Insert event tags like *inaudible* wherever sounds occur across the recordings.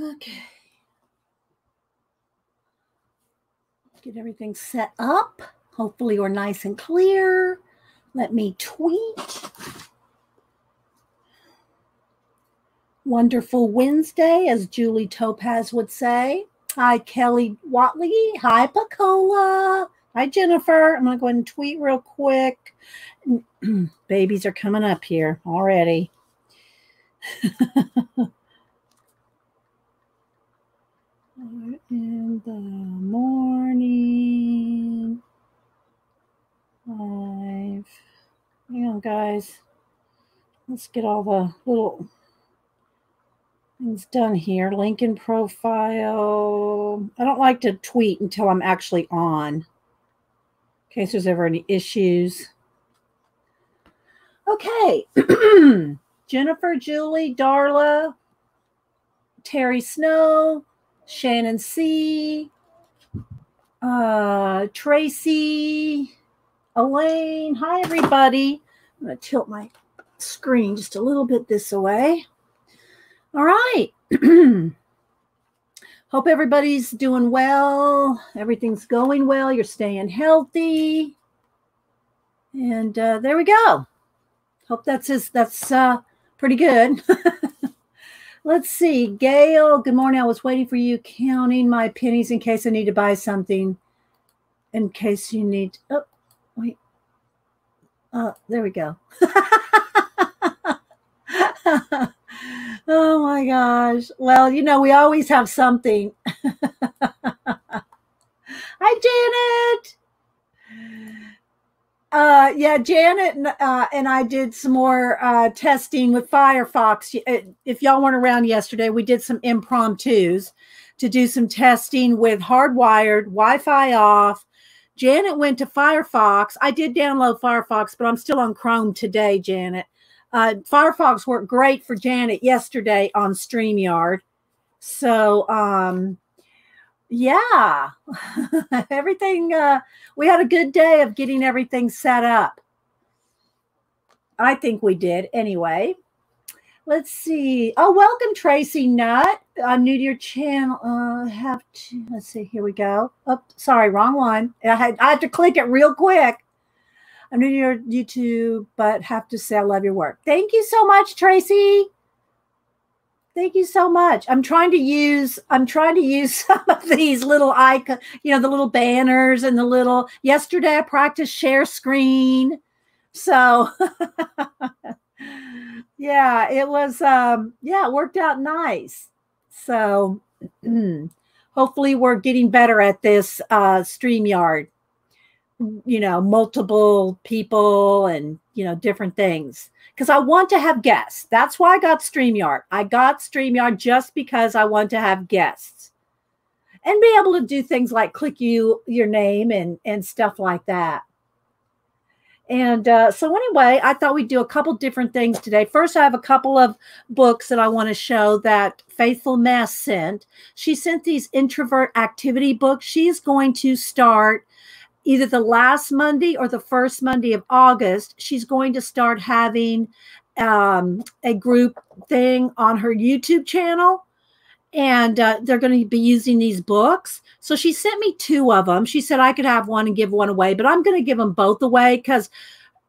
okay. Get everything set up. Hopefully, we're nice and clear. Let me tweet. Wonderful Wednesday, as Julie Topaz would say. Hi, Kelly Watley. Hi, Pacola. Hi, Jennifer. I'm going to go ahead and tweet real quick. *clears throat* Babies are coming up here already. *laughs* In the morning. Five. Hang on, guys. Let's get all the little things done here. Lincoln profile. I don't like to tweet until I'm actually on, in case there's ever any issues. Okay. *clears throat* Jennifer, Julie, Darla, Terry Snow, Shannon C, uh, Tracy, Elaine. Hi, everybody. I'm going to tilt my screen just a little bit this way. All right. *clears throat* Hope everybody's doing well. Everything's going well. You're staying healthy. And uh, there we go. Hope that's his, that's uh, pretty good. *laughs* Let's see. Gail, good morning. I was waiting for you counting my pennies in case I need to buy something. In case you need. Oh, wait. Uh, there we go. *laughs* oh my gosh. Well, you know, we always have something. *laughs* Hi, Janet. Uh, yeah, Janet and, uh, and I did some more uh, testing with Firefox. Uh, if y'all weren't around yesterday, we did some impromptus to do some testing with hardwired, Wi Fi off. Janet went to Firefox. I did download Firefox, but I'm still on Chrome today, Janet. Uh, Firefox worked great for Janet yesterday on StreamYard. So, um, yeah, *laughs* everything, uh, we had a good day of getting everything set up. I think we did anyway. Let's see. Oh, welcome, Tracy Nutt. I'm new to your channel. Uh, have to, let's see, here we go. Oh, sorry, wrong one. I had, I had to click it real quick. I'm new to your YouTube, but have to say I love your work. Thank you so much, Tracy. Thank you so much. I'm trying to use I'm trying to use *laughs* some of these little icon, you know, the little banners and the little yesterday I practiced share screen. So *laughs* yeah, it was um yeah, it worked out nice. So *clears throat* hopefully we're getting better at this uh StreamYard. You know, multiple people and you know different things because I want to have guests. That's why I got StreamYard. I got StreamYard just because I want to have guests and be able to do things like click you your name and and stuff like that. And uh, so anyway, I thought we'd do a couple different things today. First, I have a couple of books that I want to show that Faithful Mess sent. She sent these introvert activity books. She's going to start either the last Monday or the first Monday of August, she's going to start having um, a group thing on her YouTube channel. And uh, they're going to be using these books. So she sent me two of them. She said I could have one and give one away, but I'm going to give them both away because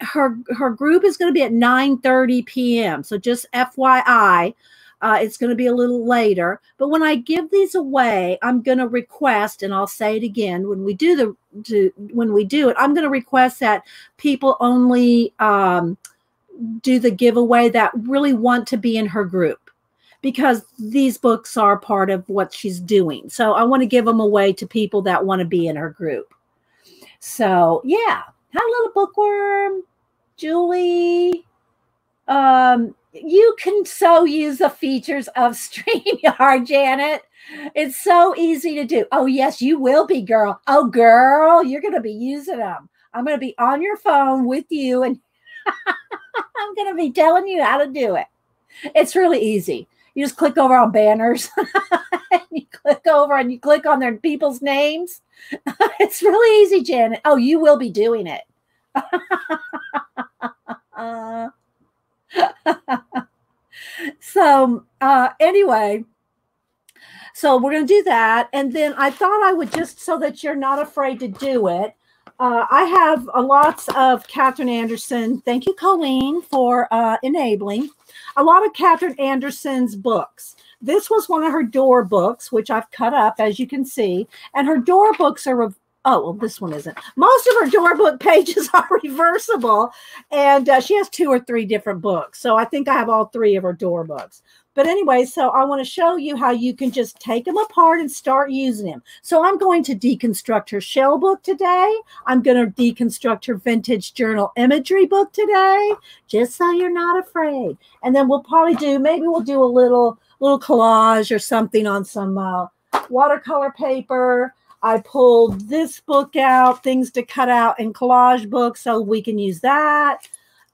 her her group is going to be at 9 30 p.m. So just FYI, uh, it's going to be a little later. But when I give these away, I'm going to request, and I'll say it again when we do the to, when we do it, I'm going to request that people only um, do the giveaway that really want to be in her group because these books are part of what she's doing. So I want to give them away to people that want to be in her group. So yeah, hi little bookworm, Julie. Um, you can so use the features of StreamYard, *laughs* Janet. It's so easy to do. Oh, yes, you will be, girl. Oh, girl, you're going to be using them. I'm going to be on your phone with you and *laughs* I'm going to be telling you how to do it. It's really easy. You just click over on banners. and *laughs* you click over and you click on their people's names. it's really easy, Janet. Oh, you will be doing it. Uh, *laughs* so uh, anyway, so we're going to do that. And then I thought I would just so that you're not afraid to do it. Uh, I have a lots of Catherine Anderson. Thank you, Colleen, for uh, enabling a lot of Catherine Anderson's books. This was one of her door books, which I've cut up, as you can see. And her door books are oh well this one isn't. Most of her door book pages *laughs* are reversible and uh, she has two or three different books so i think i have all three of her door books. But anyway so i want to show you how you can just take them apart and start using them so i'm going to deconstruct her shell book today. I'm going to deconstruct her vintage journal imagery book today just so you're not afraid. And then we'll probably do maybe we'll do a little little collage or something on some uh, watercolor paper I pulled this book out, things to cut out in collage books, so we can use that.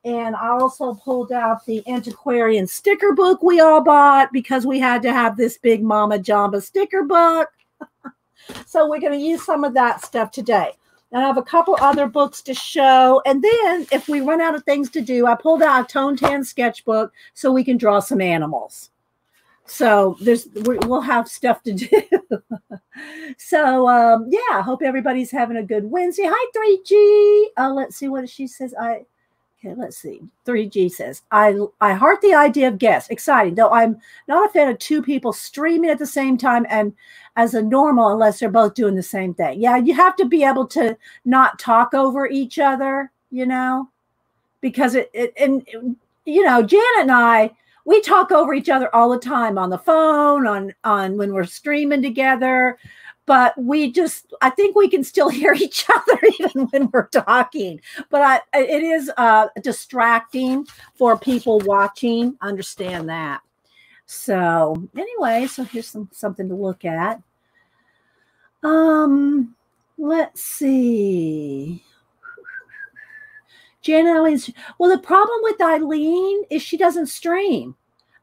And I also pulled out the antiquarian sticker book we all bought because we had to have this big Mama Jamba sticker book. *laughs* so we're going to use some of that stuff today. And I have a couple other books to show. And then if we run out of things to do, I pulled out a tone tan sketchbook so we can draw some animals so there's we'll have stuff to *laughs* do. So um yeah hope everybody's having a good wednesday. Hi 3g uh let's see what she says. I okay let's see. 3g says i i heart the idea of guests. Exciting. Though i'm not a fan of two people streaming at the same time and as a normal unless they're both doing the same thing. Yeah you have to be able to not talk over each other you know because it, it and you know janet and i we talk over each other all the time on the phone, on on when we're streaming together. But we just, I think we can still *laughs* hear each other *laughs* even when we're talking. But I, it is uh, distracting for people watching. Understand that. So anyway, so here's some something to look at. Um, let's see. Janet Eileen's. Well, the problem with Eileen is she doesn't stream.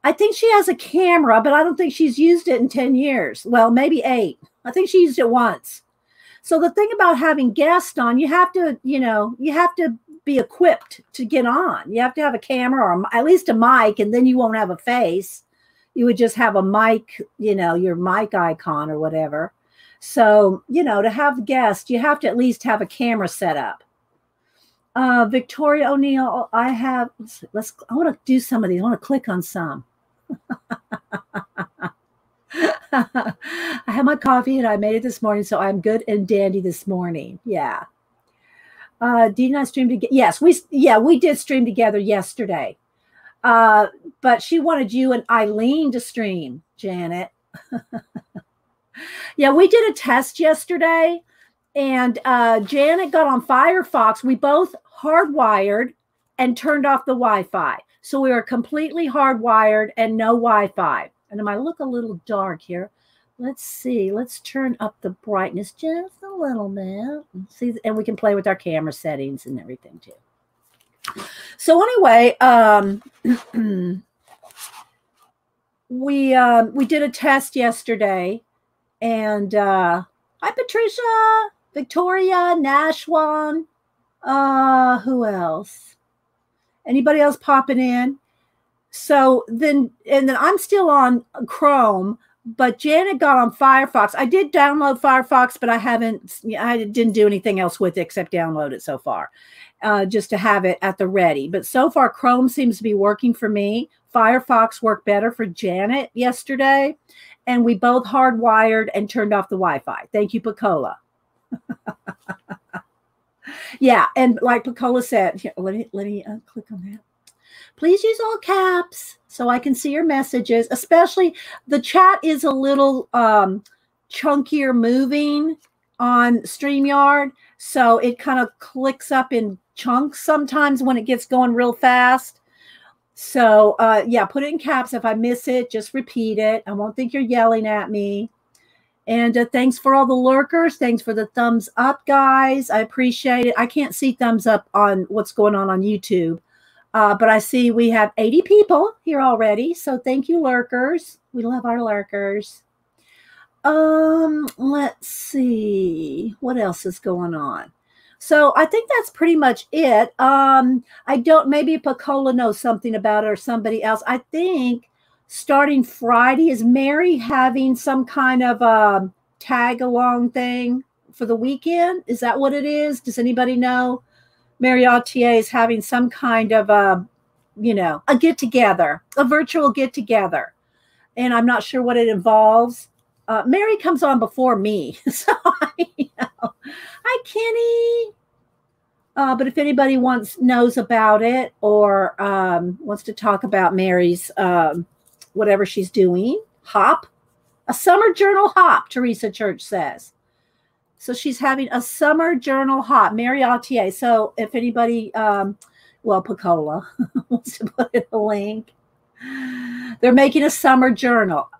I think she has a camera, but I don't think she's used it in 10 years. Well, maybe eight. I think she used it once. So the thing about having guests on, you have to, you know, you have to be equipped to get on. You have to have a camera or at least a mic, and then you won't have a face. You would just have a mic, you know, your mic icon or whatever. So, you know, to have guests, you have to at least have a camera set up. Uh, Victoria O'Neill, I have, let's, let's, I want to do some of these. I want to click on some. *laughs* I had my coffee and I made it this morning, so I'm good and dandy this morning. Yeah. Uh, did not stream together? Yes, we yeah we did stream together yesterday. Uh, but she wanted you and Eileen to stream, Janet. *laughs* yeah, we did a test yesterday, and uh, Janet got on Firefox. We both hardwired and turned off the Wi-Fi. So we are completely hardwired and no Wi-Fi. And it might look a little dark here. Let's see. Let's turn up the brightness just a little bit. See, and we can play with our camera settings and everything too. So anyway, um, *clears throat* we uh, we did a test yesterday, and uh, hi Patricia, Victoria, Nashwan, uh, who else? Anybody else popping in? So then, and then I'm still on Chrome, but Janet got on Firefox. I did download Firefox, but I haven't, I didn't do anything else with it except download it so far, uh, just to have it at the ready. But so far, Chrome seems to be working for me. Firefox worked better for Janet yesterday, and we both hardwired and turned off the Wi Fi. Thank you, Picola. *laughs* yeah, and like Picola said, here, let me let me uh, click on that. Please use all caps so I can see your messages. Especially the chat is a little um, chunkier moving on StreamYard, so it kind of clicks up in chunks sometimes when it gets going real fast. So uh, yeah, put it in caps. If I miss it, just repeat it. I won't think you're yelling at me. And uh, thanks for all the lurkers. Thanks for the thumbs up, guys. I appreciate it. I can't see thumbs up on what's going on on YouTube, uh, but I see we have 80 people here already. So thank you, lurkers. We love our lurkers. Um, let's see what else is going on. So I think that's pretty much it. Um, I don't maybe Pacola knows something about it or somebody else. I think starting Friday is Mary having some kind of a um, tag along thing for the weekend. Is that what it is? Does anybody know? Mary Autier is having some kind of a, you know, a get together, a virtual get together. And I'm not sure what it involves. Uh, Mary comes on before me. *laughs* So, you know, hi, Kenny. Uh, but if anybody wants knows about it or um, wants to talk about Mary's um, whatever she's doing, hop, a summer journal hop, Teresa Church says. So she's having a summer journal hop, Mary Autier. So if anybody, um, well, Pacola *laughs* wants to put in a link, they're making a summer journal.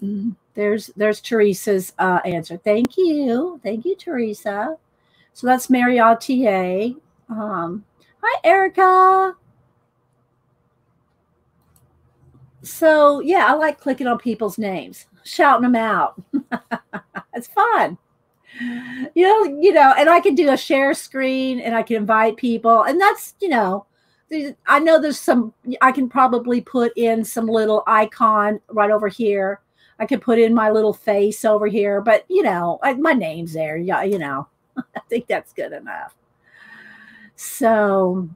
*clears throat* there's there's Teresa's uh, answer. Thank you, thank you, Teresa. So that's Mary Autier. Um, hi, Erica. So yeah, I like clicking on people's names, shouting them out. *laughs* it's fun. You know, you know, and I can do a share screen and I can invite people, and that's you know, I know there's some. I can probably put in some little icon right over here. I could put in my little face over here, but you know, I, my name's there. Yeah, you know, *laughs* I think that's good enough. So,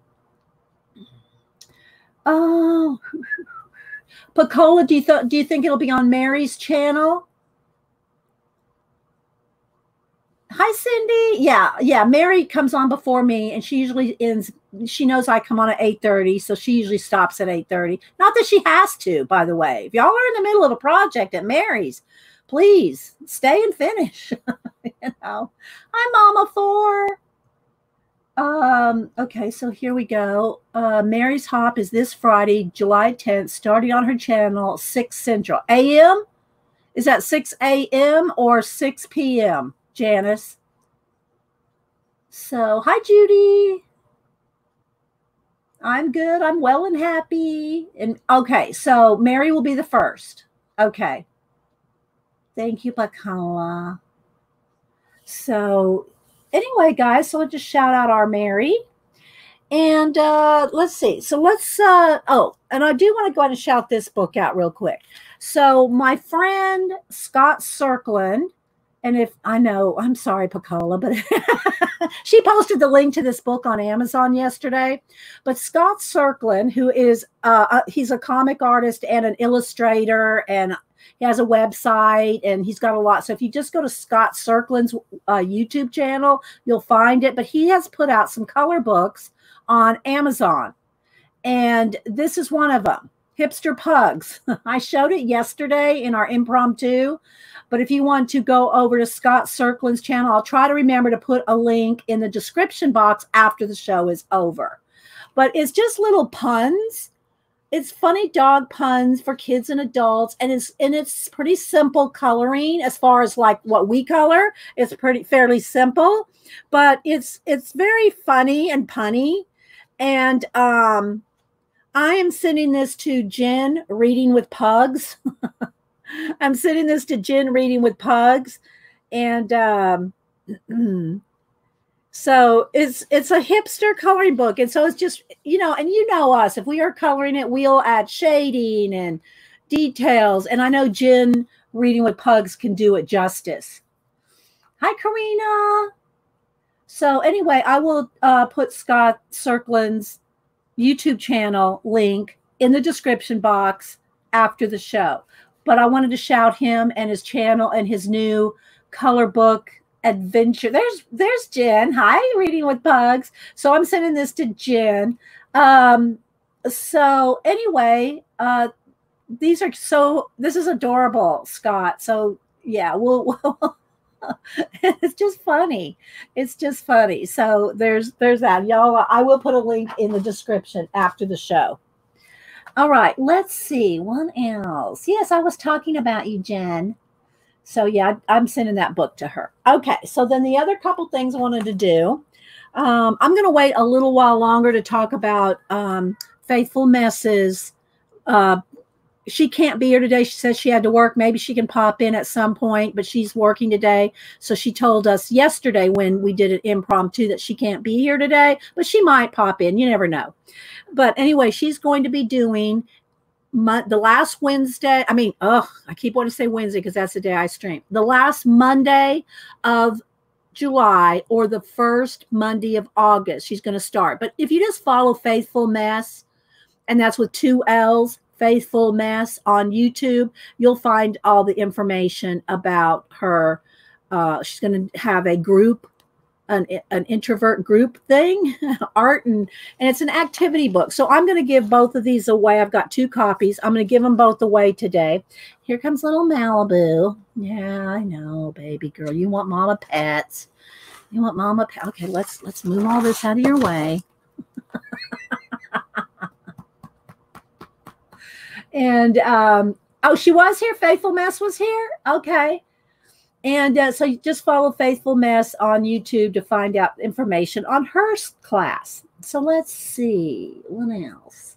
oh. *laughs* Pacola, do you th- do you think it'll be on Mary's channel? Hi, Cindy. Yeah, yeah. Mary comes on before me, and she usually ends. She knows I come on at eight thirty, so she usually stops at eight thirty. Not that she has to, by the way. If y'all are in the middle of a project at Mary's, please stay and finish. *laughs* you know, I'm Mama Four. Um, okay, so here we go. Uh, Mary's Hop is this Friday, July 10th, starting on her channel, 6 Central. AM? Is that 6 a.m. or 6 p.m., Janice? So, hi, Judy. I'm good. I'm well and happy. And okay, so Mary will be the first. Okay. Thank you, Pacola. So anyway, guys, so I'll just shout out our Mary. And uh, let's see. So let's, uh, oh, and I do want to go ahead and shout this book out real quick. So my friend Scott Serkland, and if I know, I'm sorry, Pacola, but *laughs* she posted the link to this book on Amazon yesterday. But Scott Serkland, who is, uh, uh he's a comic artist and an illustrator and he has a website and he's got a lot. So if you just go to Scott Serkland's uh, YouTube channel, you'll find it. But he has put out some color books on Amazon. And this is one of them Hipster Pugs. *laughs* I showed it yesterday in our impromptu. But if you want to go over to Scott Serkland's channel, I'll try to remember to put a link in the description box after the show is over. But it's just little puns it's funny dog puns for kids and adults and it's and it's pretty simple coloring as far as like what we color. It's pretty fairly simple but it's it's very funny and punny. And um i am sending this to jen reading with pugs. *laughs* I'm sending this to jen reading with pugs. And um *clears throat* So it's it's a hipster coloring book, and so it's just you know, and you know us. If we are coloring it, we'll add shading and details. And I know Jen reading with pugs can do it justice. Hi, Karina. So anyway, I will uh, put Scott Serkland's YouTube channel link in the description box after the show. But I wanted to shout him and his channel and his new color book adventure. There's there's Jen. Hi, reading with pugs. So I'm sending this to Jen. Um, so anyway, uh, these are so. This is adorable, Scott. So yeah, we'll. *laughs* we'll it's just funny. It's just funny. So there's there's that. Y'all, I will put a link in the description after the show. All right, let's see. One else. Yes, I was talking about you, Jen. So yeah, I'm sending that book to her. Okay, so then the other couple things I wanted to do. Um, I'm going to wait a little while longer to talk about um, Faithful Messes. Uh, she can't be here today. She says she had to work. Maybe she can pop in at some point, but she's working today. So she told us yesterday when we did an impromptu that she can't be here today, but she might pop in. You never know. But anyway, she's going to be doing my, the last Wednesday. I mean, oh, I keep wanting to say Wednesday because that's the day I stream. The last Monday of July or the first Monday of August, she's going to start. But if you just follow Faithful Mess, and that's with two L's, Faithful Mess on YouTube, you'll find all the information about her. Uh, she's going to have a group, an, an introvert group thing, *laughs* art, and, and it's an activity book. So I'm going to give both of these away. I've got two copies. I'm going to give them both away today. Here comes little Malibu. Yeah, I know, baby girl. You want mama pets. You want mama pet. Okay, let's let's move all this out of your way. *laughs* And um, oh, she was here. Faithful Mess was here. Okay. And uh, so you just follow Faithful Mess on YouTube to find out information on her class. So let's see what else.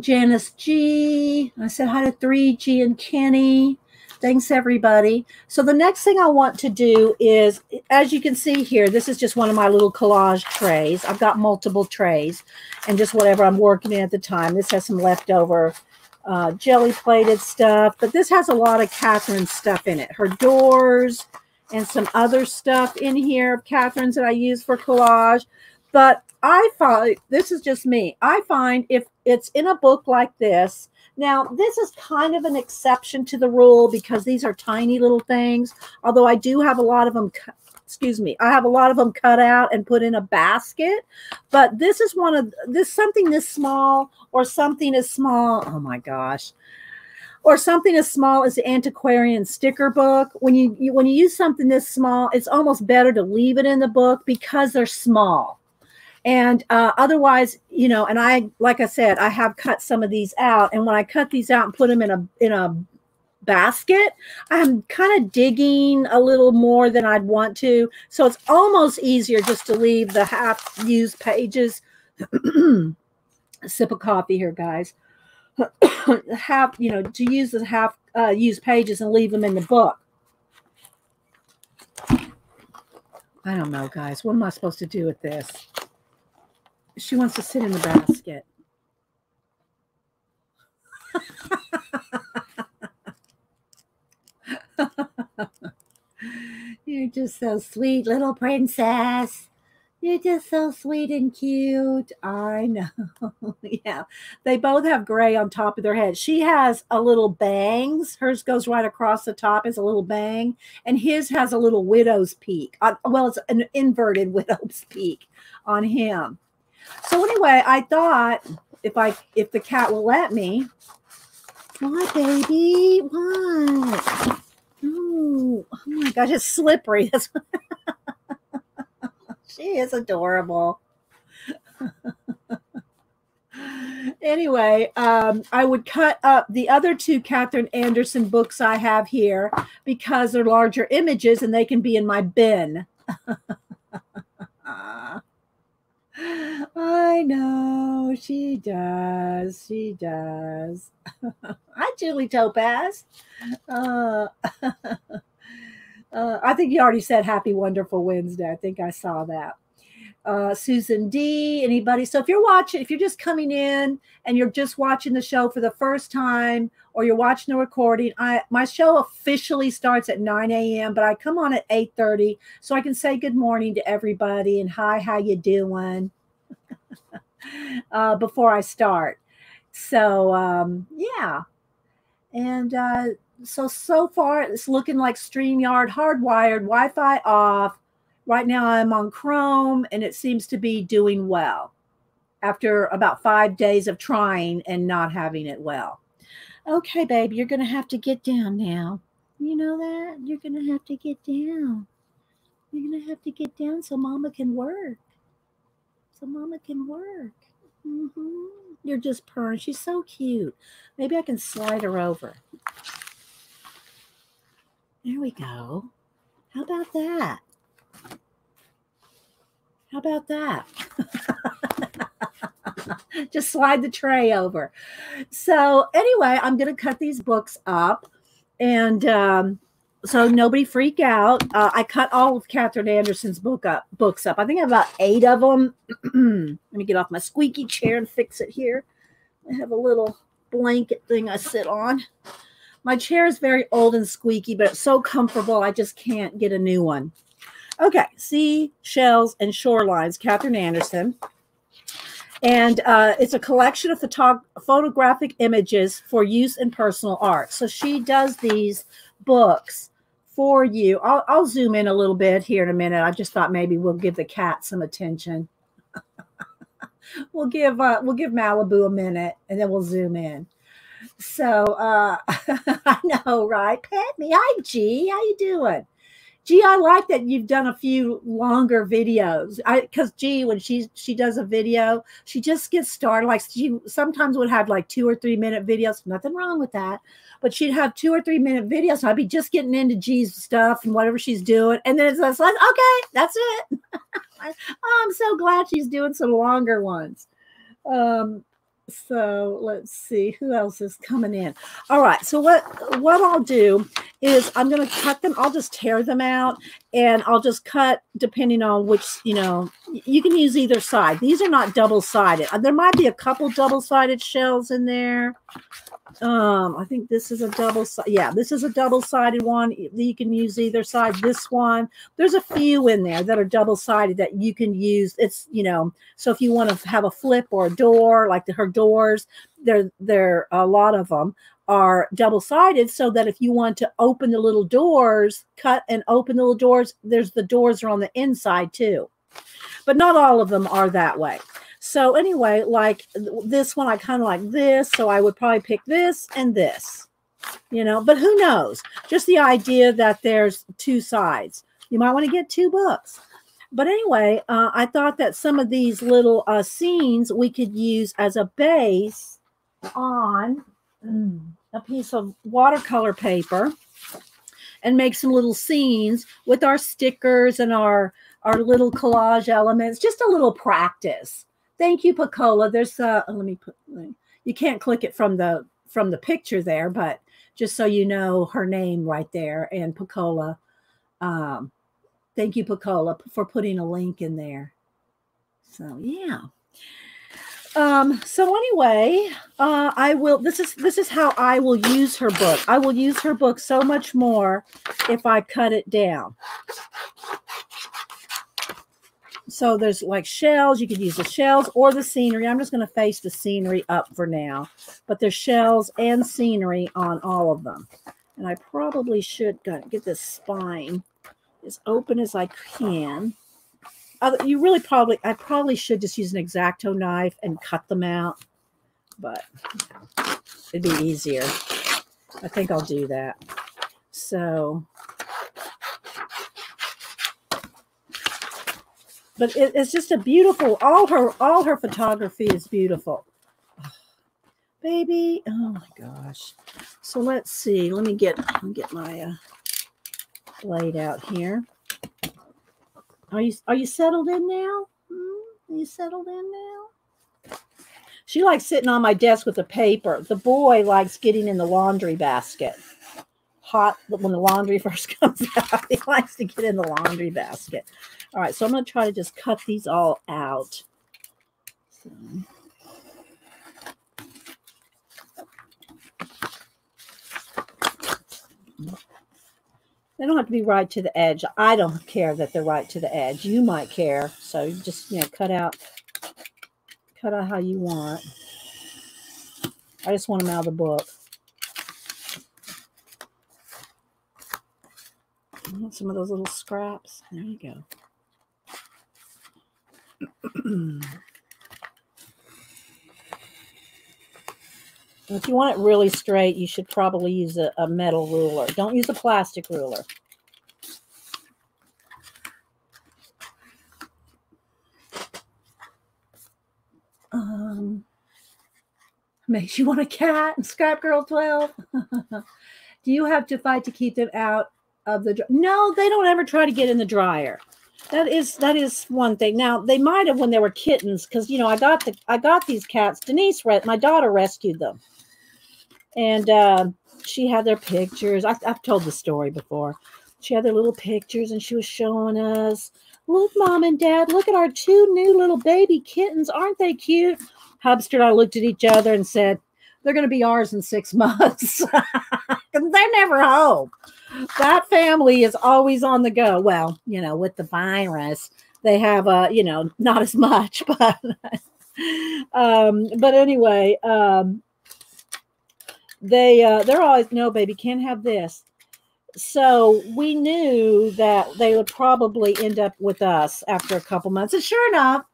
Janice G. I said hi to 3G and Kenny. Thanks, everybody. So the next thing I want to do is, as you can see here, this is just one of my little collage trays. I've got multiple trays and just whatever I'm working in at the time. This has some leftover uh, jelly plated stuff, but this has a lot of Catherine stuff in it. Her doors and some other stuff in here of Catherine's that I use for collage. But I find, this is just me, I find if it's in a book like this, now, this is kind of an exception to the rule because these are tiny little things, although I do have a lot of them excuse me i have a lot of them cut out and put in a basket but this is one of this something this small or something as small oh my gosh or something as small as the antiquarian sticker book when you, you when you use something this small it's almost better to leave it in the book because they're small and uh, otherwise, you know, and I, like I said, I have cut some of these out. And when I cut these out and put them in a, in a basket, I'm kind of digging a little more than I'd want to. So it's almost easier just to leave the half used pages. *clears throat* sip of coffee here, guys. *coughs* half, you know, to use the half uh, used pages and leave them in the book. I don't know, guys. What am I supposed to do with this? She wants to sit in the basket. *laughs* *laughs* You're just so sweet, little princess. You're just so sweet and cute. I know. *laughs* yeah. They both have gray on top of their head. She has a little bangs. Hers goes right across the top as a little bang. And his has a little widow's peak. Uh, well, it's an inverted *laughs* widow's peak on him. So anyway, I thought if I if the cat will let me, what baby? What? Oh, oh my gosh, it's slippery. *laughs* she is adorable. anyway, um, I would cut up the other two Catherine Anderson books I have here because they're larger images and they can be in my bin. *laughs* I know she does. She does. *laughs* Hi, Julie Topaz. Uh, *laughs* uh, I think you already said Happy Wonderful Wednesday. I think I saw that. Uh, Susan D. Anybody? So if you're watching, if you're just coming in and you're just watching the show for the first time, or you're watching the recording, I my show officially starts at 9 a.m. But I come on at 8:30 so I can say good morning to everybody and hi, how you doing? *laughs* uh, before I start. So um, yeah, and uh, so so far it's looking like StreamYard hardwired, Wi-Fi off. Right now I'm on Chrome, and it seems to be doing well. After about five days of trying and not having it well. Okay, baby, you're gonna have to get down now. You know that you're gonna have to get down. You're gonna have to get down so Mama can work so mama can work. Mm-hmm. You're just purring. She's so cute. Maybe I can slide her over. There we go. How about that? How about that? *laughs* Just slide the tray over. So anyway, I'm going to cut these books up, and um, so nobody freak out. Uh, I cut all of Catherine Anderson's book up books up. I think I have about eight of them. *clears throat* Let me get off my squeaky chair and fix it here. I have a little blanket thing I sit on. My chair is very old and squeaky, but it's so comfortable. I just can't get a new one. Okay, sea, shells, and shorelines, Catherine Anderson. And uh, it's a collection of photog- photographic images for use in personal art. So she does these books for you. I'll, I'll zoom in a little bit here in a minute. I just thought maybe we'll give the cat some attention. *laughs* we'll give uh, we'll give Malibu a minute, and then we'll zoom in. So uh, *laughs* I know, right? Pat me. Hi, G. How you doing? Gee, I like that you've done a few longer videos. I because gee, when she she does a video, she just gets started. Like she sometimes would have like two or three minute videos. Nothing wrong with that, but she'd have two or three minute videos. So I'd be just getting into G's stuff and whatever she's doing, and then it's like, okay, that's it. *laughs* oh, I'm so glad she's doing some longer ones. Um, so let's see who else is coming in? All right so what what i'll do is i'm going to cut them i'll just tear them out and i'll just cut depending on which you know you can use either side. These are not double sided there might be a couple double sided shells in there. Um i think this is a double yeah this is a double sided one you can use either side. This one there's a few in there that are double sided that you can use. It's you know so if you want to have a flip or a door like the, her doors there there a lot of them are double sided so that if you want to open the little doors cut and open the little doors there's the doors are on the inside too but not all of them are that way so anyway, like this one, I kind of like this. So I would probably pick this and this, you know, but who knows? Just the idea that there's two sides. You might want to get two books. But anyway, uh, I thought that some of these little uh, scenes we could use as a base on mm, a piece of watercolor paper and make some little scenes with our stickers and our our little collage elements just a little practice Thank you, Pacola. There's uh let me put you can't click it from the from the picture there, but just so you know her name right there and Pacola. Um, thank you, Pacola, for putting a link in there. So yeah. Um, so anyway, uh, I will this is this is how I will use her book. I will use her book so much more if I cut it down so there's like shells. You could use the shells or the scenery. I'm just going to face the scenery up for now. But there's shells and scenery on all of them. And I probably should get this spine as open as I can. You really probably, I probably should just use an X-Acto knife and cut them out. But it'd be easier. I think I'll do that. So but it, it's just a beautiful all her all her photography is beautiful *sighs* baby oh my gosh so let's see let me get let me get my uh, blade out here are you are you settled in now hmm? are you settled in now she likes sitting on my desk with the paper the boy likes getting in the laundry basket hot when the laundry *laughs* first comes out he likes to get in the laundry basket all right, so I'm going to try to just cut these all out. So. They don't have to be right to the edge. I don't care that they're right to the edge. You might care. So just, you know, cut out, cut out how you want. I just want them out of the book. Some of those little scraps. There you go. *clears throat* if you want it really straight, you should probably use a, a metal ruler. Don't use a plastic ruler. Um, makes you want a cat and Scrap Girl 12. *laughs* Do you have to fight to keep them out of the No, they don't ever try to get in the dryer. that is that is one thing. Now they might have when they were kittens, because you know I got the I got these cats. Denise, my daughter, rescued them, and uh, she had their pictures. I, I've told the story before. She had their little pictures, and she was showing us, "Look, mom and dad, look at our two new little baby kittens. Aren't they cute?" Hubster and I looked at each other and said, "They're going to be ours in six *laughs* months. they're never home." that family is always on the go. Well, you know, with the virus, they have uh, you know, not as much, *laughs* but um, but anyway, um they uh they're always no baby, can't have this. So we knew that they would probably end up with us after a couple months. And sure enough,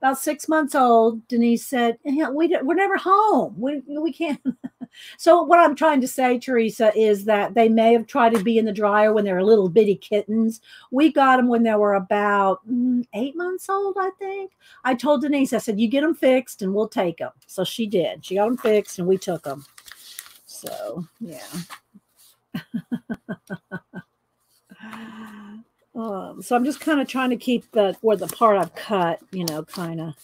about six months old, Denise said, yeah, we, we're never home. We, we can't. *laughs* so what I'm trying to say, Teresa, is that they may have tried to be in the dryer when they were little bitty kittens. We got them when they were about mm, eight months old, I think. I told Denise, I said, you get them fixed and we'll take them. So she did. She got them fixed and we took them. So, yeah. *laughs* Um, so I'm just kind of trying to keep the where the part I've cut, you know, kind of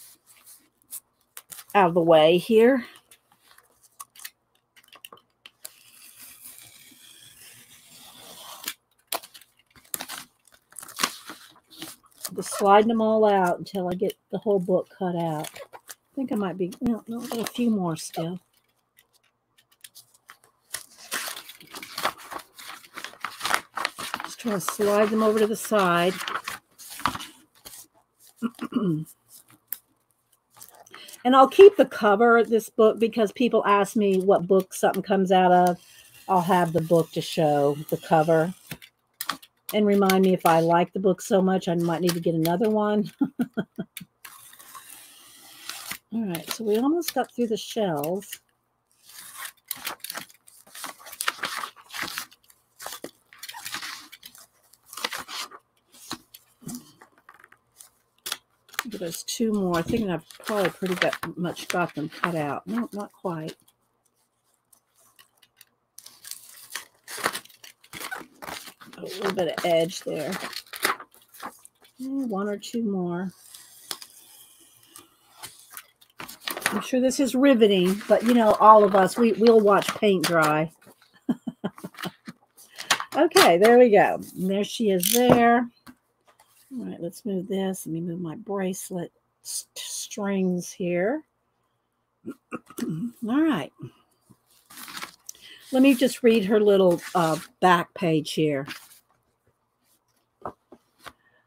out of the way here. Just sliding them all out until I get the whole book cut out. I think I might be, no, no, a few more still. Try to slide them over to the side. and I'll keep the cover of this book because people ask me what book something comes out of. I'll have the book to show the cover and remind me if I like the book so much, I might need to get another one. *laughs* All right, so we almost got through the shells. There's two more. I think I've probably pretty much got them cut out. No, not quite. A little bit of edge there. Mm, one or two more. I'm sure this is riveting, but you know, all of us, we, we'll watch paint dry. *laughs* okay, there we go. There she is there. All right, let's move this. Let me move my bracelet st strings here. All right. Let me just read her little uh, back page here.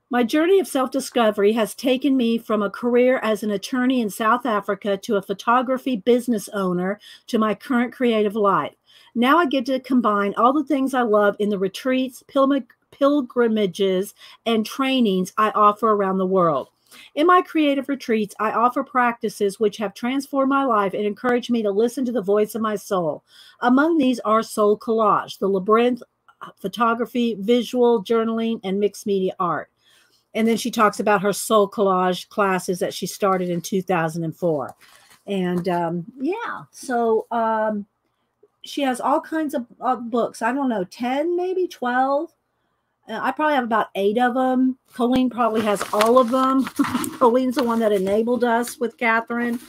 My journey of self discovery has taken me from a career as an attorney in South Africa to a photography business owner to my current creative life. Now I get to combine all the things I love in the retreats, pilgrimages, and trainings I offer around the world. In my creative retreats, I offer practices which have transformed my life and encouraged me to listen to the voice of my soul. Among these are soul collage, the labyrinth, photography, visual, journaling, and mixed media art. And then she talks about her soul collage classes that she started in 2004. And um, yeah, so um, she has all kinds of uh, books. I don't know, 10, maybe 12 uh, I probably have about eight of them. Colleen probably has all of them. *laughs* Colleen's the one that enabled us with Catherine.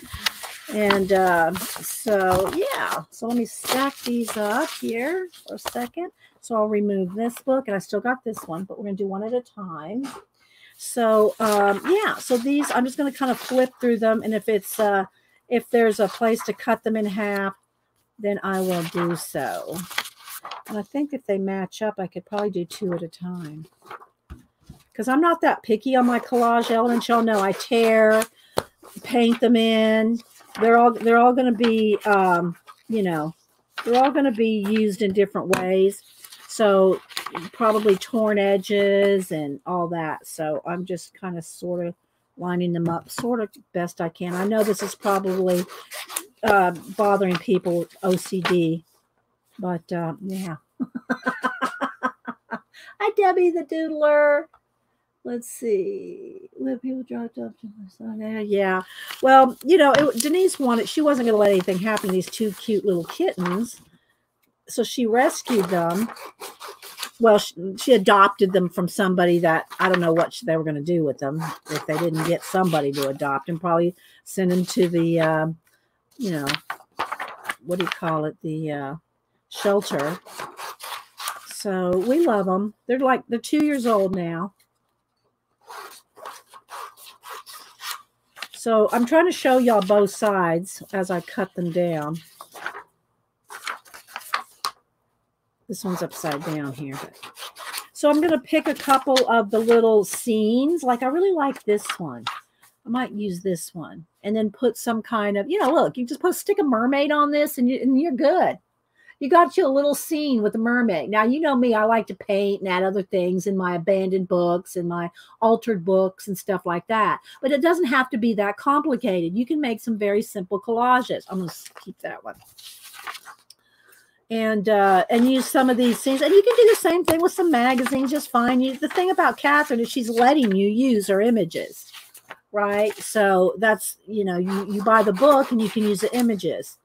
And uh, so, yeah. So let me stack these up here for a second. So I'll remove this book, and I still got this one, but we're going to do one at a time. So um, yeah, so these I'm just going to kind of flip through them, and if it's uh, if there's a place to cut them in half, then I will do so. And I think if they match up, I could probably do two at a time. Because I'm not that picky on my collage elements. Y'all know I tear, paint them in. They're all they're all going to be, um, you know, they're all going to be used in different ways. So probably torn edges and all that. So I'm just kind of sort of lining them up sort of best I can. I know this is probably uh, bothering people with OCD but uh, yeah. *laughs* Hi, Debbie the Doodler. Let's see. Let people to my son. Yeah. Well, you know, it, Denise wanted, she wasn't going to let anything happen to these two cute little kittens. So she rescued them. well, she, she adopted them from somebody that I don't know what they were going to do with them if they didn't get somebody to adopt them. Probably send them to the, uh, you know, what do you call it? The uh, shelter. So we love them. They're like they're two years old now. So I'm trying to show y'all both sides as I cut them down. This one's upside down here. So I'm going to pick a couple of the little scenes. Like I really like this one. I might use this one and then put some kind of, you know, look, you just put stick a mermaid on this and, you, and you're good you got you a little scene with the mermaid. Now, you know me, I like to paint and add other things in my abandoned books and my altered books and stuff like that. But it doesn't have to be that complicated. You can make some very simple collages. I'm going to keep that one. And uh, and use some of these scenes, and you can do the same thing with some magazines just fine. You, the thing about Catherine is she's letting you use her images, right? So that's you know you you buy the book and you can use the images.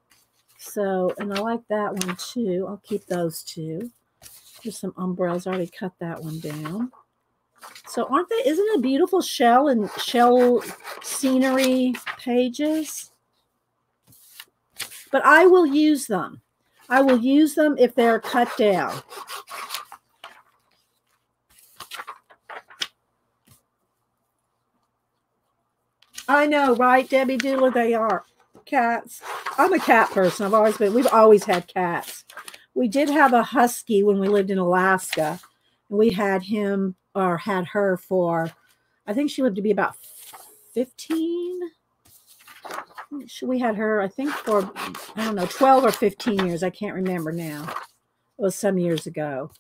So, and I like that one too. I'll keep those two. There's some umbrellas. I already cut that one down. So aren't they, isn't it beautiful shell and shell scenery pages? But I will use them. I will use them if they're cut down. I know, right, Debbie Doodler? They are cats. I'm a cat person. I've always been, we've always had cats. We did have a husky when we lived in Alaska. And we had him or had her for, I think she lived to be about 15. We had her, I think, for, I don't know, 12 or 15 years. I can't remember now. It was some years ago.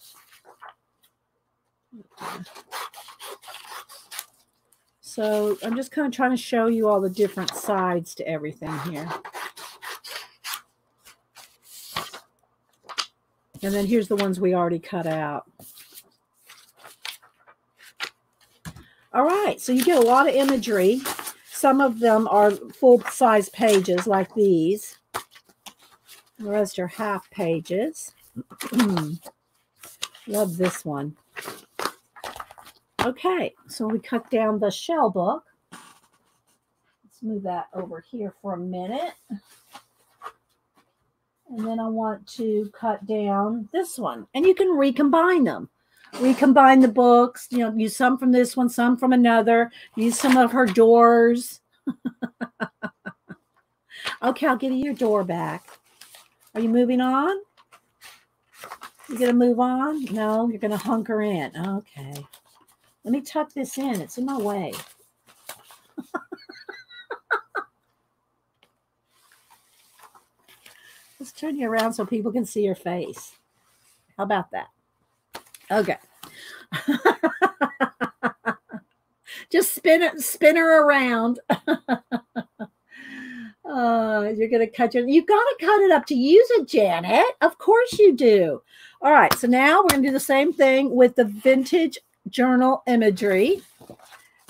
So I'm just kind of trying to show you all the different sides to everything here. And then here's the ones we already cut out. All right, so you get a lot of imagery. Some of them are full-size pages like these. The rest are half pages. *clears throat* Love this one. Okay, so we cut down the shell book. Let's move that over here for a minute. And then I want to cut down this one. And you can recombine them. Recombine the books, you know, use some from this one, some from another. Use some of her doors. *laughs* okay, I'll give you your door back. Are you moving on? You gonna move on? No, you're gonna hunker in. Okay. Let me tuck this in. It's in my way. *laughs* Let's turn you around so people can see your face. How about that? Okay. *laughs* Just spin it, spin her around. uh, *laughs* you're gonna cut your. You gotta cut it up to use it, Janet. Of course you do. All right. So now we're gonna do the same thing with the vintage journal imagery.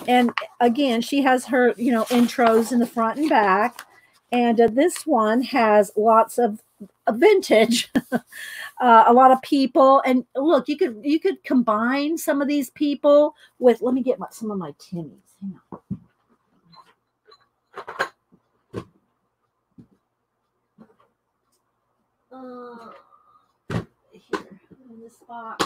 And again, she has her, you know, intros in the front and back. And uh, this one has lots of uh, vintage, *laughs* uh, a lot of people. And look, you could you could combine some of these people with. Let me get my, some of my Timmies. Hang on. Uh, here in this box.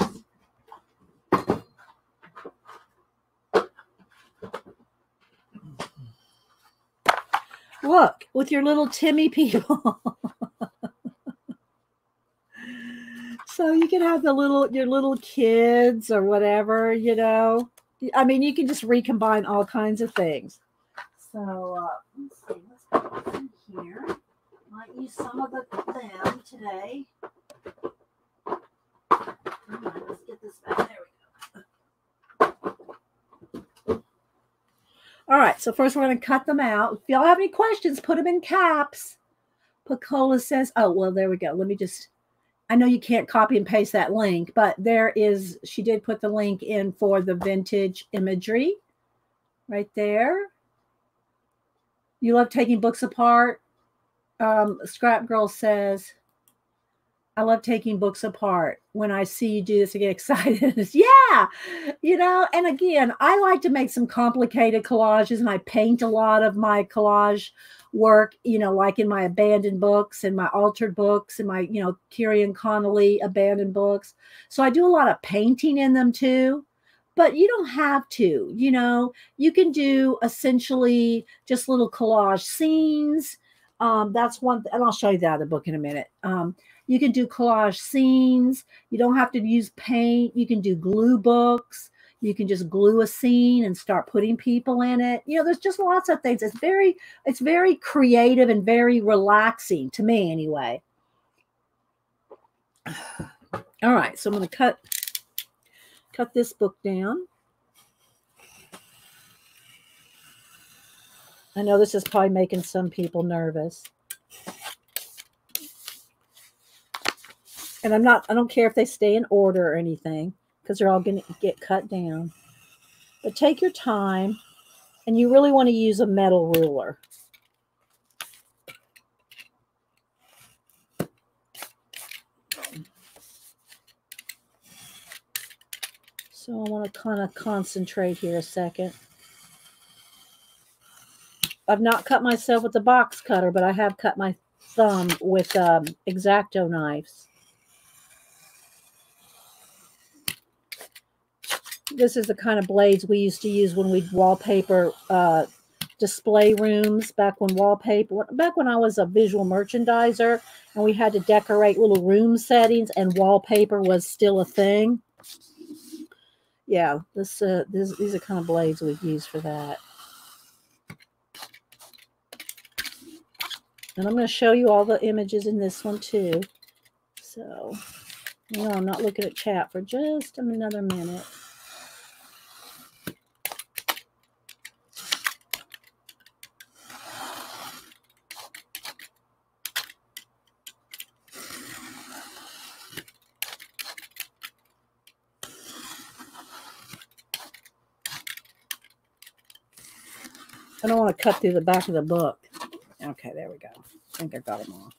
Look, with your little Timmy people. so you can have the little your little kids or whatever, you know. I mean, you can just recombine all kinds of things. So uh, let's see, let's put here. Might use some of the, them today. let's get this back. There All right, so first we're going to cut them out. If y'all have any questions, put them in caps. Pacola says, oh, well, there we go. Let me just, I know you can't copy and paste that link, but there is, she did put the link in for the vintage imagery right there. You love taking books apart. Um, Scrap Girl says, I love taking books apart. When I see you do this, I get *laughs* excited. yeah, you know, and again, I like to make some complicated collages and I paint a lot of my collage work, you know, like in my abandoned books and my altered books and my, you know, Kieran Connolly abandoned books. So I do a lot of painting in them too. But you don't have to, you know, you can do essentially just little collage scenes. Um, that's one, th- and I'll show you that other book in a minute. Um, you can do collage scenes. You don't have to use paint. You can do glue books. You can just glue a scene and start putting people in it. You know, there's just lots of things. It's very, it's very creative and very relaxing to me anyway. *sighs* All right, so I'm going to cut cut this book down. I know this is probably making some people nervous. And I'm not, I don't care if they stay in order or anything because they're all going to get cut down. But take your time and you really want to use a metal ruler. So I want to kind of concentrate here a second. I've not cut myself with the box cutter, but I have cut my thumb with um, X-Acto knives. This is the kind of blades we used to use when we'd wallpaper uh, display rooms back when wallpaper back when I was a visual merchandiser and we had to decorate little room settings and wallpaper was still a thing. Yeah, this uh this these are kind of blades we'd use for that. And I'm going to show you all the images in this one too. So, no, I'm not looking at chat for just another minute. Cut through the back of the book. Okay, there we go. I think I got them all.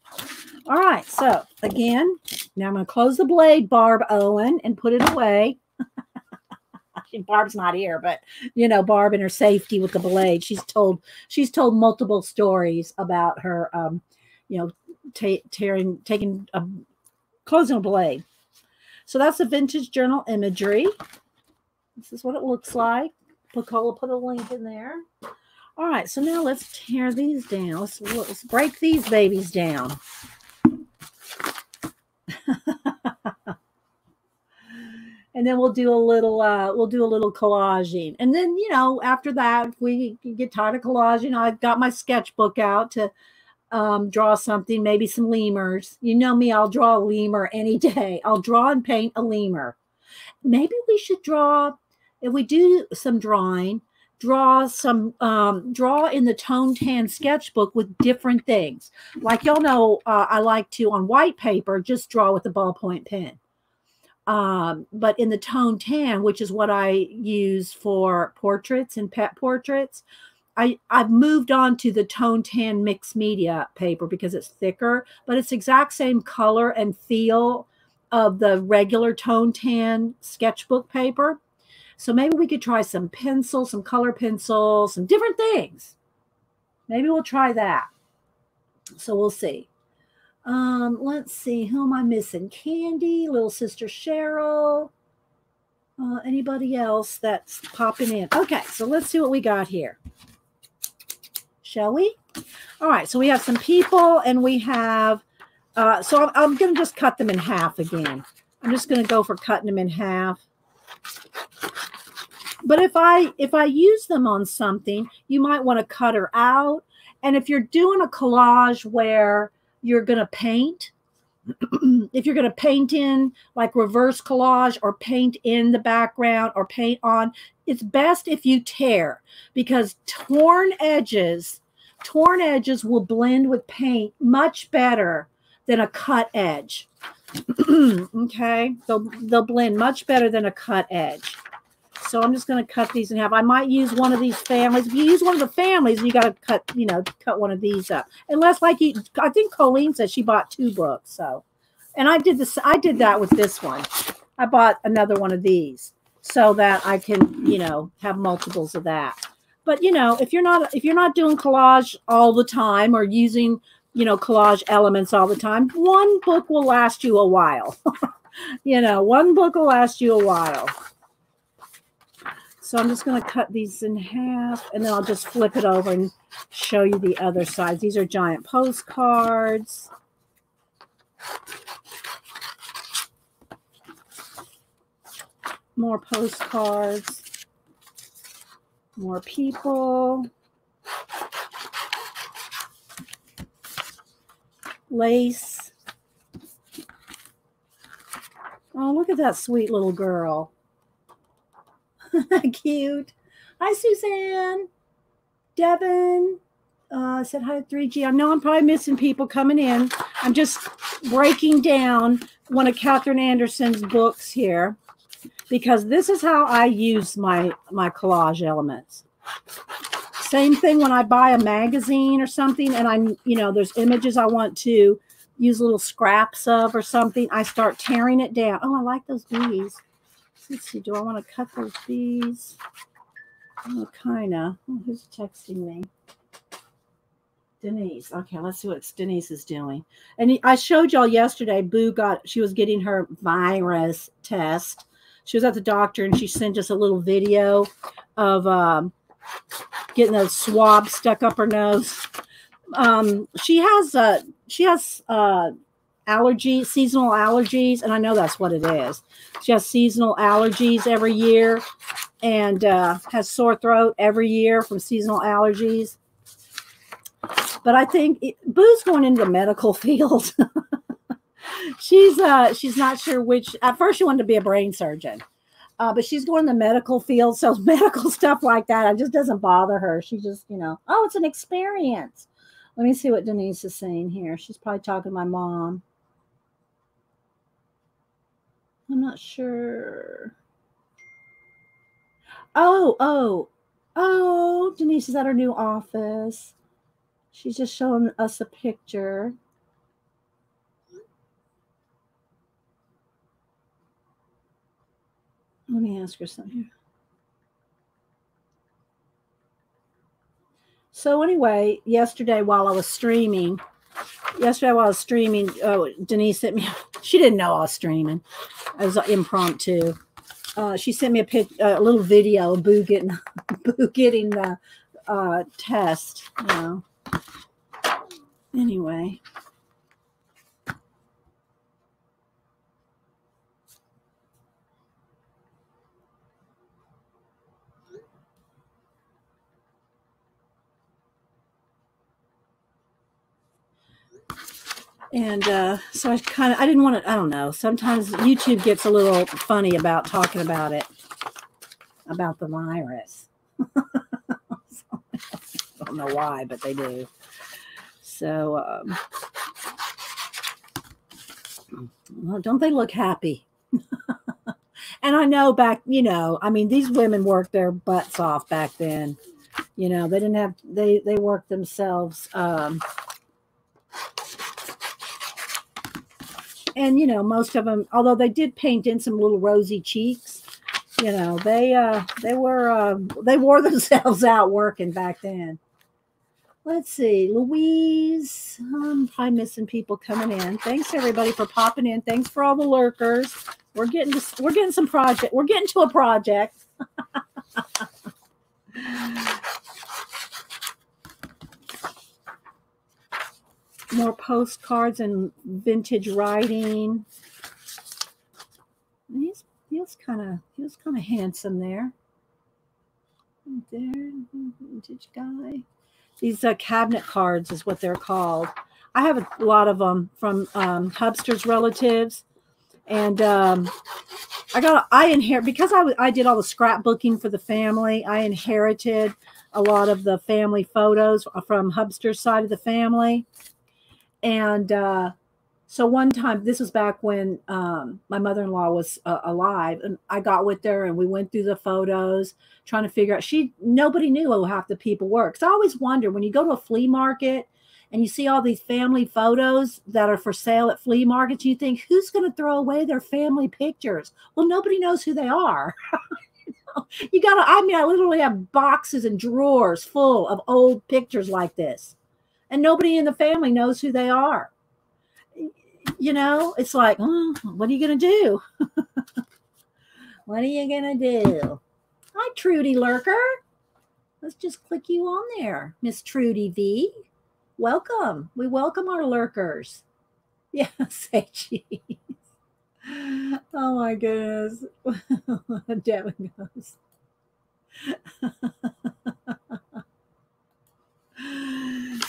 All right, so again, now I'm going to close the blade, Barb Owen, and put it away. *laughs* Barb's not here, but you know, Barb and her safety with the blade. She's told she's told multiple stories about her, um, you know, tearing, taking a closing a blade. So that's the vintage journal imagery. This is what it looks like. Pacola put a link in there. All right, so now let's tear these down. Let's, let's break these babies down. *laughs* and then we'll do a little uh, we'll do a little collaging and then you know after that we get tired of collaging i've got my sketchbook out to um, draw something maybe some lemurs you know me i'll draw a lemur any day i'll draw and paint a lemur maybe we should draw if we do some drawing draw some um, draw in the tone tan sketchbook with different things. Like y'all know uh, i like to on white paper just draw with a ballpoint pen. Um, but in the tone tan which is what i use for portraits and pet portraits I, I've moved on to the tone tan mixed media paper because it's thicker, but it's exact same color and feel of the regular tone tan sketchbook paper so maybe we could try some pencils, some color pencils, some different things. Maybe we'll try that. So we'll see. Um, let's see. Who am I missing? Candy, little sister Cheryl. Uh, anybody else that's popping in? Okay, so let's see what we got here. Shall we? All right, so we have some people and we have, uh, so I'm, I'm going to just cut them in half again. I'm just going to go for cutting them in half but if i if i use them on something you might want to cut her out. And if you're doing a collage where you're going to paint *clears throat* if you're going to paint in like reverse collage or paint in the background or paint on it's best if you tear because torn edges torn edges will blend with paint much better than a cut edge. *clears throat* Okay? They'll they'll blend much better than a cut edge so I'm just going to cut these in half. I might use one of these families. If you use one of the families, you got to cut, you know, cut one of these up. Unless, like you, I think Colleen said she bought two books. So And I did this, I did that with this one. I bought another one of these so that I can, you know, have multiples of that. But you know, if you're not if you're not doing collage all the time or using, you know, collage elements all the time, one book will last you a while. *laughs* you know, one book will last you a while. So I'm just going to cut these in half and then I'll just flip it over and show you the other sides. These are giant postcards. More postcards. More people. Lace. Oh, look at that sweet little girl. *laughs* Cute. Hi, Suzanne. Devin uh, said hi to 3G. I know I'm probably missing people coming in. I'm just breaking down one of Catherine Anderson's books here because this is how I use my my collage elements. Same thing when I buy a magazine or something and I'm, you know, there's images I want to use little scraps of or something. I start tearing it down. Oh, I like those bees. Let's see, do I want to cut those bees? Oh, kind of. Oh, who's texting me? Denise. Okay, let's see what Denise is doing. And I showed y'all yesterday, Boo got, she was getting her virus test. She was at the doctor and she sent us a little video of um, getting a swab stuck up her nose. Um, she has, uh, she has, uh, allergy, seasonal allergies, and I know that's what it is. She has seasonal allergies every year and uh, has sore throat every year from seasonal allergies. But I think it, Boo's going into the medical *laughs* field. she's uh, she's not sure which. At first, she wanted to be a brain surgeon, uh, but she's going in the medical field. So *laughs* medical stuff like that, it just doesn't bother her. She just, you know, oh, it's an experience. Let me see what Denise is saying here. She's probably talking to my mom. I'm not sure. Oh, oh, oh, Denise is at her new office. She's just showing us a picture. Let me ask her something. So anyway, yesterday while I was streaming, yesterday while I was streaming, oh, Denise sent me. *laughs* She didn't know I was streaming. It was impromptu. Uh, she sent me a pic, a little video of Boo getting *laughs* Boo getting the uh, test. You know. Anyway. And uh, so I kind of I didn't want to. I don't know. Sometimes YouTube gets a little funny about talking about it, about the virus. *laughs* I don't know why, but they do. So, um, well, don't they look happy? *laughs* and I know back, you know, I mean, these women worked their butts off back then. You know, they didn't have they they worked themselves. Um, and you know most of them although they did paint in some little rosy cheeks you know they uh they were uh they wore *laughs* themselves out working back then. Let's see louise i'm probably missing people coming in. Thanks everybody for popping in. Thanks for all the lurkers. We're getting to, we're getting some project we're getting to a project *laughs* more postcards and vintage writing. he's he kind of was kind of handsome there. There, vintage guy. These uh, cabinet cards is what they're called. I have a lot of them from um, Hubster's relatives, and um, I got I inherit because I I did all the scrapbooking for the family. I inherited a lot of the family photos from Hubster's side of the family, and uh, so one time, this was back when um, my mother in law was uh, alive, and I got with her and we went through the photos, trying to figure out. She nobody knew who half the people were. Because I always wonder when you go to a flea market and you see all these family photos that are for sale at flea markets, you think, who's going to throw away their family pictures? Well, nobody knows who they are. *laughs* you got to, I mean, I literally have boxes and drawers full of old pictures like this, and nobody in the family knows who they are. You know, it's like, oh, what are you going to do? *laughs* what are you going to do? Hi, Trudy Lurker. Let's just click you on there, Miss Trudy V. Welcome. We welcome our lurkers. *laughs* Yeah, say cheese. Oh my goodness. *laughs* Devin goes.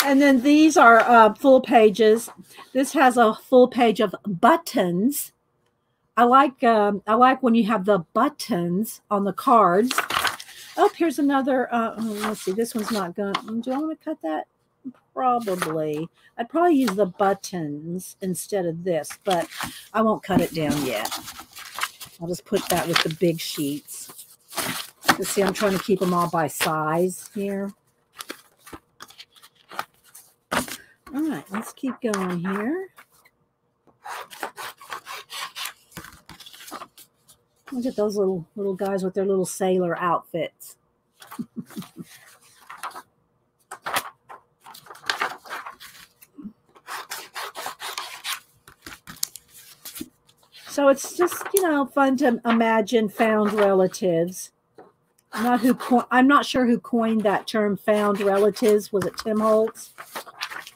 And then these are uh, full pages. This has a full page of buttons. I like um, I like when you have the buttons on the cards. Oh, here's another. Uh, oh, let's see. This one's not going. Do I want to cut that? Probably. I'd probably use the buttons instead of this, but I won't cut it down yet. I'll just put that with the big sheets. You see, I'm trying to keep them all by size here. All right, let's keep going here. Look at those little little guys with their little sailor outfits. so it's just you know fun to imagine found relatives. I'm not who I'm not sure who coined that term found relatives. Was it Tim Holtz?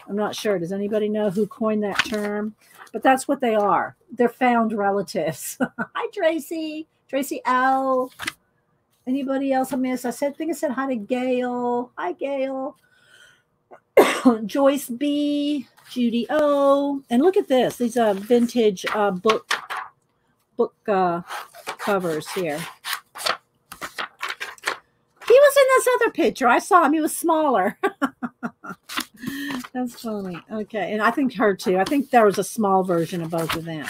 I'm not sure. Does anybody know who coined that term? But that's what they are. They're found relatives. *laughs* Hi, Tracy. Tracy L. Anybody else I missed? I said, I think I said hi to Gail. Hi, Gail. *coughs* Joyce B. Judy O. And look at this. These are vintage uh, book book uh, covers here. He was in this other picture. I saw him. He was smaller. *laughs* That's funny. Okay. And I think her too. I think there was a small version of both of them.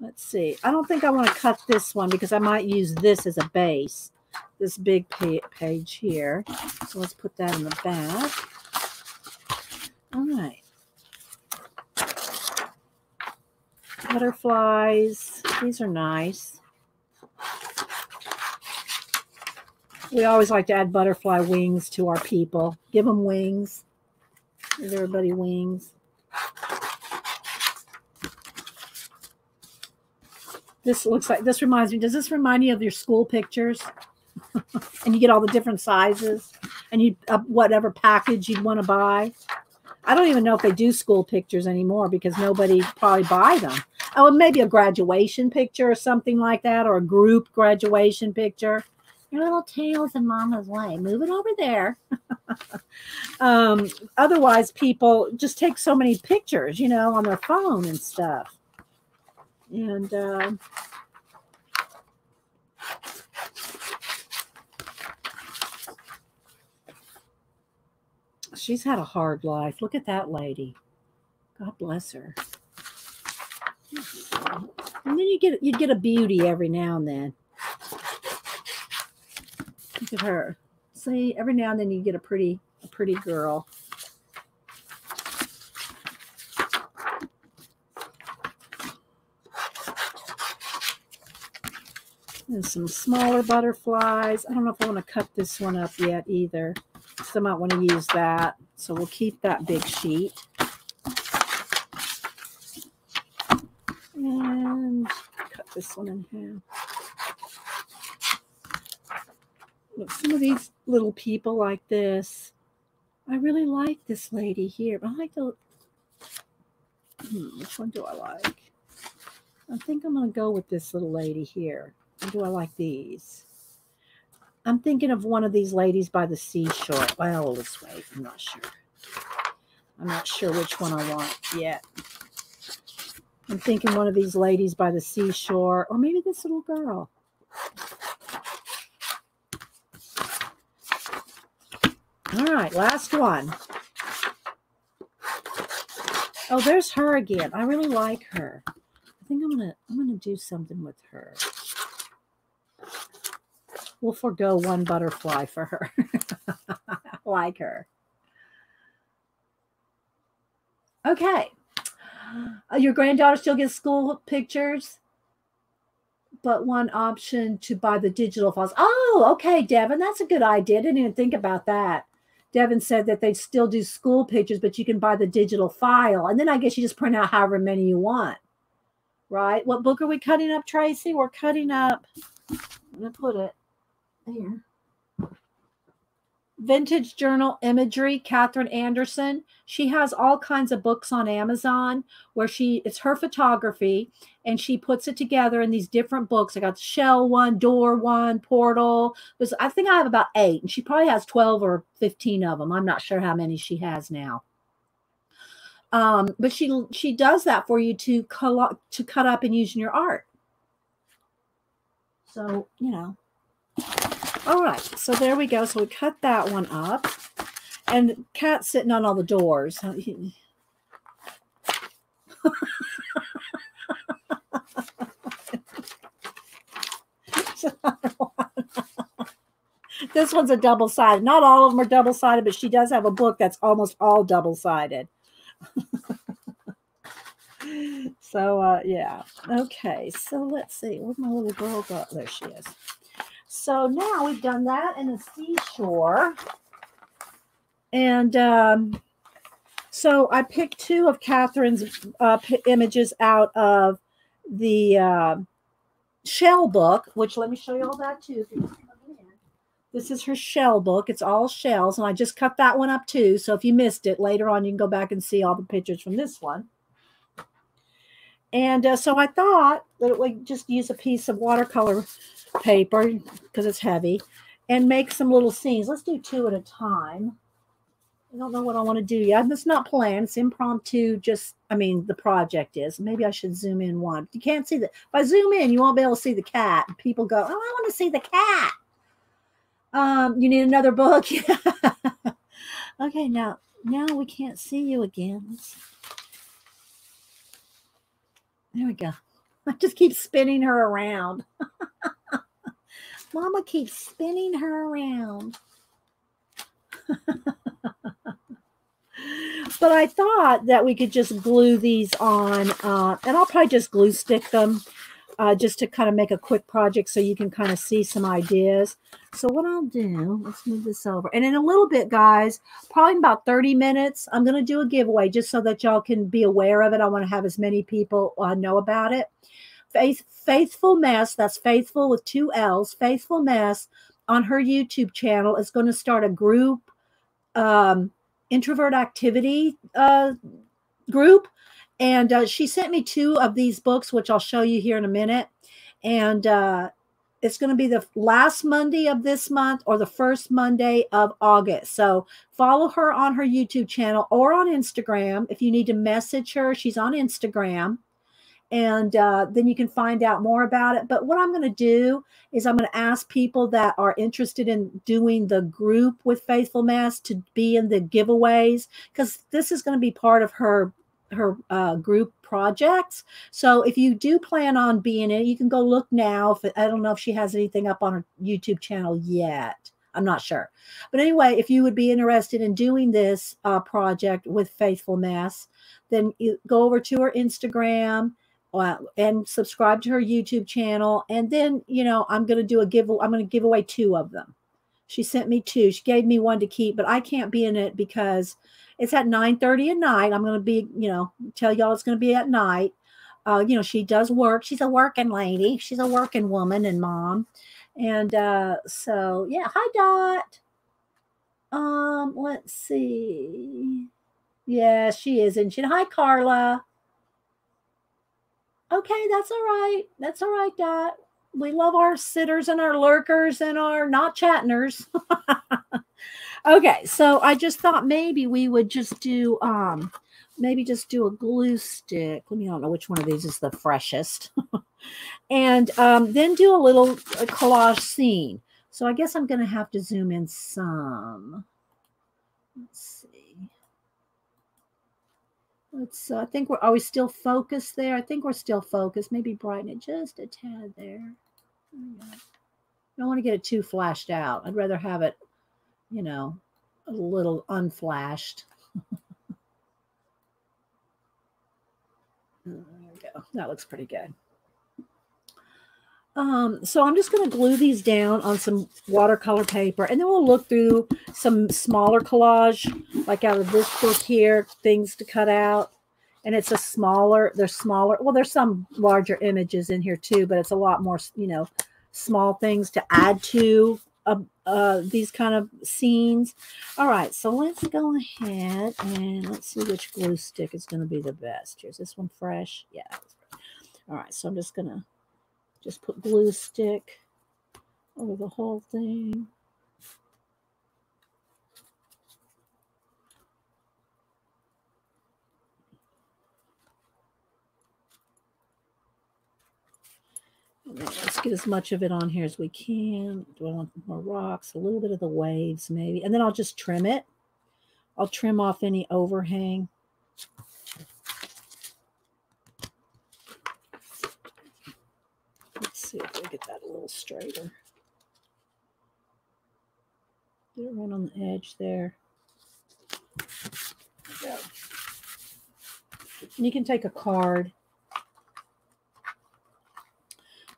Let's see. I don't think I want to cut this one because I might use this as a base. This big page here. So let's put that in the back. All right. Butterflies. These are nice. We always like to add butterfly wings to our people. Give them wings. Give everybody wings. This looks like, this reminds me, does this remind you of your school pictures? *laughs* and you get all the different sizes and you, uh, whatever package you'd want to buy. I don't even know if they do school pictures anymore because nobody probably buy them. Oh, maybe a graduation picture or something like that, or a group graduation picture your little tail's in mama's way. Move it over there. *laughs* um, otherwise, people just take so many pictures, you know, on their phone and stuff. And uh, she's had a hard life. Look at that lady. God bless her. And then you get you get a beauty every now and then. Look at her. See, every now and then you get a pretty, a pretty girl. And some smaller butterflies. I don't know if I want to cut this one up yet either. So I might want to use that. So we'll keep that big sheet. And cut this one in half. Look, some of these little people like this. I really like this lady here. I like the. Hmm, which one do I like? I think I'm going to go with this little lady here. Or do I like these? I'm thinking of one of these ladies by the seashore. Well, let's wait. I'm not sure. I'm not sure which one I want yet. I'm thinking one of these ladies by the seashore, or maybe this little girl. All right, last one. Oh, there's her again. I really like her. I think I'm gonna I'm gonna do something with her. We'll forego one butterfly for her. *laughs* Like her. Okay. Uh, your granddaughter still gets school pictures, but one option to buy the digital files. Oh, okay, Devin, that's a good idea. Didn't even think about that. Devin said that they still do school pictures, but you can buy the digital file. And then I guess you just print out however many you want. Right? What book are we cutting up, Tracy? We're cutting up. I'm going to put it there. Vintage Journal Imagery, Catherine Anderson. She has all kinds of books on Amazon where she it's her photography and she puts it together in these different books. I got shell one, door one, portal. There's I think I have about eight, and she probably has 12 or 15 of them. I'm not sure how many she has now. Um, but she she does that for you to to cut up and use in your art. So, you know, all right, so there we go. So we cut that one up. And cat's sitting on all the doors. *laughs* this one's a double sided. Not all of them are double sided, but she does have a book that's almost all double sided. *laughs* so, uh, yeah. Okay, so let's see. Where's my little girl go? There she is. So now we've done that in the seashore. And um, so I picked two of Catherine's uh, images out of the uh, shell book, which let me show you all that too. This is her shell book. It's all shells, and I just cut that one up too. So if you missed it later on, you can go back and see all the pictures from this one. And uh, so I thought that it would just use a piece of watercolor paper because it's heavy and make some little scenes. Let's do two at a time. I don't know what I want to do yet. It's not planned. It's impromptu. Just, I mean, the project is. Maybe I should zoom in one. You can't see the. If I zoom in, you won't be able to see the cat. People go, "Oh, I want to see the cat." Um, you need another book. *laughs* okay, now now we can't see you again. There we go. *laughs* I just keep spinning her around. *laughs* Mama keeps spinning her around. *laughs* but I thought that we could just glue these on, uh, and I'll probably just glue stick them uh, just to kind of make a quick project so you can kind of see some ideas. So what I'll do, let's move this over. And in a little bit, guys, probably about 30 minutes, I'm going to do a giveaway just so that y'all can be aware of it. I want to have as many people uh, know about it. Faith, Faithful Mess, that's Faithful with two L's, Faithful Mess on her YouTube channel is going to start a group, um, introvert activity uh, group. And uh, she sent me two of these books, which I'll show you here in a minute. And uh, it's going to be the last Monday of this month or the first Monday of August. So follow her on her YouTube channel or on Instagram. If you need to message her, she's on Instagram and uh, then you can find out more about it. But what I'm going to do is I'm going to ask people that are interested in doing the group with Faithful Mess to be in the giveaways because this is going to be part of her her uh, group projects. So if you do plan on being in it, you can go look now. If I don't know if she has anything up on her YouTube channel yet. I'm not sure. But anyway, if you would be interested in doing this uh, project with Faithful Mess, then go over to her Instagram uh, and subscribe to her YouTube channel. And then, you know, I'm going to do a give. I'm going to give away two of them. She sent me two. She gave me one to keep, but I can't be in it because it's at 9 30 at night. I'm going to be, you know, tell y'all it's going to be at night. Uh, you know, she does work. She's a working lady. She's a working woman and mom. And uh, so, yeah. Hi, Dot. Um, let's see. Yeah, she is, and she? Hi, Carla. Okay, that's all right. That's all right, Dot. We love our sitters and our lurkers and our not chatners. *laughs* okay, so I just thought maybe we would just do um maybe just do a glue stick. Let me I don't know which one of these is the freshest. *laughs* and um, then do a little a collage scene. So I guess I'm going to have to zoom in some. Let's Let's, I think we're, are we still focused there? I think we're still focused. Maybe brighten it just a tad there. I don't want to get it too flashed out. I'd rather have it, you know, a little unflashed. *laughs* There we go. That looks pretty good. Um, so I'm just going to glue these down on some watercolor paper and then we'll look through some smaller collage, like out of this book here, things to cut out. And it's a smaller, they're smaller. Well, there's some larger images in here too, but it's a lot more, you know, small things to add to uh, uh, these kind of scenes. All right, so let's go ahead and let's see which glue stick is going to be the best. Here's this one fresh. Yeah. All right, so I'm just going to just put glue stick over the whole thing. let's get as much of it on here as we can. Do I want more rocks? A little bit of the waves, maybe. And then I'll just trim it. I'll trim off any overhang. See if we get that a little straighter. Get it right on the edge there. there and you can take a card.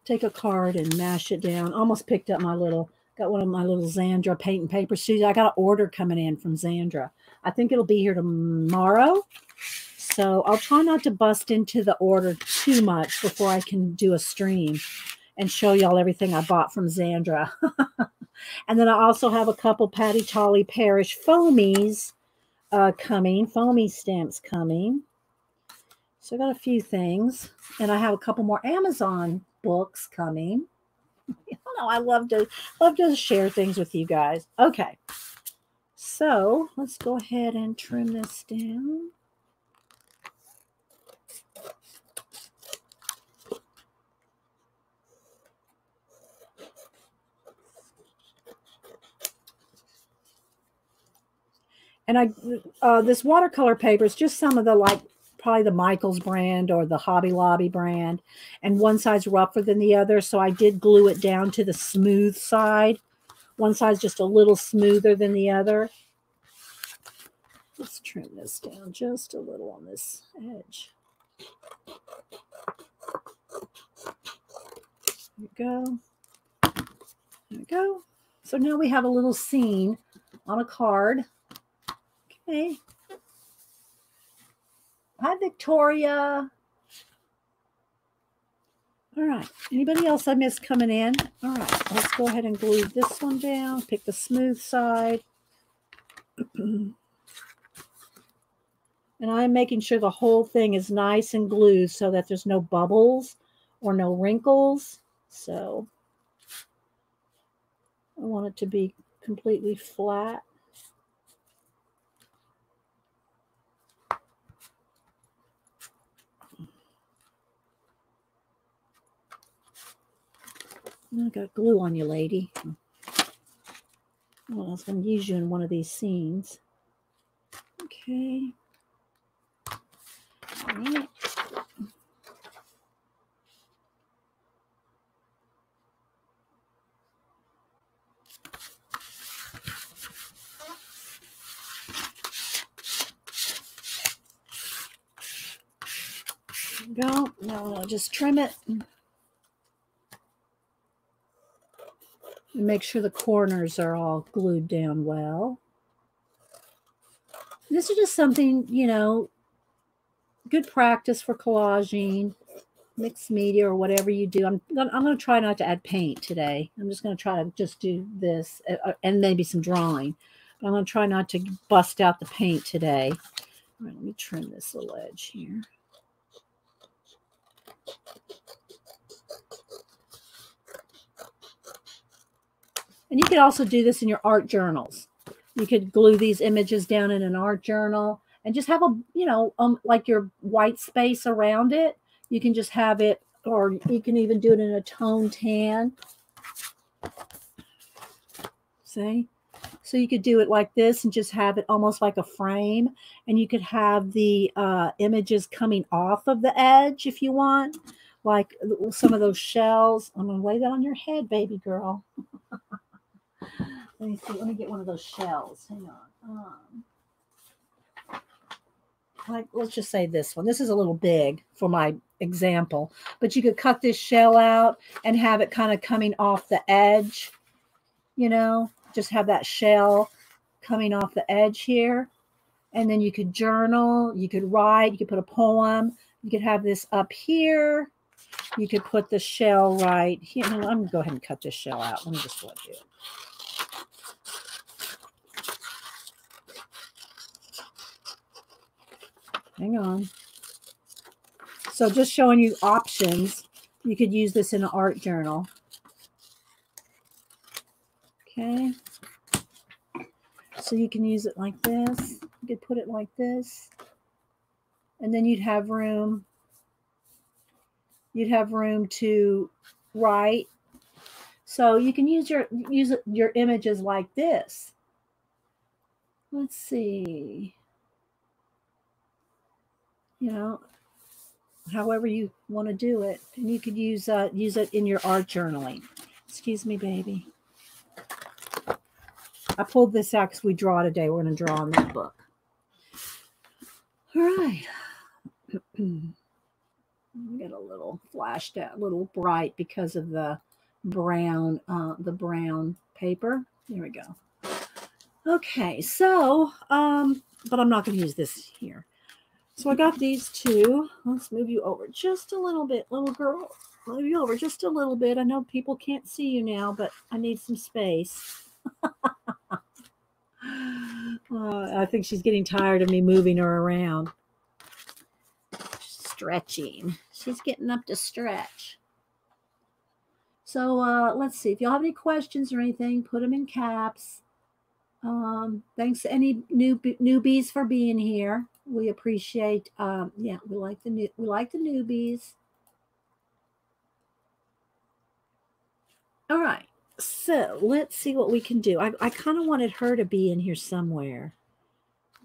Take a card and mash it down. Almost picked up my little, got one of my little Xandra paint and paper studios. I got an order coming in from Xandra. I think it'll be here tomorrow. So I'll try not to bust into the order too much before I can do a stream and show y'all everything I bought from Zandra. *laughs* and then I also have a couple Patty Tolly Parish foamies uh, coming, foamy stamps coming. So I got a few things. And I have a couple more Amazon books coming. *laughs* you know, I love to love to share things with you guys. Okay. So let's go ahead and trim this down. And I, uh, this watercolor paper is just some of the like probably the Michaels brand or the Hobby Lobby brand, and one side's rougher than the other. So I did glue it down to the smooth side. One side's just a little smoother than the other. Let's trim this down just a little on this edge. There we go. There we go. So now we have a little scene on a card Hey. Hi, Victoria. All right. Anybody else I missed coming in? All right. Let's go ahead and glue this one down. Pick the smooth side. *clears throat* and I'm making sure the whole thing is nice and glued so that there's no bubbles or no wrinkles. So I want it to be completely flat. I got glue on you, lady. Well, I was going to use you in one of these scenes. Okay. All right. go. Now I'll just trim it. Make sure the corners are all glued down well. This is just something, you know, good practice for collaging, mixed media, or whatever you do. I'm, I'm going to try not to add paint today. I'm just going to try to just do this uh, uh, and maybe some drawing. But I'm going to try not to bust out the paint today. All right, let me trim this little edge here. And you could also do this in your art journals. You could glue these images down in an art journal and just have a, you know, um, like your white space around it. You can just have it, or you can even do it in a tone tan. See? So you could do it like this and just have it almost like a frame. And you could have the uh, images coming off of the edge if you want, like some of those shells. I'm going to lay that on your head, baby girl. *laughs* Let me see. Let me get one of those shells. Hang on. Um, like let's just say this one. This is a little big for my example, but you could cut this shell out and have it kind of coming off the edge, you know, just have that shell coming off the edge here. And then you could journal, you could write, you could put a poem, you could have this up here. You could put the shell right here. I'm going to go ahead and cut this shell out. Let me just let you. Hang on. So just showing you options. You could use this in an art journal. Okay. So you can use it like this. You could put it like this. And then you'd have room. You'd have room to write. So you can use your use your images like this. Let's see. You know, however you want to do it, and you could use uh, use it in your art journaling. Excuse me, baby. I pulled this out because we draw today. We're going to draw on that book. All right. *clears throat* get a little flashed out, a little bright because of the brown, uh, the brown paper. There we go. Okay, so, um, but I'm not going to use this here. So I got these two. Let's move you over just a little bit, little girl. Move you over just a little bit. I know people can't see you now, but I need some space. *laughs* uh, I think she's getting tired of me moving her around. Stretching. She's getting up to stretch. So uh, let's see. If y'all have any questions or anything, put them in caps. Um, thanks to any new newbies for being here. We appreciate. Um, yeah, we like the new. We like the newbies. All right. So let's see what we can do. I, I kind of wanted her to be in here somewhere,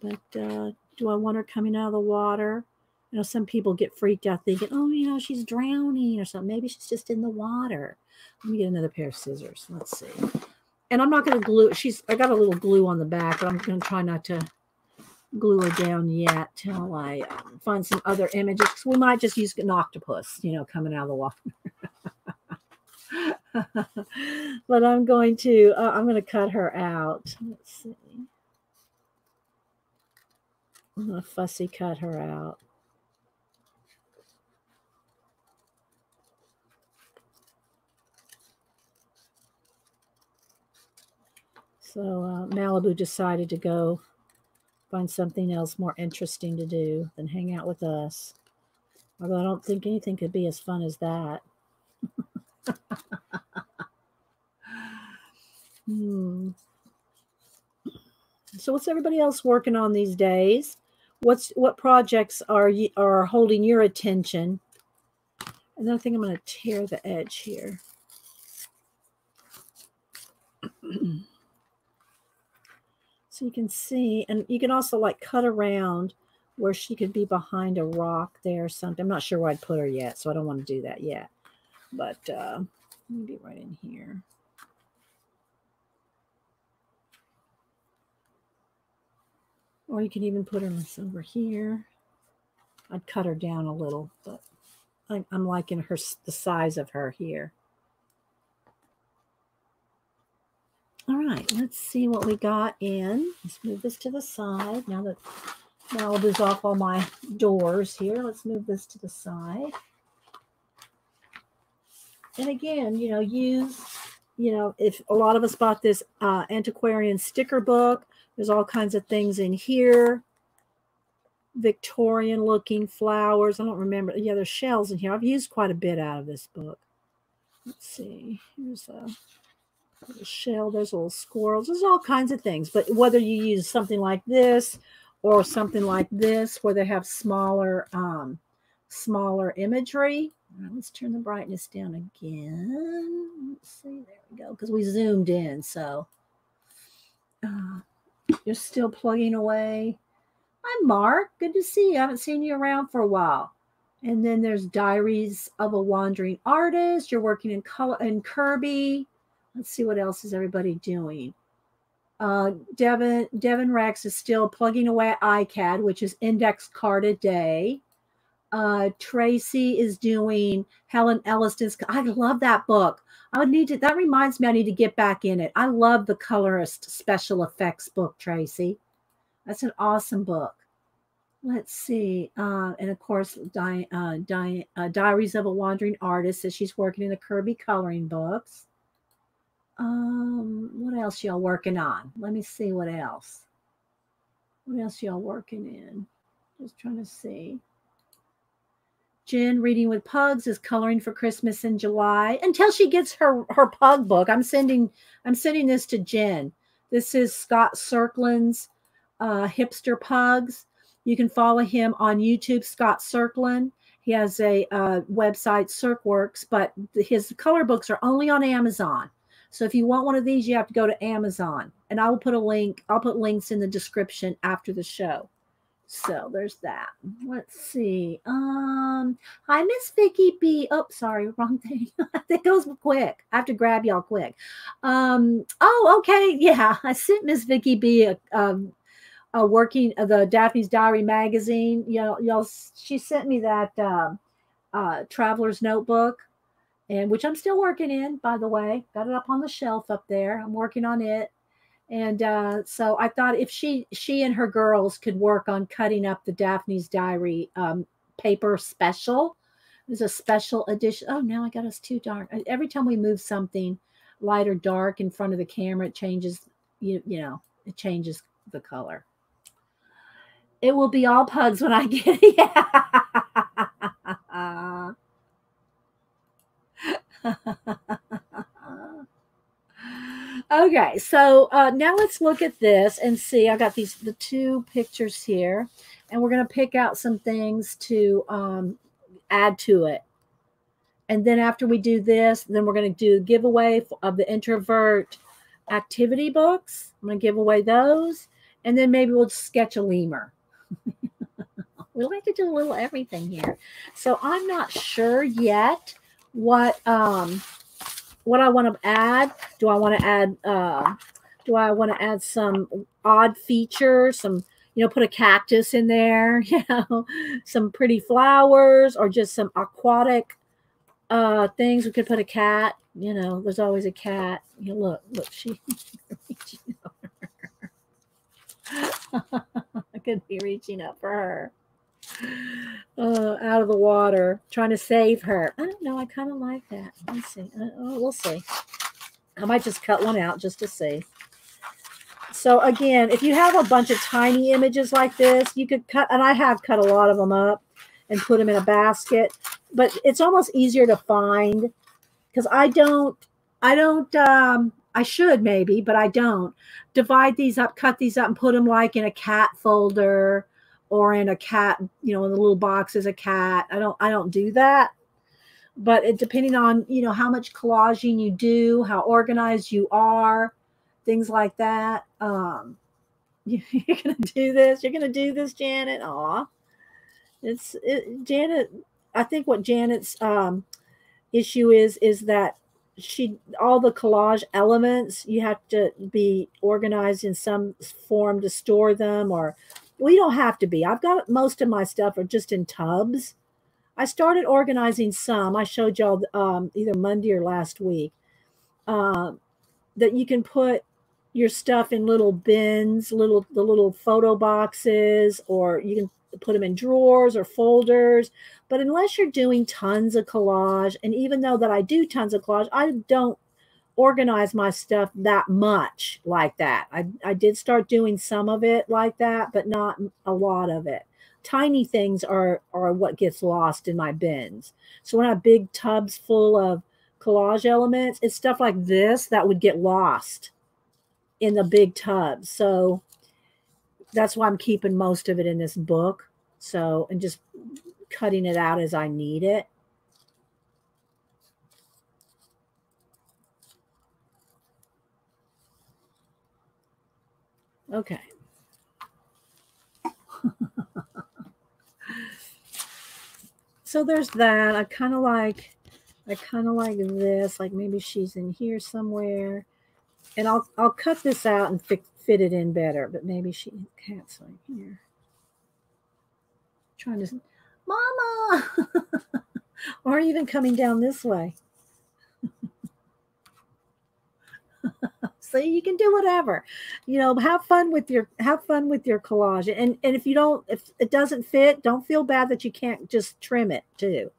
but uh, do I want her coming out of the water? You know, some people get freaked out thinking, oh, you know, she's drowning or something. Maybe she's just in the water. Let me get another pair of scissors. Let's see. And I'm not going to glue. She's. I got a little glue on the back, but I'm going to try not to glue her down yet till I um, find some other images. We might just use an octopus, you know, coming out of the water. *laughs* but I'm going to, uh, I'm going to cut her out. Let's see. I'm going to fussy cut her out. So uh, Malibu decided to go find something else more interesting to do than hang out with us. Although I don't think anything could be as fun as that. *laughs* hmm. So what's everybody else working on these days? What's what projects are you are holding your attention? And then I think I'm going to tear the edge here. *clears throat* so you can see, and you can also like cut around where she could be behind a rock there or something. I'm not sure where I'd put her yet, so I don't want to do that yet but uh, maybe right in here. Or you can even put her over here. I'd cut her down a little, but I'm liking her the size of her here. All right, let's see what we got in. Let's move this to the side. Now that now I'll Malibu's off all my doors here, let's move this to the side and again, you know, use, you know, if a lot of us bought this uh, antiquarian sticker book, there's all kinds of things in here. Victorian looking flowers. I don't remember. Yeah, there's shells in here. I've used quite a bit out of this book. Let's see. Here's a shell. There's little squirrels. There's all kinds of things. But whether you use something like this or something like this, where they have smaller, um, smaller imagery, let's turn the brightness down again. Let's see, there we go, because we zoomed in. So uh, you're still plugging away. Hi, Mark. Good to see you. I haven't seen you around for a while. And then there's Diaries of a Wandering Artist. You're working in color in Kerby. Let's see what else is everybody doing. Uh, Devin Devin Rex is still plugging away at iCAD, which is index card a day. Uh, Tracy is doing Helen Elliston's. I love that book. I would need to. That reminds me, I need to get back in it. I love the colorist special effects book, Tracy. That's an awesome book. Let's see. Uh, and of course, Di, uh, Di, uh, Diaries of a Wandering Artist says she's working in the Kerby coloring books. Um, what else y'all working on? Let me see what else. What else y'all working in? Just trying to see. Jen reading with pugs is coloring for Christmas in July until she gets her her pug book. I'm sending I'm sending this to Jen. This is Scott Serkland's uh, hipster pugs. You can follow him on YouTube, Scott Circlin. He has a uh, website, Serkworks, but his color books are only on Amazon. So if you want one of these, you have to go to Amazon. And I will put a link, I'll put links in the description after the show. So there's that. Let's see. Um, hi, Miss Vicky B. Oh, sorry, *laughs* wrong thing. that goes quick. I have to grab y'all quick. Um, oh, okay. Yeah, *laughs* I sent Miss Vicky B a, um, uh, working uh, the Daphne's Diary magazine. Y'all, y'all, she sent me that uh, uh, traveler's notebook, and which I'm still working in, by the way. Got it up on the shelf up there. I'm working on it, and uh, so I thought if she she and her girls could work on cutting up the Daphne's Diary um, paper special. It was a special edition. Oh, now I got us too dark. Every time we move something light or dark in front of the camera, it changes. You you know, it changes the color. It will be all pugs when I get *laughs* it. Okay, so uh, now let's look at this and see. I got these the two pictures here, and we're going to pick out some things to um, add to it. And then after we do this, then we're going to do giveaway of the introvert activity books. I'm going to give away those, and then maybe we'll sketch a lemur. we like to do a little everything here. So I'm not sure yet what um what I want to add. Do I want to add uh do I want to add some odd features, some you know, put a cactus in there, *laughs* you know, some pretty flowers or just some aquatic uh things. We could put a cat, you know, there's always a cat. You know, look, look, she *laughs* *laughs* I could be reaching up for her. Uh, out of the water, trying to save her. I don't know. I kind of like that. Let's see. Uh, oh, we'll see. I might just cut one out just to see. So again, if you have a bunch of tiny images like this, you could cut, and I have cut a lot of them up and put them in a basket, but it's almost easier to find because I don't, I don't, um, I should maybe, but I don't divide these up, cut these up and put them like in a cat folder or in a cat, you know, in the little box is a cat. I don't, I don't do that. But it, depending on, you know, how much collaging you do, how organized you are, things like that. Um, *laughs* you, are going to do this. You're to do this, Janet. Aw. It's it, Janet. I think what Janet's um, issue is, is that she all the collage elements you have to be organized in some form to store them or we don't have to be. I've got most of my stuff are just in tubs. I started organizing some. I showed y'all um, either monday or last week uh, that you can put your stuff in little bins little the little photo boxes or you can put them in drawers or folders. But unless you're doing tons of collage, and even though that I do tons of collage, I don't organize my stuff that much like that. I, I did start doing some of it like that, but not a lot of it. Tiny things are are what gets lost in my bins. So when I have big tubs full of collage elements, it's stuff like this that would get lost in the big tubs. So that's why I'm keeping most of it in this book. So, and just cutting it out as I need it. Okay. *laughs* so there's that. I kind of like, I kind of like this. Like maybe she's in here somewhere and I'll I'll cut this out and fix fit it in better. But maybe she can't swing here. Trying to, Mama, *laughs* or even coming down this way. *laughs* See, you can do whatever. You know, have fun with your have fun with your collage. And and if you don't if it doesn't fit, don't feel bad that you can't just trim it too.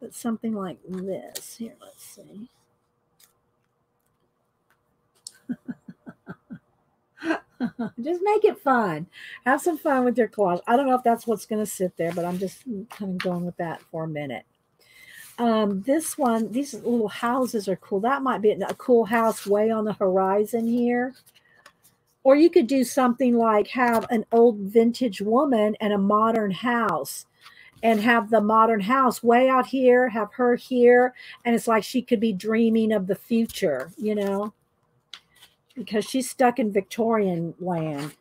But something like this. Here, let's see. *laughs* just make it fun. Have some fun with your collage. I don't know if that's what's going to sit there, but I'm just kind of going with that for a minute. Um, this one, these little houses are cool. That might be a cool house way on the horizon here. Or you could do something like have an old vintage woman and a modern house and have the modern house way out here, have her here. And it's like she could be dreaming of the future, you know, because she's stuck in Victorian land.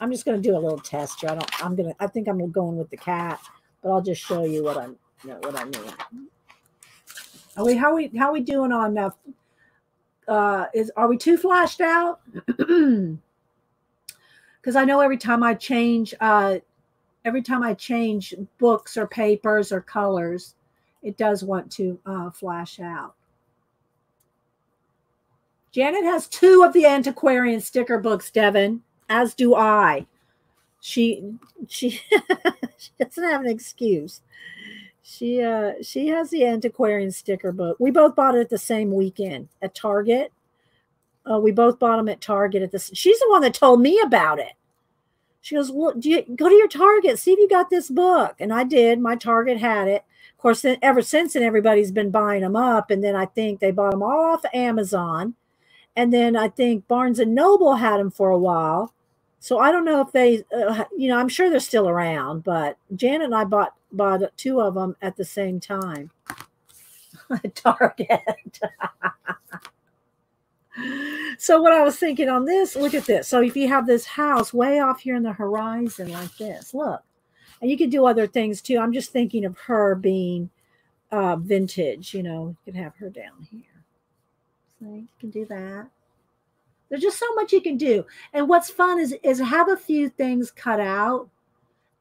I'm just going to do a little test here. I don't, I'm going to, I think I'm going with the cat, but I'll just show you what I'm, know, what I mean. Are we how we how we doing on uh, uh is are we too flashed out? *clears throat* Because I know every time I change uh every time I change books or papers or colors, it does want to uh, flash out. Janet has two of the antiquarian sticker books, Devin, as do I. She she, *laughs* she doesn't have an excuse. She uh she has the antiquarian sticker book. We both bought it at the same weekend at Target. Uh, we both bought them at Target at this. She's the one that told me about it. She goes, "Well, do you go to your Target, see if you got this book?" And I did. My Target had it. Of course, then ever since then, everybody's been buying them up. And then I think they bought them all off Amazon. And then I think Barnes and Noble had them for a while. So I don't know if they, uh, you know, I'm sure they're still around, but Janet and I bought bought two of them at the same time. *laughs* Target. *laughs* so what I was thinking on this, look at this. So if you have this house way off here in the horizon like this, look, and you could do other things too. I'm just thinking of her being uh, vintage. You know, you could have her down here. So you can do that. There's just so much you can do. And what's fun is is have a few things cut out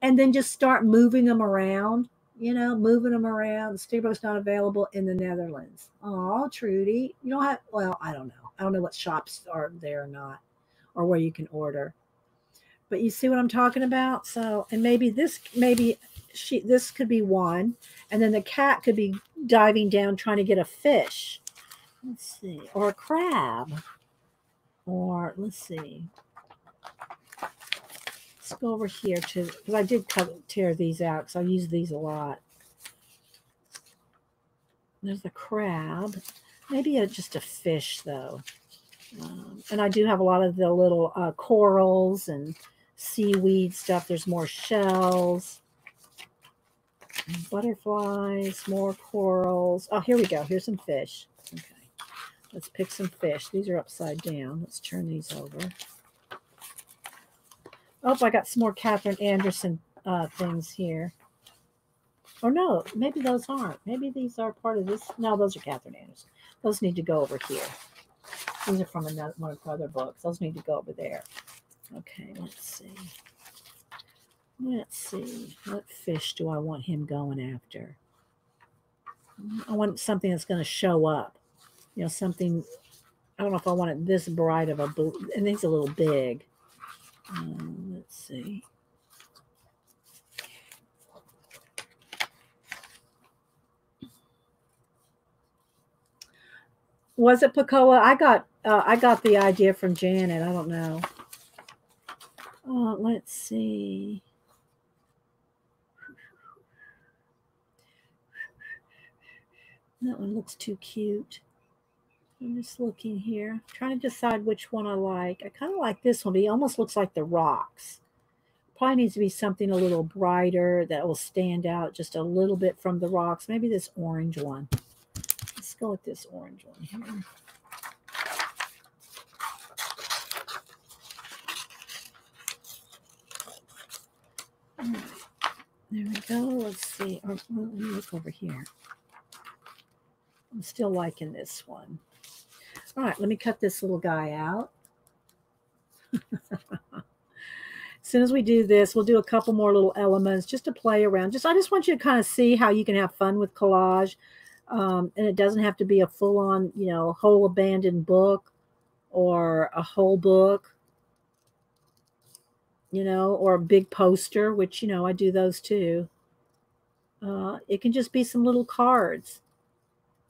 and then just start moving them around, you know, moving them around. The steelbook's not available in the Netherlands. Oh, Trudy. You don't have well, I don't know. I don't know what shops are there or not, or where you can order. But you see what I'm talking about? So, and maybe this, maybe she, this could be one, and then the cat could be diving down trying to get a fish. Let's see, or a crab or let's see. Let's go over here to because I did cut tear these out because I use these a lot. There's the crab. Maybe a, just a fish though. Um, and I do have a lot of the little uh, corals and seaweed stuff. There's more shells, butterflies, more corals. Oh, here we go. Here's some fish. Okay. Let's pick some fish. These are upside down. Let's turn these over. Oh, I got some more Catherine Anderson uh, things here. Or no, maybe those aren't. Maybe these are part of this. No, those are Catherine Anderson. Those need to go over here. These are from another one of her other books. Those need to go over there. Okay, let's see. Let's see. What fish do I want him going after? I want something that's going to show up you know, something, I don't know if I want it this bright of a blue, and it's a little big. Um, let's see. Was it Pacoa? I got uh, I got the idea from Janet. I don't know. Uh, let's see. That one looks too cute. I'm just looking here, trying to decide which one I like. I kind of like this one, but he almost looks like the rocks. Probably needs to be something a little brighter that will stand out just a little bit from the rocks. Maybe this orange one. Let's go with this orange one here. There we go. Let's see. Or, let me look over here. I'm still liking this one. All right, let me cut this little guy out. *laughs* as soon as we do this, we'll do a couple more little elements just to play around. Just I just want you to kind of see how you can have fun with collage. Um, and it doesn't have to be a full-on, you know, whole abandoned book or a whole book, you know, or a big poster, which, you know, I do those too. Uh, it can just be some little cards.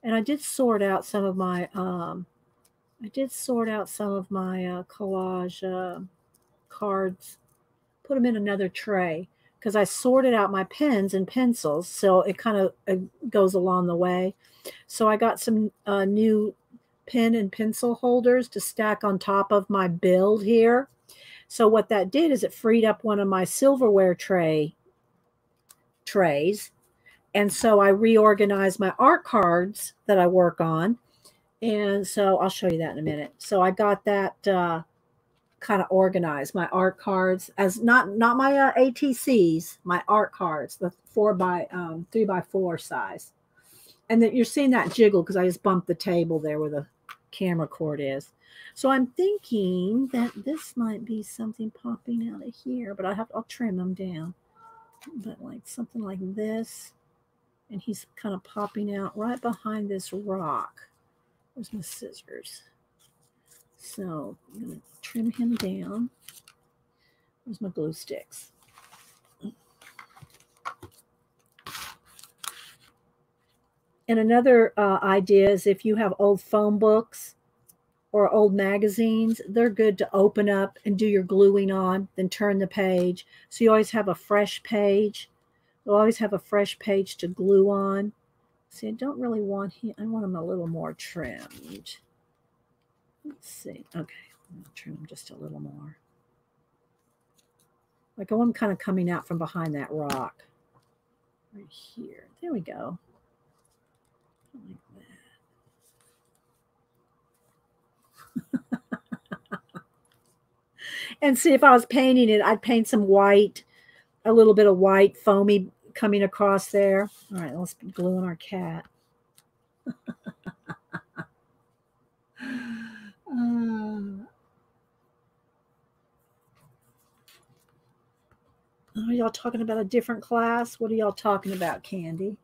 And I did sort out some of my um, I did sort out some of my uh, collage uh, cards, put them in another tray because I sorted out my pens and pencils. So it kind of uh, goes along the way. So I got some uh, new pen and pencil holders to stack on top of my build here. So what that did is it freed up one of my silverware tray trays. And so I reorganized my art cards that I work on and so I'll show you that in a minute. So I got that uh, kind of organized, my art cards as not not my uh, ATCs, my art cards, the four by um, three by four size. And that you're seeing that jiggle because I just bumped the table there where the camera cord is. So I'm thinking that this might be something popping out of here, but I have I'll trim them down. But like something like this, and he's kind of popping out right behind this rock. Where's my scissors? So I'm going to trim him down. Where's my glue sticks? And another uh, idea is if you have old phone books or old magazines, they're good to open up and do your gluing on, then turn the page. So you always have a fresh page. You'll always have a fresh page to glue on. See, I don't really want him. I want him a little more trimmed. Let's see. Okay, I'll trim him just a little more. Like I want him kind of coming out from behind that rock. Right here. There we go. Like that. *laughs* and see if I was painting it, I'd paint some white, a little bit of white foamy coming across there. All right, let's be gluing our cat. uh, are y'all talking about a different class? What are y'all talking about, Candy?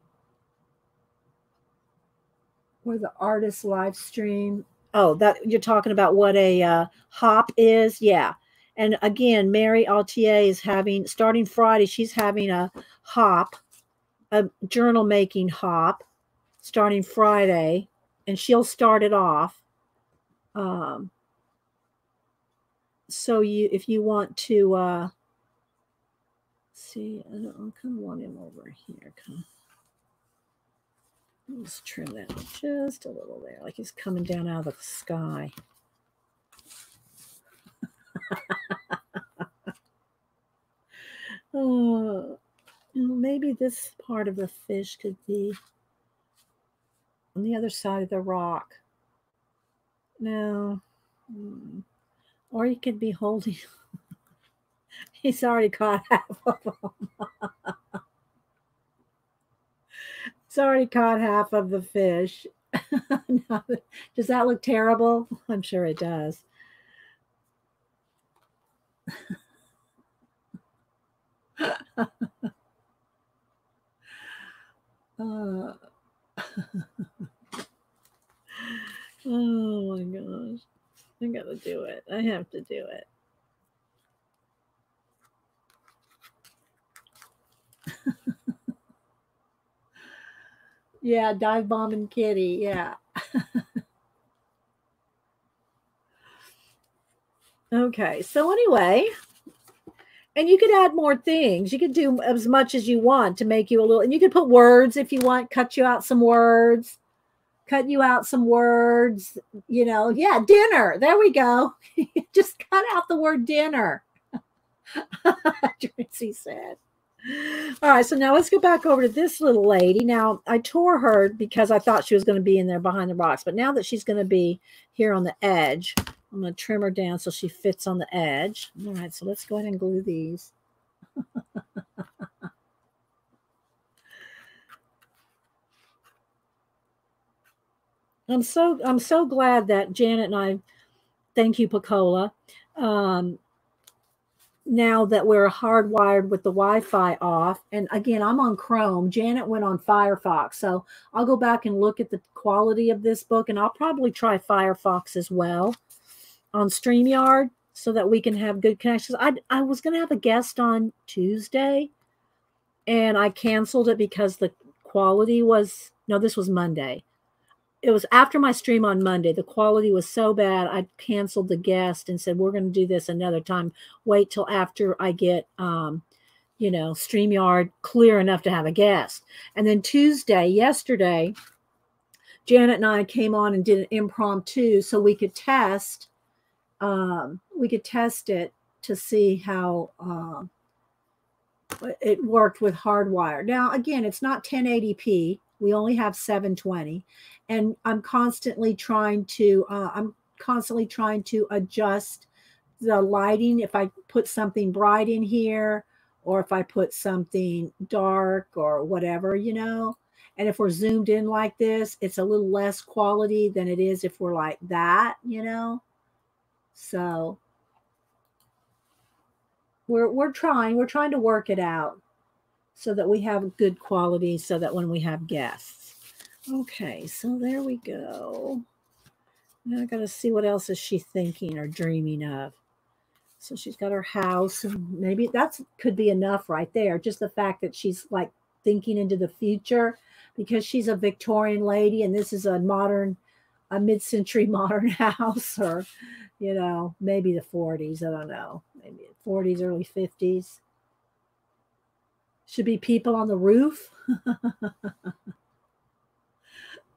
Where the artist live stream? Oh, that you're talking about what a uh, hop is? Yeah. And again, Mary Altier is having, starting Friday, she's having a hop, a journal making hop, starting Friday. And she'll start it off. Um, so you, if you want to, uh, see, I, don't, I kind of want him over here. Of. Let's trim that just a little there, like he's coming down out of the sky. *laughs* oh, maybe this part of the fish could be on the other side of the rock. No. Hmm. Or he could be holding. *laughs* He's already caught *laughs* half of them. He's already caught half of the fish. does that look terrible? I'm sure it does. *laughs* oh my gosh. I gotta do it. I have to do it. *laughs* yeah, dive bombing kitty. Yeah. *laughs* okay. So, anyway, and you could add more things. You could do as much as you want to make you a little, and you could put words if you want, cut you out some words, cut you out some words, you know, yeah, dinner. There we go. *laughs* Just cut out the word dinner. *laughs* Tracy said. All right, so now let's go back over to this little lady. Now, I tore her because I thought she was going to be in there behind the rocks, but now that she's going to be here on the edge, I'm going to trim her down so she fits on the edge. All right, so let's go ahead and glue these. *laughs* I'm so I'm so glad that Janet and I thank you, Pacola. Um, now that we're hardwired with the Wi-Fi off, and again, I'm on Chrome. Janet went on Firefox, so I'll go back and look at the quality of this book, and I'll probably try Firefox as well on StreamYard so that we can have good connections. I I was going to have a guest on Tuesday, and I canceled it because the quality was no, this was Monday it was after my stream on Monday. The quality was so bad, I canceled the guest and said, We're going to do this another time. Wait till after I get, um, you know, StreamYard clear enough to have a guest. And then Tuesday, yesterday, Janet and I came on and did an impromptu so we could test. Um, we could test it to see how uh, it worked with hardwire. Now, again, it's not 1080p. We only have 720 and I'm constantly trying to uh, I'm constantly trying to adjust the lighting if I put something bright in here or if I put something dark or whatever, you know. And if we're zoomed in like this, it's a little less quality than it is if we're like that, you know. So we're we're trying, we're trying to work it out so that we have good quality so that when we have guests Okay, so there we go. Now I got to see what else is she thinking or dreaming of. So she's got her house, maybe that's could be enough right there. Just the fact that she's like thinking into the future because she's a Victorian lady and this is a modern, a mid-century *laughs* modern house, or you know, maybe the 40s. I don't know, maybe 40s, early 50s. Should be people on the roof. *laughs*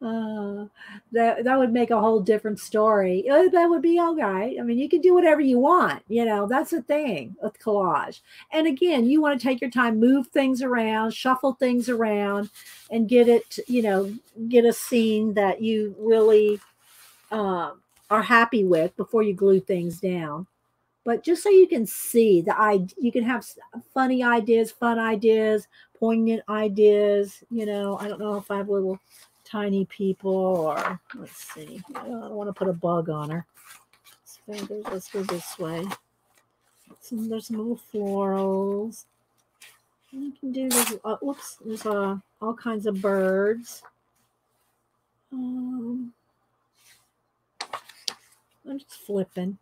Uh, that that would make a whole different story. Uh, that would be all right. I mean, you can do whatever you want. You know, that's the thing with collage. And again, you want to take your time, move things around, shuffle things around, and get it. You know, get a scene that you really um, are happy with before you glue things down. But just so you can see the I, you can have funny ideas, fun ideas, poignant ideas. You know, I don't know if I have little tiny people or let's see i don't want to put a bug on her. Let's go this way. Some, there's some little florals. You can do this uh, whoops there's uh, all kinds of birds. Um, i'm just flipping.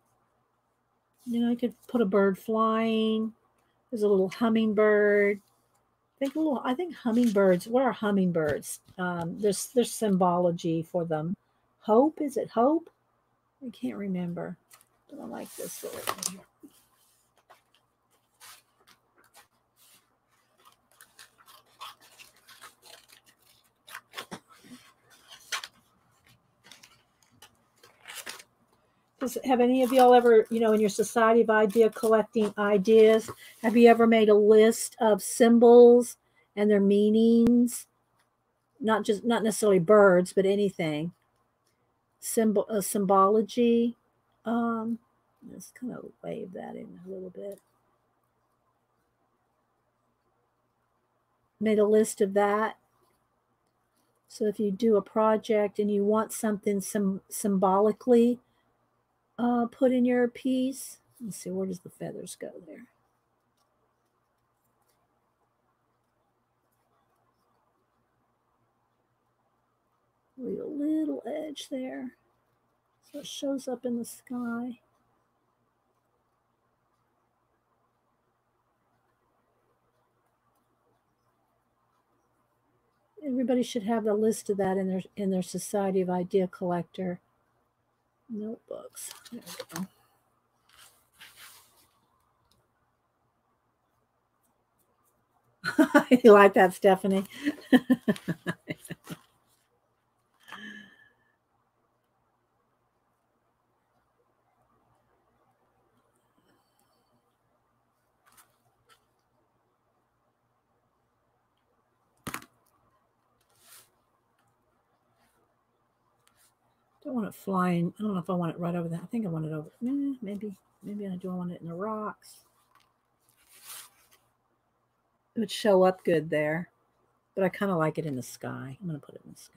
You know i could put a bird flying. There's a little hummingbird think little. I think hummingbirds. What are hummingbirds? Um, there's there's symbology for them. Hope is it hope? I can't remember. But I like this little here. Does, have any of y'all ever, you know, in your Society of Idea collecting ideas, have you ever made a list of symbols and their meanings? Not just, not necessarily birds, but anything. Symbol, uh, symbology. Um, let's kind of wave that in a little bit. Made a list of that. So if you do a project and you want something some symbolically uh, put in your piece. Let's see, where does the feathers go there? Leave a little edge there so it shows up in the sky. Everybody should have the list of that in their in their Society of Idea Collector notebooks. There we go. *laughs* you like that, Stephanie? *laughs* don't want it flying. I don't know if I want it right over there. I think I want it over. Eh, maybe, maybe I do want it in the rocks. It would show up good there, but I kind of like it in the sky. I'm going to put it in the sky.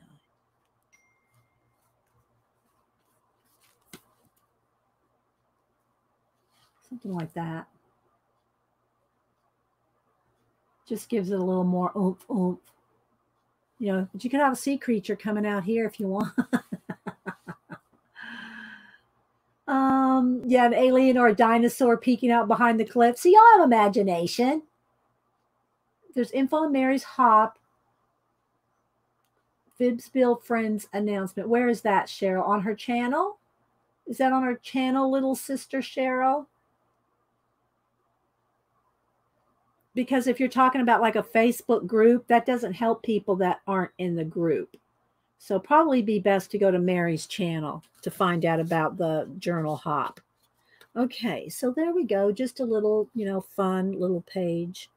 Something like that. Just gives it a little more oomph, oomph. You know, but you could have a sea creature coming out here if you want. *laughs* um, yeah, an alien or a dinosaur peeking out behind the cliff. So y'all have imagination. There's info on Mary's hop. Fibsville Friends announcement. Where is that, Cheryl? On her channel? Is that on her channel, little sister Cheryl? Because if you're talking about like a Facebook group, that doesn't help people that aren't in the group. So probably be best to go to Mary's channel to find out about the journal hop. Okay, so there we go. Just a little, you know, fun little page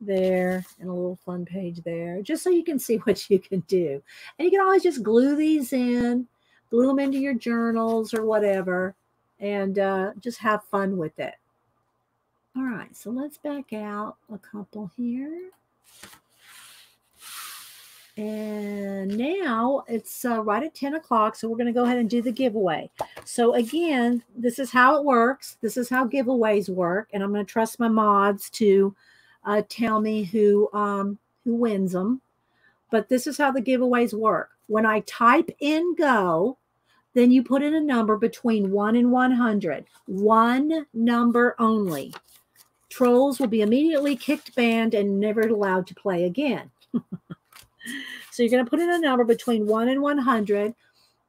there and a little fun page there, just so you can see *laughs* what you can do. And you can always just glue these in, glue them into your journals or whatever, and uh, just have fun with it. All right, so let's back out a couple here. And now it's uh, right at 10 o'clock. So we're going to go ahead and do the giveaway. So again, this is how it works. This is how giveaways work. And I'm going to trust my mods to uh, tell me who um, who wins them. But this is how the giveaways work. When I type in go, then you put in a number between 1 and 100. One number only. Trolls will be immediately kicked, banned, and never allowed to play again. *laughs* so you're going to put in a number between 1 and 100.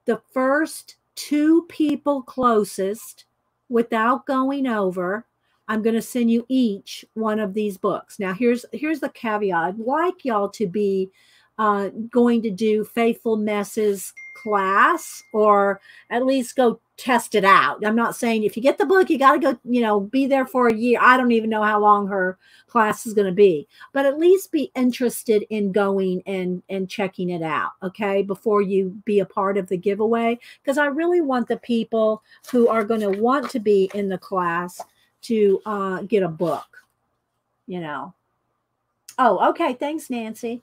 The first two people closest without going over I'm going to send you each one of these books. Now, here's here's the caveat. I'd like y'all to be uh, going to do Faithful Messes class or at least go test it out. I'm not saying if you get the book, you got to go, you know, be there for a year. I don't even know how long her class is going to be, but at least be interested in going and and checking it out, okay, before you be a part of the giveaway because I really want the people who are going to want to be in the class to uh, get a book, you know. Oh, okay. Thanks, Nancy.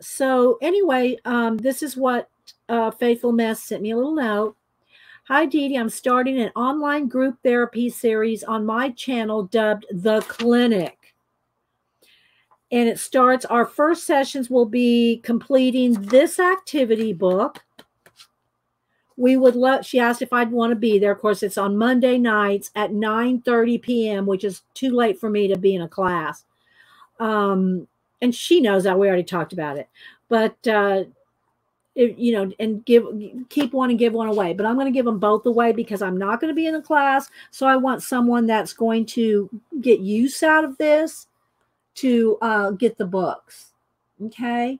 So, anyway, um, this is what uh, Faithful Mess sent me a little note. Hi, Dede. I'm starting an online group therapy series on my channel dubbed The Clinic. And it starts, our first sessions will be completing this activity book we would love she asked if i'd want to be there of course it's on monday nights at 9 30 p.m which is too late for me to be in a class um and she knows that we already talked about it but uh you know and give keep one and give one away but i'm going to give them both away because i'm not going to be in the class. So i want someone that's going to get use out of this to uh get the books okay?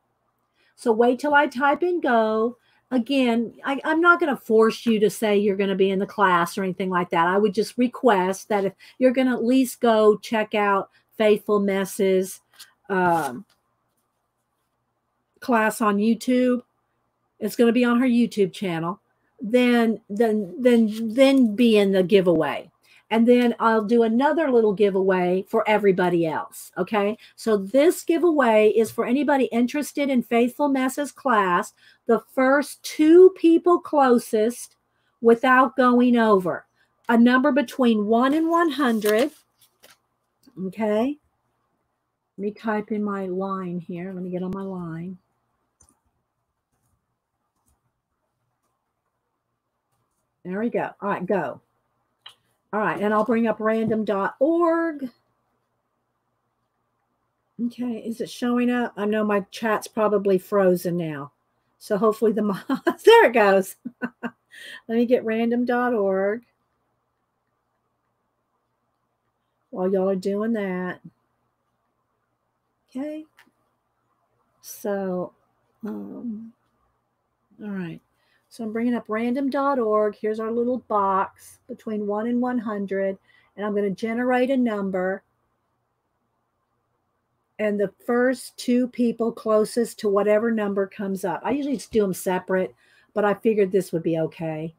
So wait till i type in go. Again, I, am not going to force you to say you're going to be in the class or anything like that. I would just request that if you're going to at least go check out Faithful Messes um, class on YouTube, it's going to be on her YouTube channel. Then, then, then, then be in the giveaway and then I'll do another little giveaway for everybody else. Okay. So this giveaway is for anybody interested in Faithful Messes class, the first two people closest without going over. A number between 1 and 100. Okay. Let me type in my line here. Let me get on my line. There we go. All right, go. All right, and I'll bring up random.org. Okay, is it showing up? I know my chat's probably frozen now. So hopefully the *laughs* there it goes. *laughs* Let me get random.org. While y'all are doing that. Okay. So, um, all right. So I'm bringing up random.org. Here's our little box between 1 and 100. And I'm going to generate a number. And the first two people closest to whatever number comes up. I usually just do them separate, but I figured this would be okay.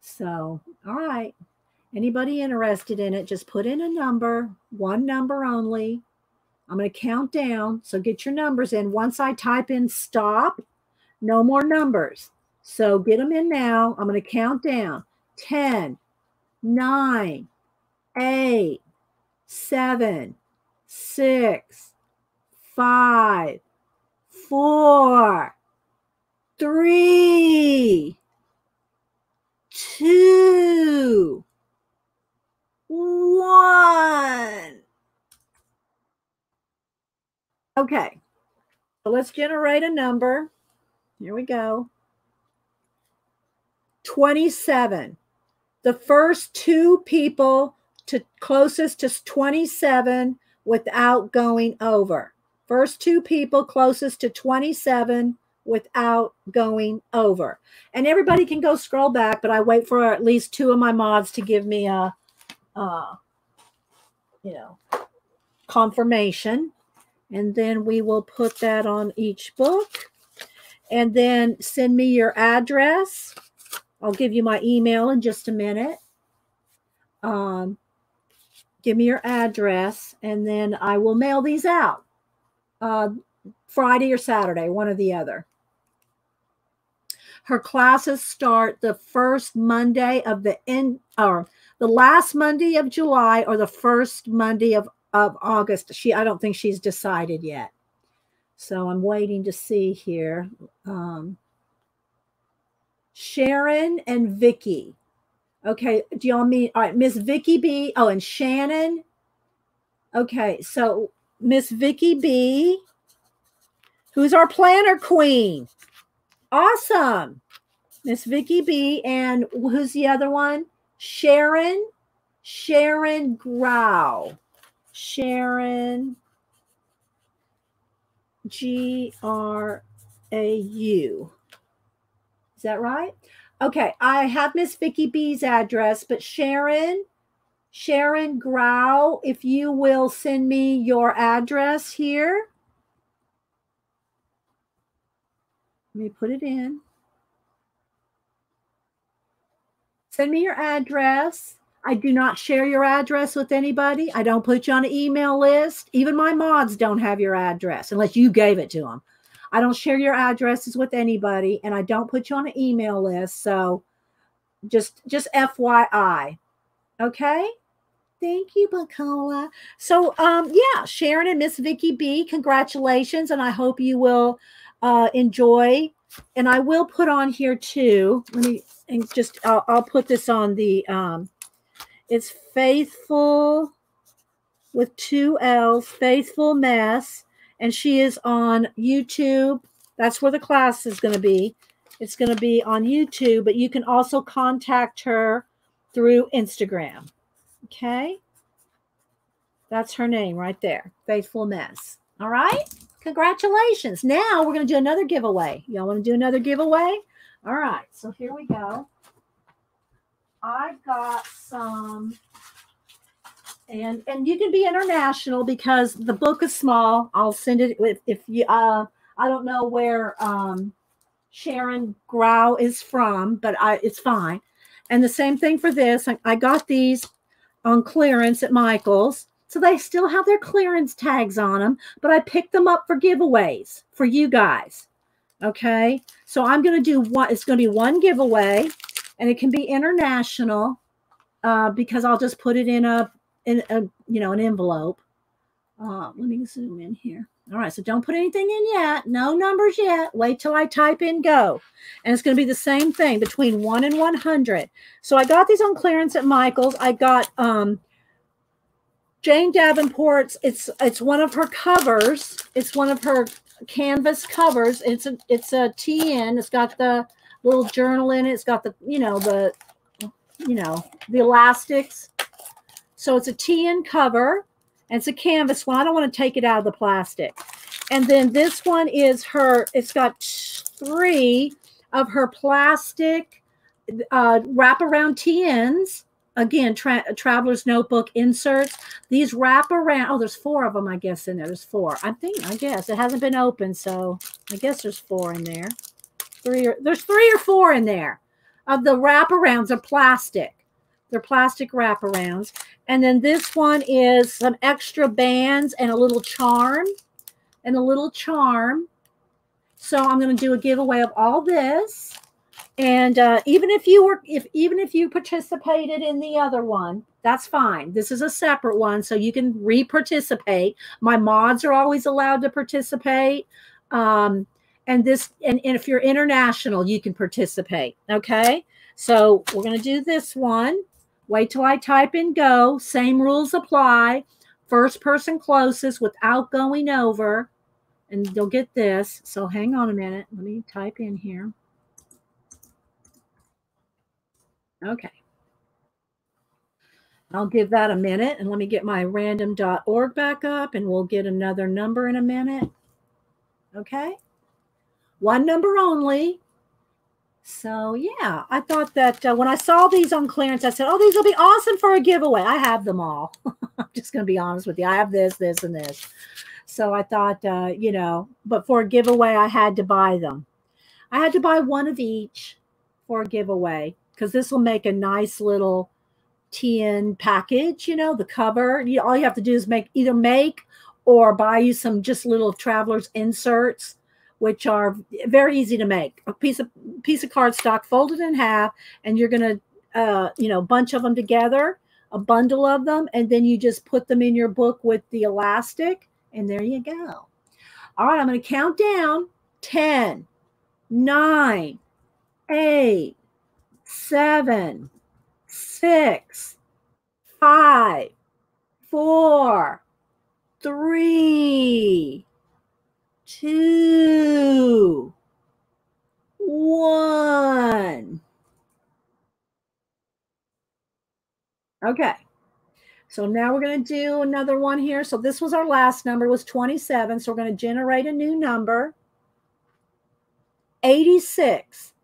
So, all right. Anybody interested in it, just put in a number, one number only. I'm going to count down. So get your numbers in. Once I type in stop, no more numbers. So get them in now. I'm going to count down 10, 9, eight, seven, six, five, four, three, two, one. Okay, so let's generate a number. Here we go. 27. The first two people to closest to 27 without going over. First two people closest to 27 without going over. And everybody can go scroll back, but I wait for at least two of my mods to give me a, uh, you know, confirmation. And then we will put that on each book. And then send me your address. I'll give you my email in just a minute. Um, give me your address, and then I will mail these out uh, Friday or Saturday, one or the other. Her classes start the first Monday of the end, or the last Monday of July, or the first Monday of, of August. She, I don't think she's decided yet. So I'm waiting to see here. Um, Sharon and Vicky. Okay, do y'all mean all right, Miss Vicky B? Oh, and Shannon. Okay, so Miss Vicky B, who's our planner queen. Awesome. Miss Vicky B, and who's the other one? Sharon. Sharon Grau. Sharon G R A U. Is that right? Okay, I have Miss Vicky B's address, but Sharon, Sharon Grau, if you will send me your address here. Let me put it in. Send me your address. I do not share your address with anybody. I don't put you on an email list. Even my mods don't have your address unless you gave it to them. I don't share your addresses with anybody and I don't put you on an email list. So just just FYI. Okay? Thank you, Bacola. So um yeah, Sharon and Miss Vicky B, congratulations and I hope you will uh enjoy and I will put on here too. Let me and just I'll, I'll put this on the um it's faithful with two L's, faithful mess and she is on YouTube. That's where the class is going to be. It's going to be on YouTube, but you can also contact her through Instagram. Okay. That's her name right there. Faithful Mess. All right. Congratulations. Now we're going to do another giveaway. Y'all want to do another giveaway? All right. So here we go. I've got some and and you can be international because the book is small. I'll send it if, if you uh I don't know where um Sharon Grau is from, but I it's fine. And the same thing for this. I, I got these on clearance at Michael's. So they still have their clearance tags on them, but I picked them up for giveaways for you guys. Okay. So I'm going to do one, it's going to be one giveaway and it can be international uh, because I'll just put it in a in a you know an envelope. Uh, let me zoom in here. All right, so don't put anything in yet. No numbers yet. Wait till I type in go. And it's going to be the same thing between 1 and 100. So I got these on clearance at Michael's. I got um, Jane Davenport's. It's it's one of her covers. It's one of her canvas covers. It's a it's a TN. It's got the little journal in it. It's got the you know the you know the elastics. So it's a TN cover and it's a canvas one. I don't want to take it out of the plastic. And then this one is her, it's got three of her plastic uh, wraparound TNs. Again, tra traveler's notebook inserts. These wrap around. Oh, there's four of them, I guess, in there. There's four. I think, I guess. It hasn't been opened, so I guess there's four in there. Three or there's three or four in there. Of the wraparounds are plastic. They're plastic wraparounds. And then this one is some extra bands and a little charm and a little charm. So I'm going to do a giveaway of all this. And uh, even if you were, if even if you participated in the other one, that's fine. This is a separate one, so you can re-participate. My mods are always allowed to participate. Um, and this, and, and if you're international, you can participate. Okay, so we're gonna do this one. Wait till I type in go. Same rules apply. First person closest without going over, and you'll get this. So hang on a minute. Let me type in here. Okay. I'll give that a minute and let me get my random.org back up and we'll get another number in a minute. Okay. One number only. So, yeah, I thought that uh, when I saw these on clearance, I said, oh, these will be awesome for a giveaway. I have them all. *laughs* I'm just going to be honest with you. I have this, this, and this. So I thought, uh, you know, but for a giveaway, I had to buy them. I had to buy one of each for a giveaway because this will make a nice little tin package. You know, the cover. You, all you have to do is make either make or buy you some just little travelers inserts, which are very easy to make. A piece of piece of cardstock folded in half, and you're gonna, uh, you know, bunch of them together, a bundle of them, and then you just put them in your book with the elastic, and there you go. All right, I'm gonna count down 10, 9, 8, seven, six, five, four, three, two, one. Okay. So now we're going to do another one here. So this was our last number was 27. So we're going to generate a new number. 86.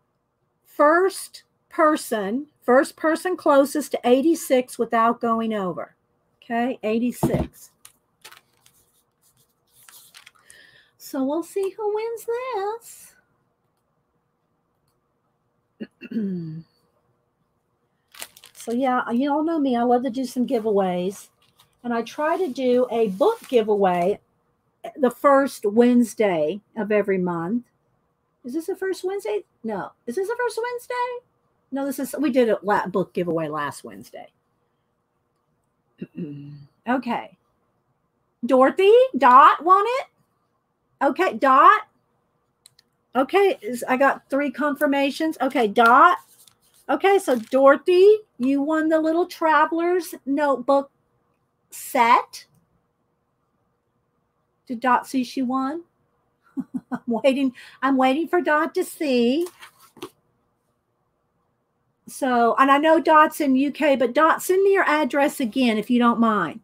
First person, first person closest to 86 without going over. Okay, 86. So we'll see who wins this. *clears throat* so yeah, uh, you all know me. I love to do some giveaways. And I try to do a book giveaway eh, the first Wednesday of every month. Is this the first Wednesday? No. Is this the first Wednesday? No, this is we did a book giveaway last Wednesday. *clears throat* okay. Dorothy, Dot want it? Okay, Dot. Okay, I got three confirmations. Okay, Dot. Okay, so Dorothy, you won the little traveler's notebook set. Did Dot see she won? *laughs* I'm waiting. I'm waiting for Dot to see. So, and I know Dot's in UK, but Dot, send me your address again if you don't mind.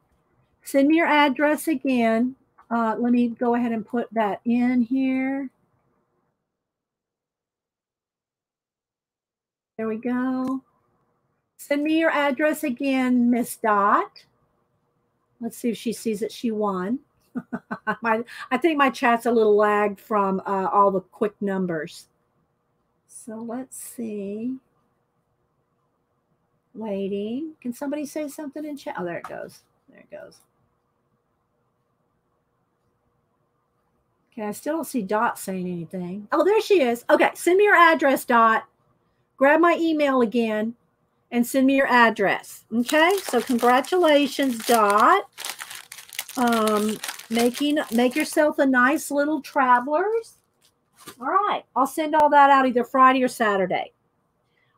Send me your address again. Uh, let me go ahead and put that in here. There we go. Send me your address again, Miss Dot. Let's see if she sees that she won. *laughs* my, I think my chat's a little lagged from uh, all the quick numbers. So let's see. Waiting. Can somebody say something in chat? Oh, there it goes. There it goes. Okay, I still don't see Dot saying anything. Oh, there she is. Okay, send me your address, Dot. Grab my email again and send me your address. Okay, so congratulations, Dot. Um, making make yourself a nice little travelers. All right, I'll send all that out either Friday or Saturday.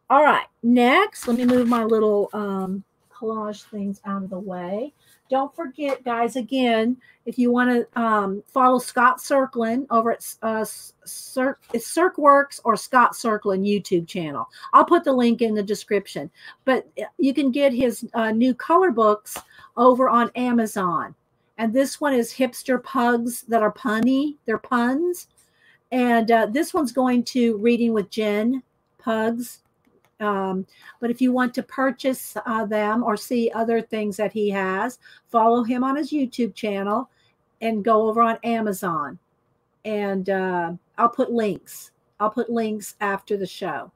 All right, next, let me move my little um, collage things out of the way. Don't forget, guys, again, if you want to um, follow Scott Serkland over at uh, Serk, Serkworks or Scott Serkland YouTube channel. I'll put the link in the description. But uh, you can get his uh, new color books over on Amazon. And this one is Hipster Pugs that are punny. They're puns. And uh, this one's going to Reading with Jen Pugs um, but if you want to purchase uh, them or see other things that he has, follow him on his YouTube channel and go over on Amazon. And uh, I'll put links. I'll put links after the show.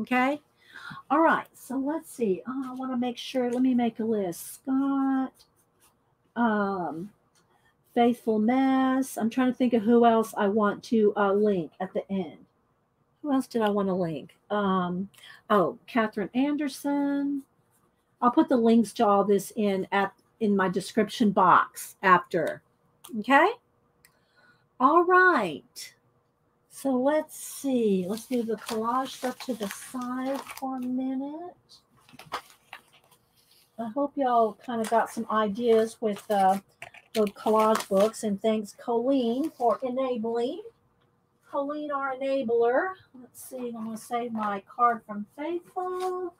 Okay. All right. So let's see. Oh, I want to make sure. Let me make a list. Scott. Um, Faithful Mess. I'm trying to think of who else I want to uh, link at the end. Who else did I want to link? Um, oh, Catherine Anderson. I'll put the links to all this in at in my description box after. Okay. All right. So let's see. Let's move the collage stuff to the side for a minute. I hope y'all kind of got some ideas with uh, the collage books. And thanks, Colleen, for enabling. Colleen, our enabler. Let's see. I'm going to save my card from Faithful.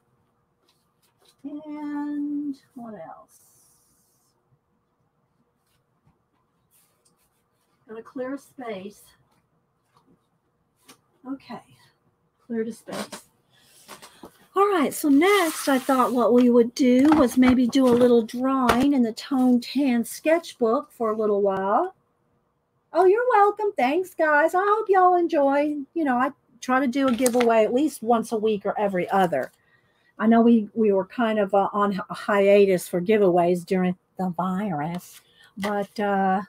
And what else? Got a clear space. Okay, clear to space. All right, so next I thought what we would do was maybe do a little drawing in the Tone Tan sketchbook for a little while. Oh, you're welcome. Thanks, guys. I hope y'all enjoy. You know, I try to do a giveaway at least once a week or every other. I know we we were kind of uh, on a hiatus for giveaways during the virus, but uh,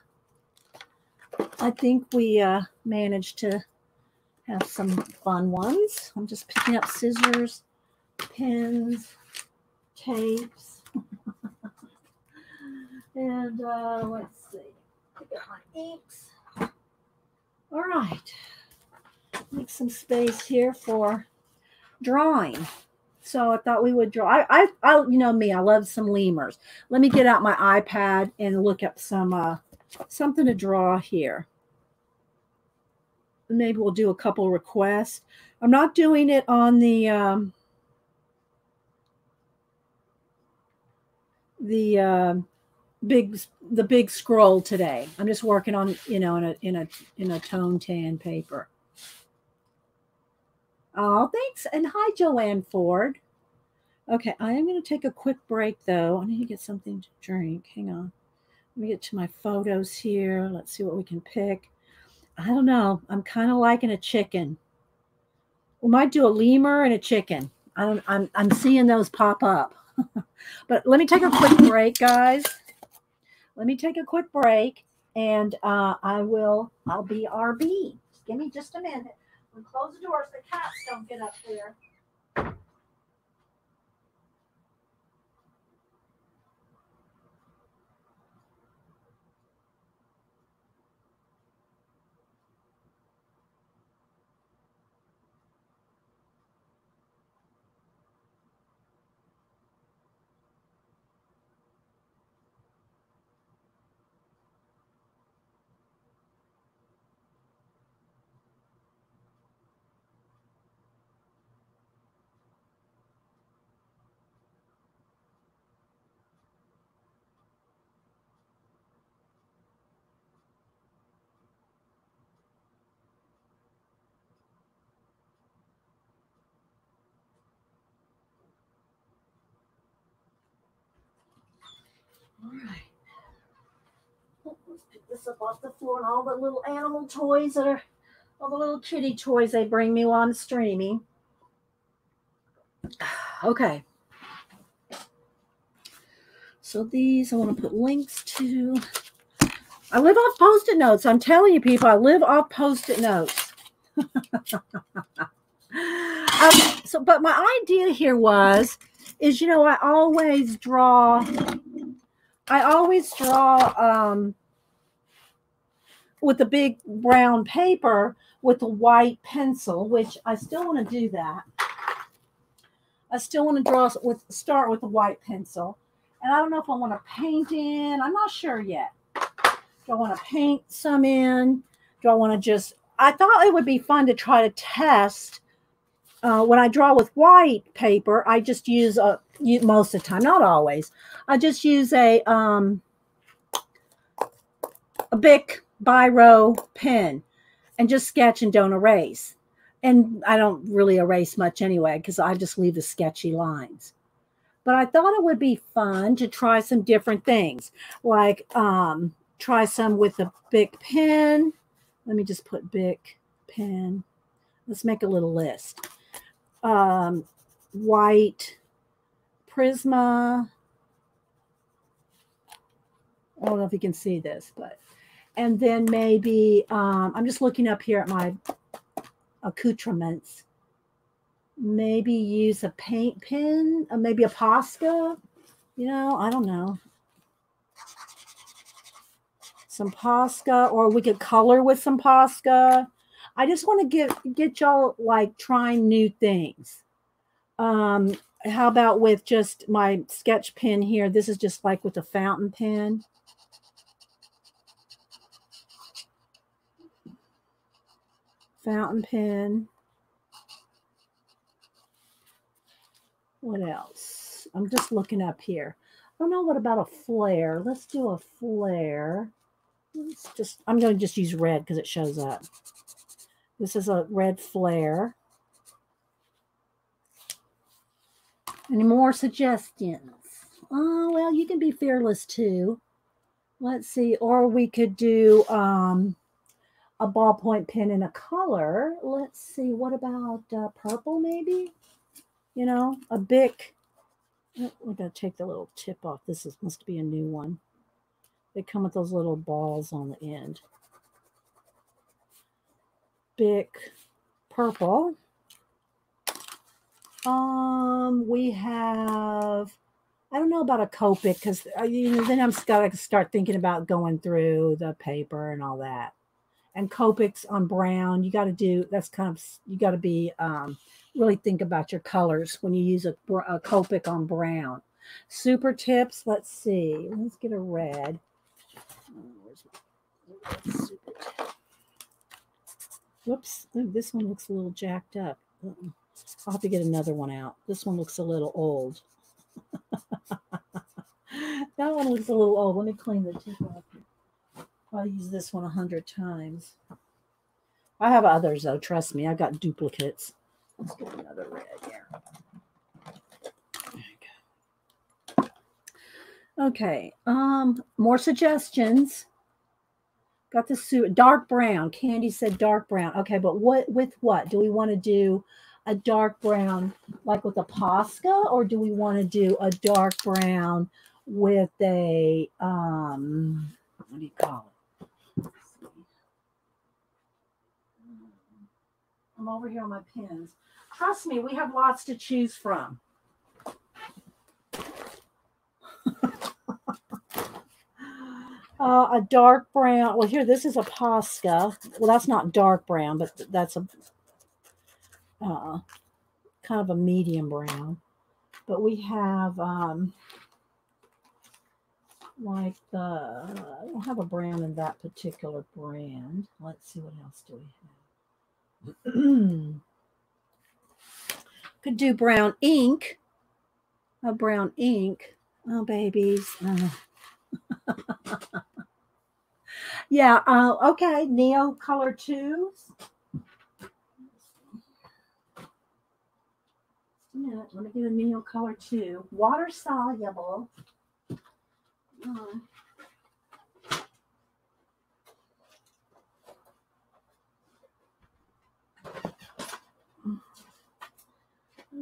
I think we uh, managed to have some fun ones. I'm just picking up scissors, pins, tapes, *laughs* and uh, let's see. Inks. All right, make some space here for drawing. So I thought we would draw. I, I, I, you know me, I love some lemurs. Let me get out my iPad and look up some, uh, something to draw here. Maybe we'll do a couple requests. I'm not doing it on the, um, the, uh, big, the big scroll today. I'm just working on, you know, in a, in a, in a tone tan paper. Oh, thanks. And hi, Joanne Ford. Okay, I am going to take a quick break though. I need to get something to drink. Hang on. Let me get to my photos here. Let's see what we can pick. I don't know. I'm kind of liking a chicken. We might do a lemur and a chicken. I don't, I'm, I'm seeing those pop up. *laughs* but let me take a quick break, guys. Let me take a quick break and uh, I will, I'll be RB. Give me just a minute. And close the doors the cats don't get up there. All right. Let's pick this up off the floor and all the little animal toys that are, all the little kitty toys they bring me while I'm streaming. *sighs* Okay. So these I want to put links to. I live off post-it notes. I'm telling you, people, I live off post-it notes. *laughs* um, so, but my idea here was, is you know, I always draw I always draw um, with the big brown paper with a white pencil, which I still want to do that. I still want to draw with start with a white pencil. And I don't know if I want to paint in. I'm not sure yet. Do I want to paint some in? Do I want to just I thought it would be fun to try to test uh, when I draw with white paper, I just use a most of the time, not always. I just use a um, a Bic Biro pen and just sketch and don't erase. And I don't really erase much anyway because I just leave the sketchy lines. But I thought it would be fun to try some different things, like um, try some with a Bic pen. Let me just put Bic pen. Let's make a little list um, white Prisma. I don't know if you can see this, but and then maybe um, I'm just looking up here at my accoutrements. Maybe use a paint pen, uh, maybe a Posca. You know, I don't know. Some Posca, or we could color with some Posca. I just want to get get y'all like trying new things. Um, how about with just my sketch pen here? This is just like with a fountain pen. Fountain pen. What else? I'm just looking up here. I don't know what about a flare. Let's do a flare. Let's just, I'm going to just use red because it shows up. This is a red flare. Any more suggestions? Oh, well, you can be fearless too. Let's see. Or we could do um, a ballpoint pen in a color. Let's see. What about uh, purple maybe? You know, a Bic. Oh, we're going to take the little tip off. This is, must be a new one. They come with those little balls on the end. Bic purple. Um, we have, I don't know about a Copic because uh, you know then I'm got to start thinking about going through the paper and all that. And Copics on brown, you got to do that's kind of you got to be um, really think about your colors when you use a, a Copic on brown. Super tips, let's see. Let's get a red. Whoops, Ooh, this one looks a little jacked up. I'll have to get another one out. This one looks a little old. *laughs* that one looks a little old. Let me clean the tip off. I'll use this one a hundred times. I have others though. Trust me, I've got duplicates. Let's get another red here. Okay. Um, more suggestions. Got the suit dark brown. Candy said dark brown. Okay, but what with what? Do we want to do a dark brown like with a Posca, or do we want to do a dark brown with a um what do you call it? I'm over here on my pins. Trust me, we have lots to choose from. *laughs* Uh, a dark brown. Well, here, this is a Posca. Well, that's not dark brown, but that's a uh, kind of a medium brown. But we have um, like the, I don't have a brown in that particular brand. Let's see what else do we have. *clears throat* Could do brown ink. A brown ink. Oh, babies. Uh. *laughs* *laughs* yeah. Uh, okay. Neo color minute. Let me get a Neo color too. Water soluble.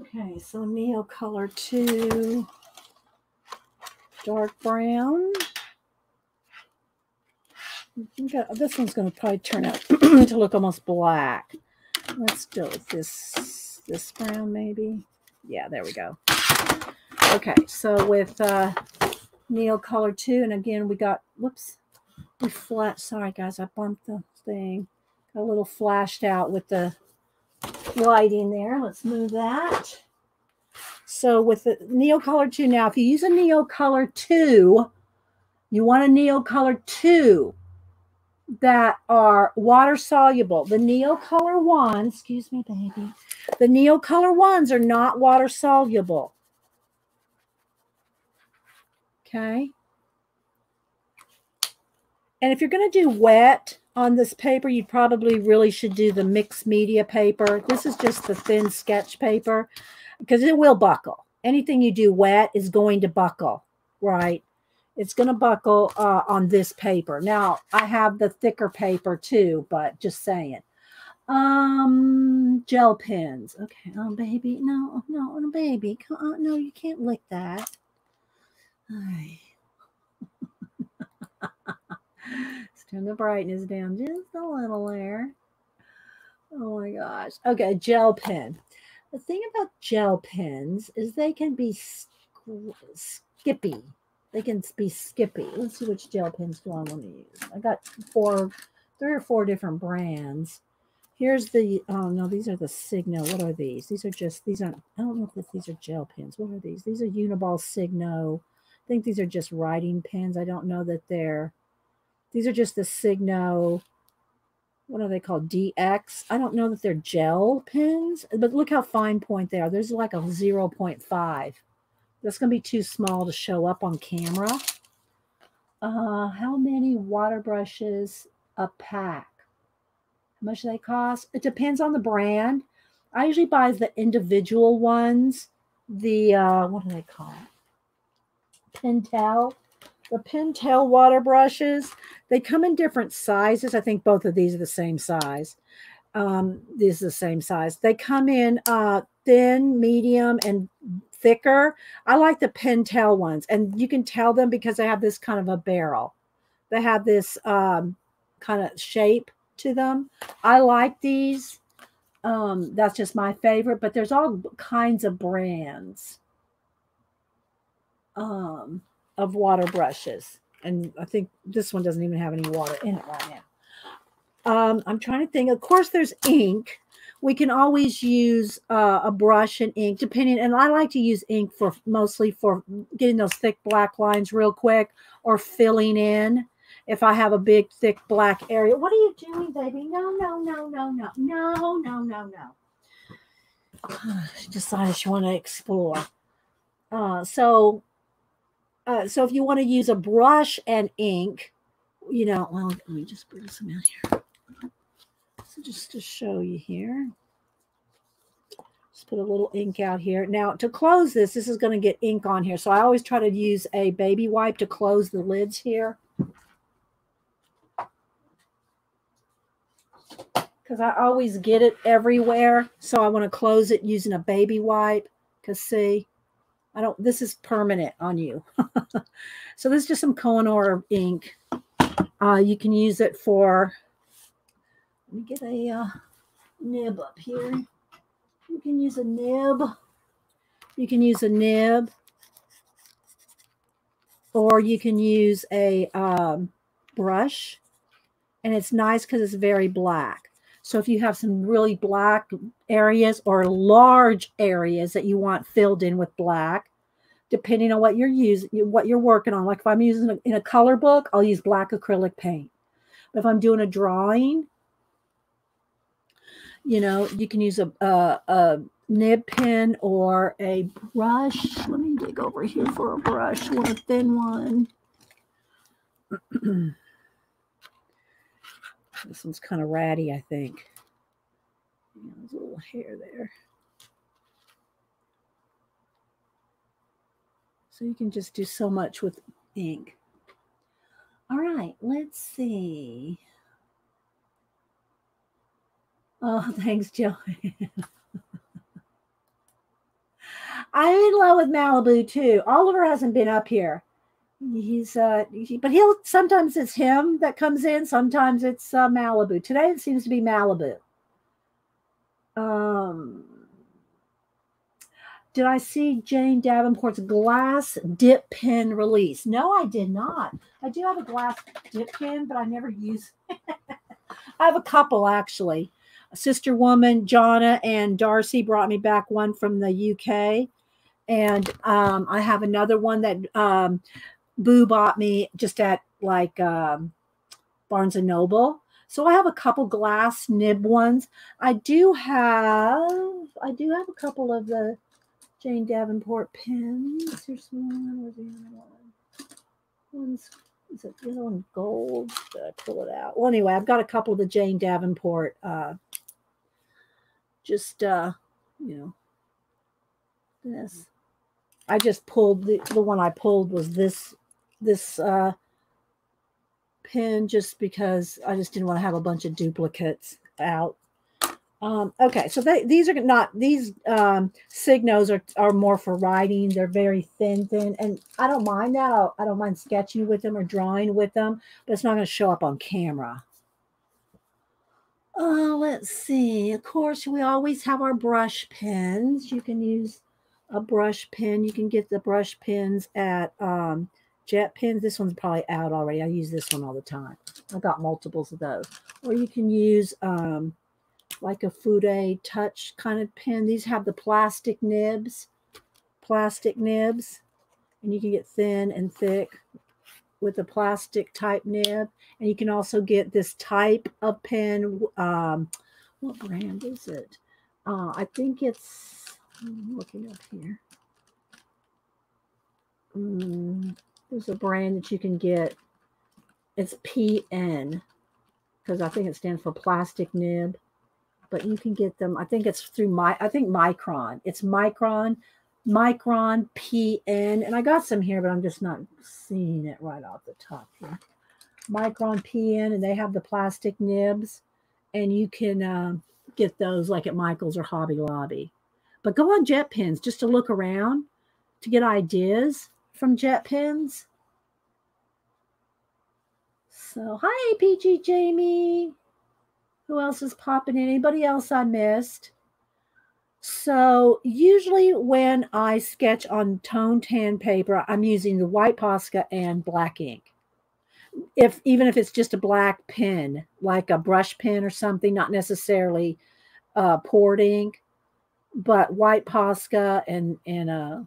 Okay, so Neo color two. Dark brown. This one's going to probably turn out *clears throat* to look almost black. Let's go with this this brown maybe yeah, there we go. Okay, so with uh, Neo Color 2, and again, we got, whoops, we flat, sorry guys, I bumped the thing. Got a little flashed out with the lighting there. Let's move that. So with the Neo Color 2, now if you use a Neo Color 2, you want a Neo Color 2 that are water soluble. The Neo Color 1, excuse me, baby, the Neo Color ones are not water soluble. Okay. And if you're going to do wet on this paper, you probably really should do the mixed media paper. This is just the thin sketch paper because it will buckle. Anything you do wet is going to buckle, right? It's going to buckle uh, on this paper. Now, I have the thicker paper too, but just saying. Um, gel pens. Okay. Oh, baby. No, no, no, baby. Come on. No, you can't lick that. *laughs* Let's turn the brightness down just a little there. Oh my gosh. Okay, gel pen. The thing about gel pens is they can be skippy. They can be skippy. Let's see which gel pens do I want to use. I got four, three or four different brands. Here's the, oh no, these are the Signo. What are these? These are just, these aren't, I don't know if these are gel pens. What are these? These are Uniball Signo. I think these are just writing pens. I don't know that they're, these are just the Signo, what are they called? DX. I don't know that they're gel pens, but look how fine point they are. There's like a 0.5. That's going to be too small to show up on camera. Uh, how many water brushes a pack? How much do they cost? It depends on the brand. I usually buy the individual ones. The uh, what do they call it? Pentel. The Pentel water brushes. They come in different sizes. I think both of these are the same size. Um, these the same size. They come in uh, thin, medium, and thicker. I like the Pentel ones, and you can tell them because they have this kind of a barrel. They have this um, kind of shape to them. I like these. Um, that's just my favorite, but there's all kinds of brands um, of water brushes. And I think this one doesn't even have any water in it right now. Um, I'm trying to think. Of course, there's ink. We can always use uh, a brush and ink, depending. And I like to use ink for mostly for getting those thick black lines real quick or filling in if I have a big, thick black area. What are you doing, baby? No, no, no, no, no, no, no, no, no. she *sighs* decided she wanted to explore. Uh, so, uh, so if you want to use a brush and ink, you know, well, let me just bring some in here. So just to show you here. Just put a little ink out here. Now, to close this, this is going to get ink on here. So I always try to use a baby wipe to close the lids here. because I always get it everywhere. So I want to close it using a baby wipe because see, I don't, this is permanent on you. *laughs* so this is just some Koh-i-Noor ink. Uh, you can use it for, let me get a uh, nib up here. You can use a nib. You can use a nib. Or you can use a um, brush. And it's nice because it's very black. So if you have some really black areas or large areas that you want filled in with black, depending on what you're using, what you're working on. Like if I'm using a, in a color book, I'll use black acrylic paint. But if I'm doing a drawing, you know, you can use a, a, a nib pen or a brush. Let me dig over here for a brush. Want a thin one. *clears throat* This one's kind of ratty, I think. there's a little hair there. So you can just do so much with ink. All right, let's see. Oh, *laughs* thanks, Joe. I'm in love with Malibu too. Oliver hasn't been up here. He's uh he, but he'll sometimes it's him that comes in sometimes it's uh, malibu. Today it seems to be malibu. Um did i see jane davenport's glass dip pen release? No i did not. I do have a glass dip pen but i never use *laughs* i have a couple actually sister woman jonna and darcy brought me back one from the uk and um, I have another one that um, Boo bought me just at like um, Barnes and Noble. So I have a couple glass nib ones. I do have I do have a couple of the Jane Davenport pins. Here's one. Where's the other one? One's is it the other one gold? Did I pull it out? Well, anyway, I've got a couple of the Jane Davenport. Uh, just uh, you know, this. I just pulled the the one I pulled was this this uh, pen just because I just didn't want to have a bunch of duplicates out. Um, okay, so they, these are not, these um, Signos are, are more for writing. They're very thin, thin, and I don't mind that. I'll, I do not mind sketching with them or drawing with them, but it's not going to show up on camera. Uh, let's see. Of course, we always have our brush pens. You can use a brush pen. You can get the brush pens at um, Jet Pens. This one's probably out already. I use this one all the time. I got multiples of those. Or you can use um, like a Fude Touch kind of pen. These have the plastic nibs, plastic nibs, and you can get thin and thick with a plastic type nib. And you can also get this type of pen. Um, what brand is it? Uh, I think it's, I'm looking up here. Mm, there's a brand that you can get. It's PN because I think it stands for plastic nib. But you can get them. I think it's through my. I think Micron. It's Micron, Micron PN, and I got some here, but I'm just not seeing it right off the top here. Micron PN, and they have the plastic nibs, and you can uh, get those like at Michael's or Hobby Lobby. But go on Jet Pens just to look around to get ideas from Jet Pens. So, hi, PG Jamie. Who else is popping in? Anybody else I missed? So, usually when I sketch on tone tan paper, I'm using the white Posca and black ink. If even if it's just a black pen, like a brush pen or something, not necessarily uh, poured ink, but white Posca and and uh,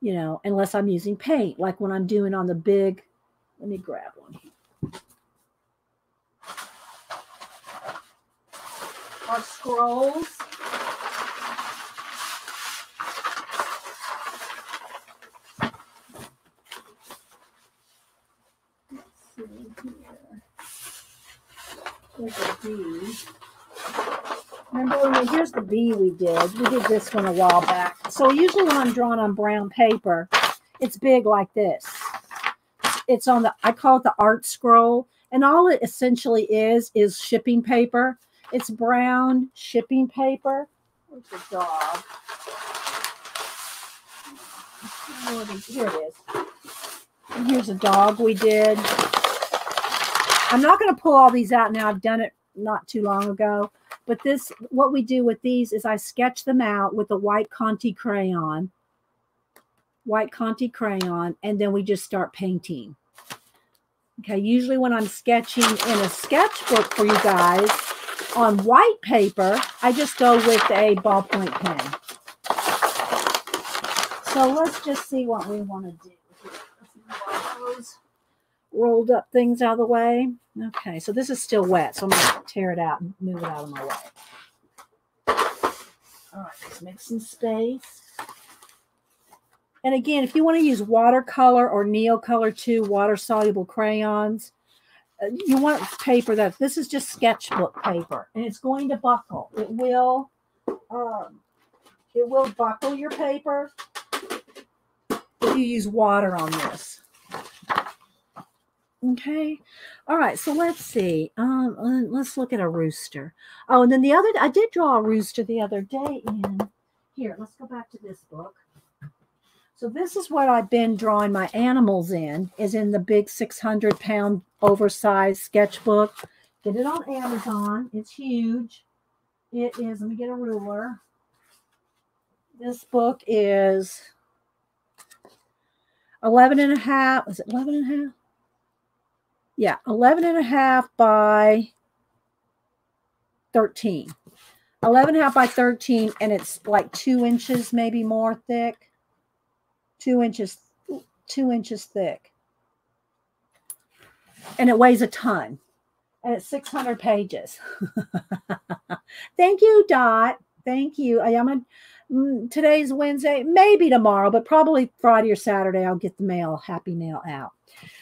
you know, unless I'm using paint, like when I'm doing on the big. Let me grab one. Our scrolls. There's a bee. Remember, when we, here's the bee we did. We did this one a while back. So usually when I'm drawing on brown paper, it's big like this. It's on the, I call it the art scroll. And all it essentially is, is shipping paper. It's brown shipping paper. Where's the dog? Here it is. And here's a dog we did. I'm not going to pull all these out now. I've done it not too long ago. But this, what we do with these is I sketch them out with a white Conte crayon, white Conte crayon, and then we just start painting. Okay, usually when I'm sketching in a sketchbook for you guys on white paper, I just go with a ballpoint pen. So let's just see what we want to do. Rolled up things out of the way. Okay, so this is still wet, so I'm going to tear it out and move it out of my way. All right, let's make some space. And again, if you want to use watercolor or Neocolor 2 water-soluble crayons, uh, you want paper that this is just sketchbook paper, and it's going to buckle. It will, um, it will buckle your paper if you use water on this. Okay. All right. So let's see. Um, let's look at a rooster. Oh, and then the other, I did draw a rooster the other day in here. Let's go back to this book. So this is what I've been drawing my animals in, is in the big 600 pound oversized sketchbook. Get it on Amazon. It's huge. It is, let me get a ruler. This book is 11 and a half. Is it 11 and a half? Yeah, 11 and a half by 13. 11 and a half by 13, and it's like two inches, maybe more thick. Two inches, two inches thick. And it weighs a ton. And it's 600 pages. *laughs* Thank you, Dot. Thank you. I am a, today's Wednesday, maybe tomorrow, but probably Friday or Saturday, I'll get the mail, happy mail out.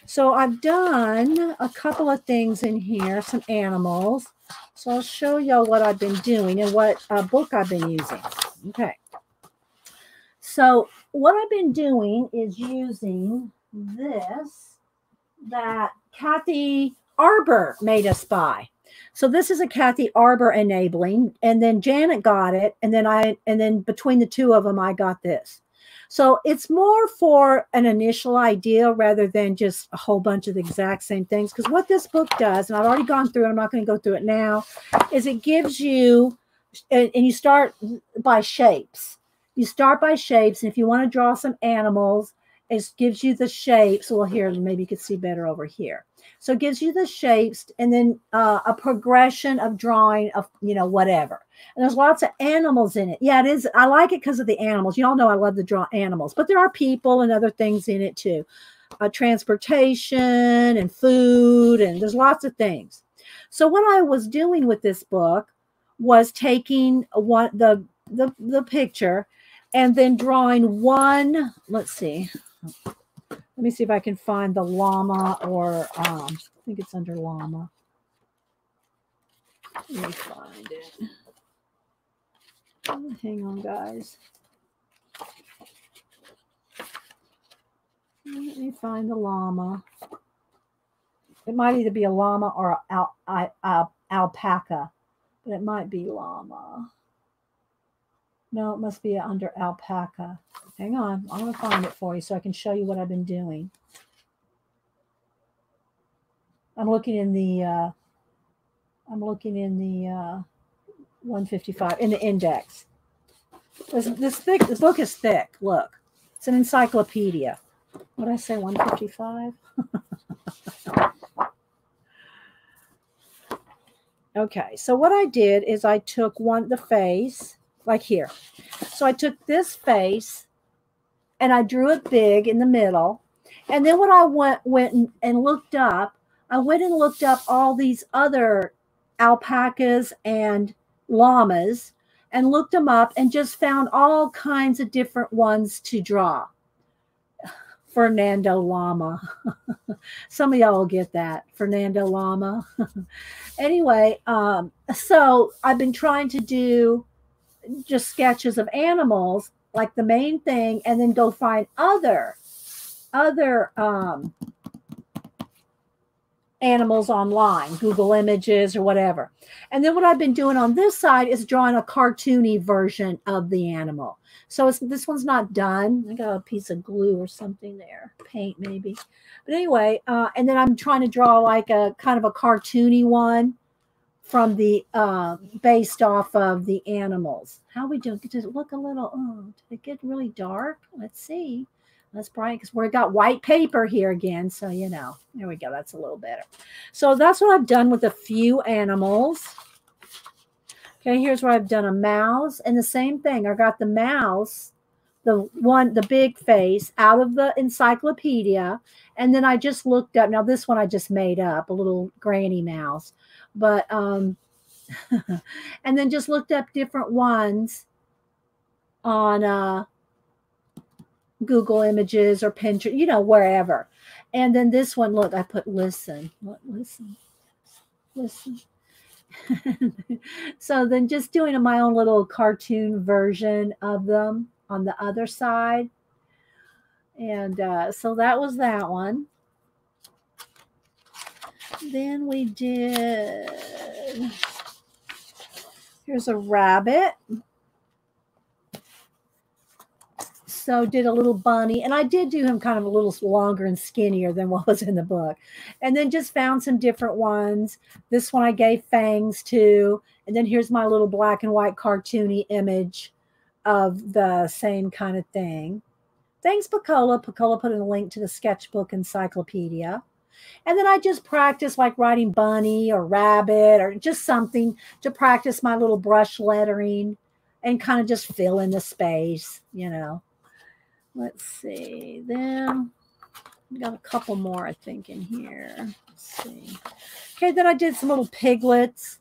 So I've done a couple of things in here, some animals. So I'll show y'all what I've been doing and what uh, book I've been using. Okay. So what I've been doing is using this that Kathy Arbor made us buy. So this is a Kathy Arbor enabling, and then Janet got it, and then I, and then between the two of them, I got this. So it's more for an initial idea rather than just a whole bunch of the exact same things. Because what this book does, and I've already gone through I'm not going to go through it now, is it gives you, and, and you start by shapes. You start by shapes, and if you want to draw some animals, it gives you the shapes. Well, here, maybe you can see better over here. So it gives you the shapes and then uh, a progression of drawing of, you know, whatever. And there's lots of animals in it. Yeah, it is. I like it because of the animals. You all know I love to draw animals, but there are people and other things in it too. Uh, transportation and food, and there's lots of things. So what I was doing with this book was taking one the the the picture and then drawing one. Let's see. Let me see if I can find the llama or um, I think it's under llama. Let me find it. Hang on, guys. Let me find the llama. It might either be a llama or an al, al, alpaca, but it might be llama. No, it must be under alpaca. Hang on. I'm going to find it for you so I can show you what I've been doing. I'm looking in the, uh, I'm looking in the uh, 155, in the index. This, this thick, this book is thick. Look, it's an encyclopedia. What did I say, 155? *laughs* okay, so what I did is I took one, the face, like here. So I took this face and I drew it big in the middle. And then when I went went and, looked up, I went and looked up all these other alpacas and llamas and looked them up and just found all kinds of different ones to draw. *sighs* Fernando Llama. *laughs* Some of y'all get that. Fernando Llama. *laughs* anyway, um, so I've been trying to do just sketches of animals like the main thing and then go find other other um, animals online google images or whatever. And then what i've been doing on this side is drawing a cartoony version of the animal. So this one's not done. I got a piece of glue or something there paint maybe. But anyway uh, and then i'm trying to draw like a kind of a cartoony one from the uh, based off of the animals. How we do? Does it look a little? Oh, did it get really dark? Let's see. That's bright because we got white paper here again. So you know, there we go. That's a little better. So that's what I've done with a few animals. Okay, here's where I've done a mouse and the same thing. I got the mouse, the one, the big face out of the encyclopedia. And then I just looked up. Now, this one I just made up, a little granny mouse but um *laughs* and then just looked up different ones on uh Google Images or Pinterest, you know, wherever. And then this one, look, I put listen, listen, listen. *laughs* so then just doing my own little cartoon version of them on the other side. And uh, so that was that one. Then we did, here's a rabbit. So did a little bunny, and I did do him kind of a little longer and skinnier than *laughs* what was in the book. And then just found some different ones. This one I gave fangs to. And then here's my little black and white cartoony image of the same kind of thing. Thanks, Pacola. Pacola put in a link to the sketchbook encyclopedia. And then I just practice like writing bunny or rabbit or just something to practice my little brush lettering and kind of just fill in the space, you know. Let's see. Then we got a couple more, I think, in here. Let's see. Okay, then I did some little piglets.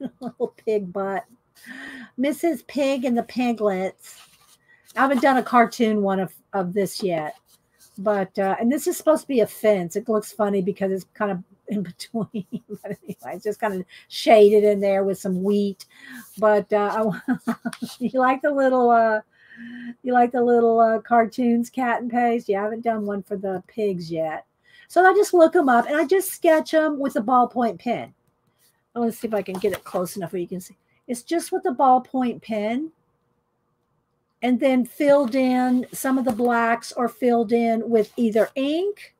*laughs* little pig butt. Mrs. Pig and the Piglets. I haven't done a cartoon one of, of this yet but uh, and this is supposed to be a fence. It looks funny because it's kind of in between. *laughs* but anyway, it's just kind of shaded in there with some wheat. But uh, I, *laughs* you like the little uh, you like the little uh, cartoons, cat and paste. You haven't done one for the pigs yet. So I just look them up and I just sketch them with a ballpoint pen. Oh, let's see if I can get it close enough where you can see. It's just with a ballpoint pen and then filled in some of the blacks are filled in with either ink,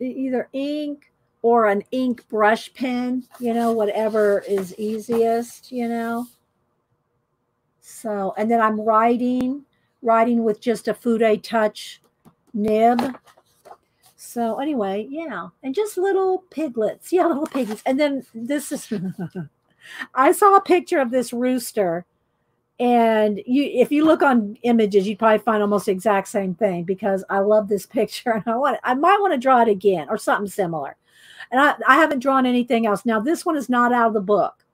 either ink or an ink brush pen, you know, whatever is easiest, you know. So, and then I'm writing, writing with just a Fude Touch nib. So anyway, yeah, and just little piglets, yeah, little piglets. And then this is, *laughs* I saw a picture of this rooster and you if you look on images you'd probably find almost the exact same thing because i love this *laughs* picture and i want i might want to draw it again or something similar. And I, I haven't drawn anything else. Now this one is not out of the book.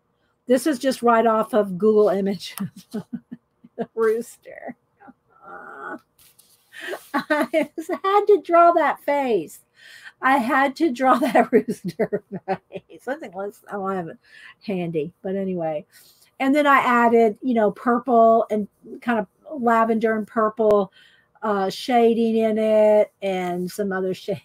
This is just right off of google images *laughs* the rooster. Uh, *laughs* i had to draw that face. I had to draw that rooster face. I think let's I don't have it handy, but anyway and then I added, you know, purple and kind of lavender and purple uh, shading in it and some other *laughs* shade.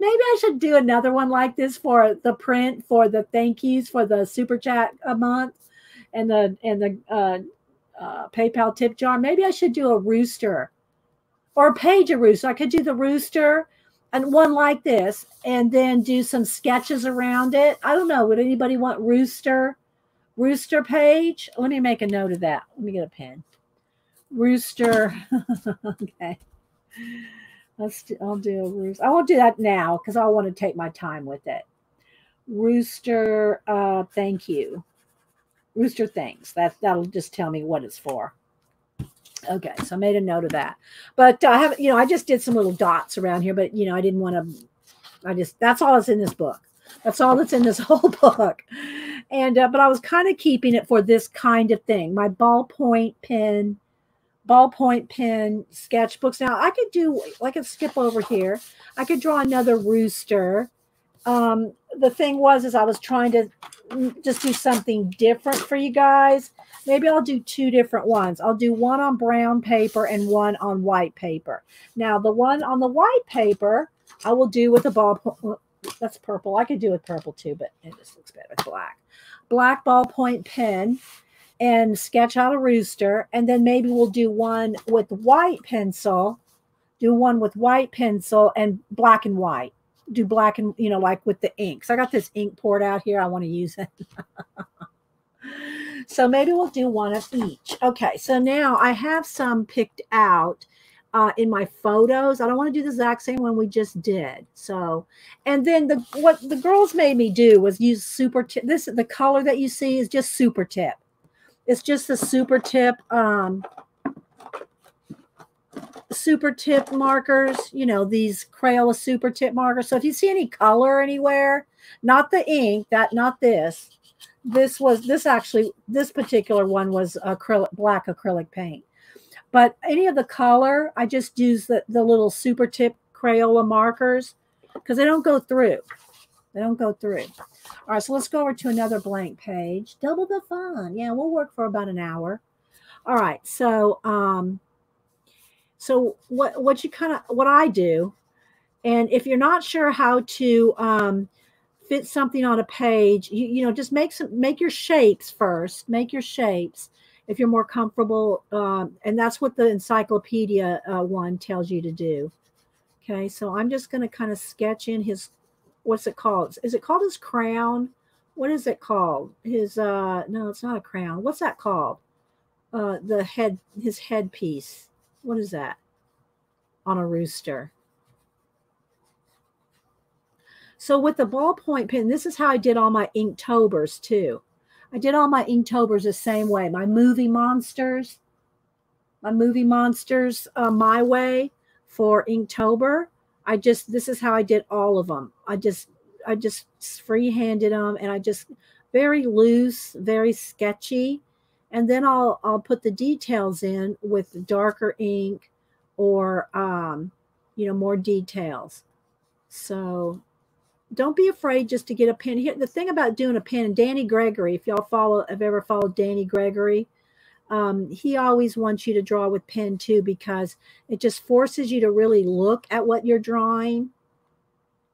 Maybe I should do another one like this for the print for the thank yous for the super chat a month and the and the uh, uh, PayPal tip jar. Maybe I should do a rooster or a page of rooster. I could do the rooster and one like this and then do some sketches around it. I don't know. Would anybody want rooster? Rooster page? Let me make a note of that. Let me get a pen. Rooster. *laughs* okay. Let's do, I'll do a rooster. I won't do that now because I want to take my time with it. Rooster, uh, thank you. Rooster thanks. That that'll just tell me what it's for. Okay, so I made a note of that. But I have, you know, I just did some little dots around here, but you know, I didn't want to. I just that's all that's in this book. That's all that's in this *laughs* whole book. And uh, but I was kind of keeping it for this kind of thing. My ballpoint pen, ballpoint pen sketchbooks. Now I could do. I could skip over here. I could draw another rooster. Um, the thing was, is I was trying to just do something different for you guys. Maybe I'll do two different ones. I'll do one on brown paper and one on white paper. Now, the one on the white paper, I will do with a ball. Uh, that's purple. I could do with purple too, but it just looks better with black. Black ballpoint pen and sketch out a rooster. And then maybe we'll do one with white pencil, do one with white pencil and black and white do black and you know like with the inks. i got this ink poured out here. I want to use it. *laughs* So maybe we'll do one of each. Okay so now i have some picked out uh, in my photos. I don't want to do the exact same one we just did so. And then the what the girls made me do was use super tip. This the color that you see is just super tip. It's just the super tip um super tip markers, you know, these Crayola super tip markers. So if you see any color anywhere, not the ink, that not this. This was this actually this particular one was acrylic black acrylic paint. But any of the color, I just use the, the little super tip Crayola markers because they don't go through. They don't go through. All right, so let's go over to another blank page. Double the fun. Yeah, we'll work for about an hour. All right, so um, so what what you kind of what I do, and if you're not sure how to um, fit something on a page, you you know just make some make your shapes first. Make your shapes if you're more comfortable, um, and that's what the encyclopedia uh, one tells you to do. Okay, so I'm just going to kind of sketch in his what's it called? Is it called his crown? What is it called? His uh no, it's not a crown. What's that called? Uh the head his headpiece what is that? On a rooster. So with the ballpoint pen, this is how I did all my Inktobers too. I did all my Inktobers the same way. My movie monsters, my movie monsters, uh, my way for Inktober. I just this is how I did all of them. I just I just free-handed them and I just very loose, very sketchy and then I'll I'll put the details in with darker ink or um, you know more details. So don't be afraid just to get a pen. Here, the thing about doing a pen, Danny Gregory, if y'all follow, have ever followed Danny Gregory, um, he always wants you to draw with pen too because it just forces you to really look at what you're drawing.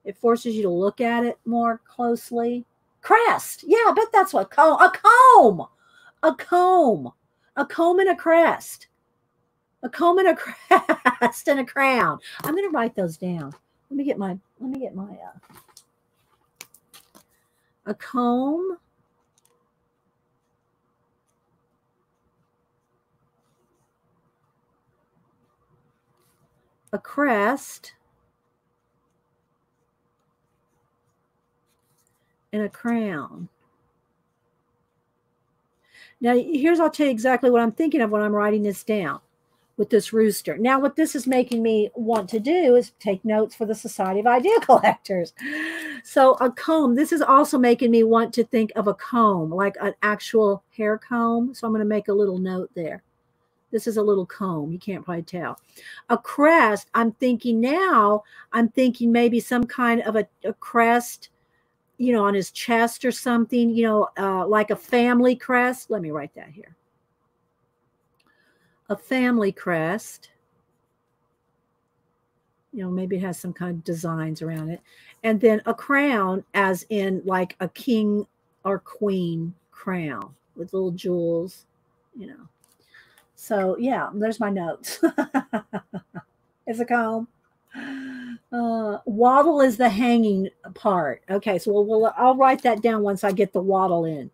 It forces you to look at it more closely. Crest, yeah, I bet that's what comb. A comb a comb, a comb and a crest, a comb and a *laughs* crest and a crown. I'm going to write those down. Let me get my, let me get my, uh, a comb, a crest, and a crown. Now, here's I'll tell you exactly what I'm thinking of when I'm writing this down with this rooster. Now, what this is making me want to do is take notes for the Society of Idea *laughs* Collectors. So, a comb, this is also making me want to think of a comb, like an actual hair comb. So, I'm going to make a little note there. This is a little comb. You can't probably tell. A crest, I'm thinking now, I'm thinking maybe some kind of a, a crest you know, on his chest or something, you know, uh, like a family crest. Let me write that here. A family crest. You know, maybe it has some kind of designs around it. And then a crown, as in like a king or queen crown with little jewels, you know. So, yeah, there's my notes. it's a comb. Uh, waddle is the hanging part. Okay, so we'll, we'll, I'll write that down once I get the waddle in.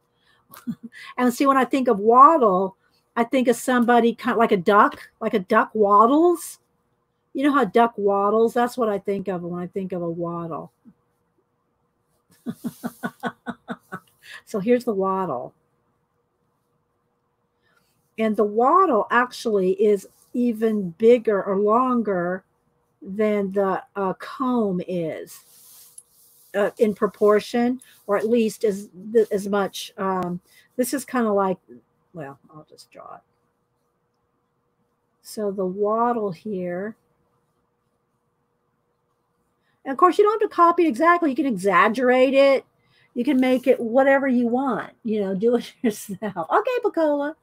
*laughs* and see, when I think of waddle, I think of somebody kind of like a duck, like a duck waddles. You know how duck waddles? That's what I think of when I think of a waddle. *laughs* so here's the waddle. And the waddle actually is even bigger or longer than the uh, comb is uh, in proportion, or at least as as much. Um, this is kind of like, well, I'll just draw it. So the wattle here. And of course, you don't have to copy it exactly. You can exaggerate it. You can make it whatever you want. You know, do it *laughs* yourself. Okay, Bacola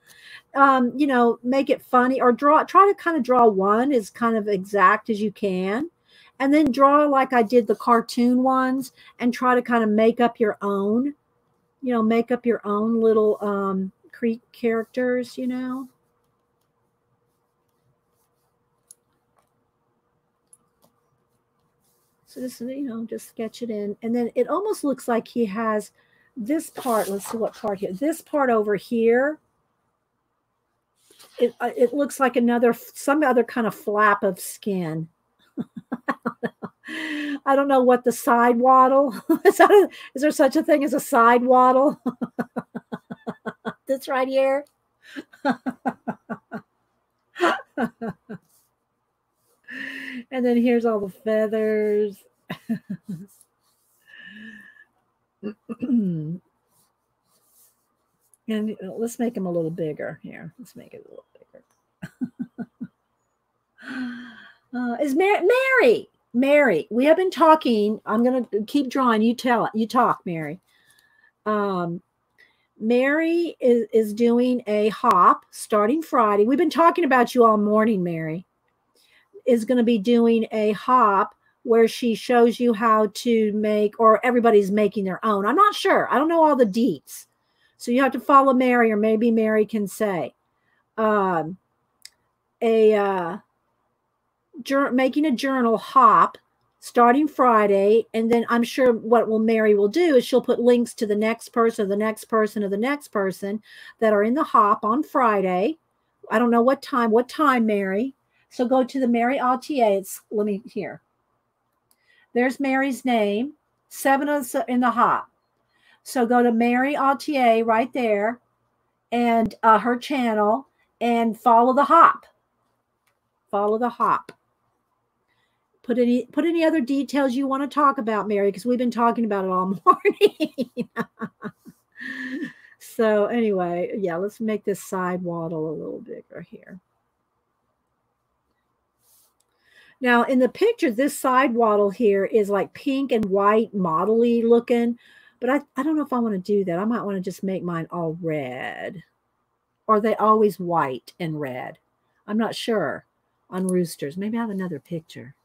um, you know, make it funny or draw, try to kind of draw one as kind of exact as you can. And then draw like I did the cartoon ones and try to kind of make up your own, you know, make up your own little um, Creek characters, you know. So just, you know, just sketch it in. And then it almost looks like he has this part. Let's see what part here. This part over here it uh, it looks like another some other kind of flap of skin. *laughs* I don't know what the side waddle *laughs* is. That a, is there such a thing as a side waddle? *laughs* That's right here. And then here's all the feathers. And let's make them a little bigger here. Let's make it a little bigger. uh, is Mary, Mary, Mary, we have been talking. I'm going to keep drawing. You tell it. You talk, Mary. Um, Mary is, is doing a hop starting Friday. We've been talking about you all morning, Mary. Is going to be doing a hop where she shows you how to make, or everybody's making their own. I'm not sure. I don't know all the deets. So you have to follow Mary, or maybe Mary can say um, a uh, making a journal hop starting Friday, and then I'm sure what will Mary will do is she'll put links to the next person, the next person, or the next person that are in the hop on Friday. I don't know what time. What time, Mary? So go to the Mary Autier. It's let me here. There's Mary's name. Seven of us in the hop. So go to Mary Autier right there and uh, her channel and follow the hop. Follow the hop. Put any put any other details you want to talk about, Mary, because we've been talking about it all *laughs* morning. *laughs* so anyway, yeah, let's make this side waddle a little bigger here. Now in the picture, this side waddle here is like pink and white modelly looking but I, I don't know if I want to do that. I might want to just make mine all red. Are they always white and red? I'm not sure on roosters. Maybe I have another picture.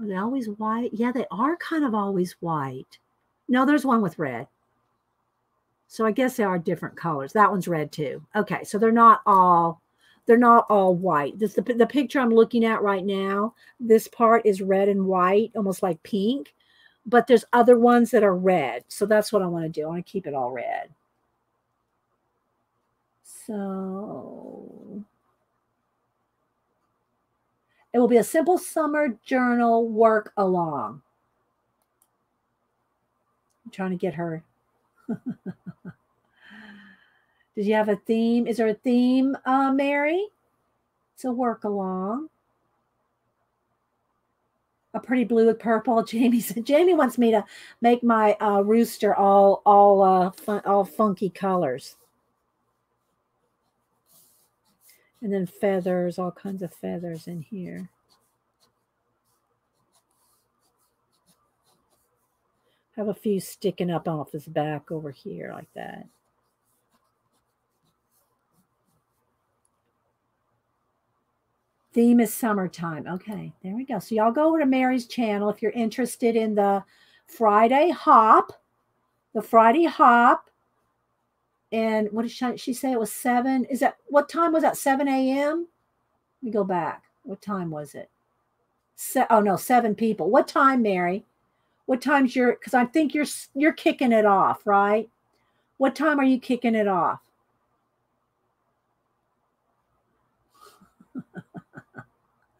Are they always white? Yeah, they are kind of always white. No, there's one with red. So I guess they are different colors. That one's red too. Okay, so they're not all they're not all white. This the, the picture I'm looking at right now. This part is red and white, almost like pink, but there's other ones that are red. So that's what I want to do. I want to keep it all red. So it will be a simple summer journal work along. I'm trying to get her. *laughs* Did you have a theme? Is there a theme, uh, Mary? To work along. A pretty blue with purple. *laughs* Jamie said. Jamie wants me to make my uh, rooster all all uh, fun, all funky colors. And then feathers, all kinds of feathers in here. Have a few sticking up off his back over here like that. Theme is summertime. Okay, there we go. So y'all go over to Mary's channel if you're interested in the Friday hop. The Friday hop. And what did she, she say? It was seven. Is that what time was that? 7 a.m. Let me go back. What time was it? Se- oh no, seven people. What time, Mary? What time's your? Because I think you're you're kicking it off, right? What time are you kicking it off?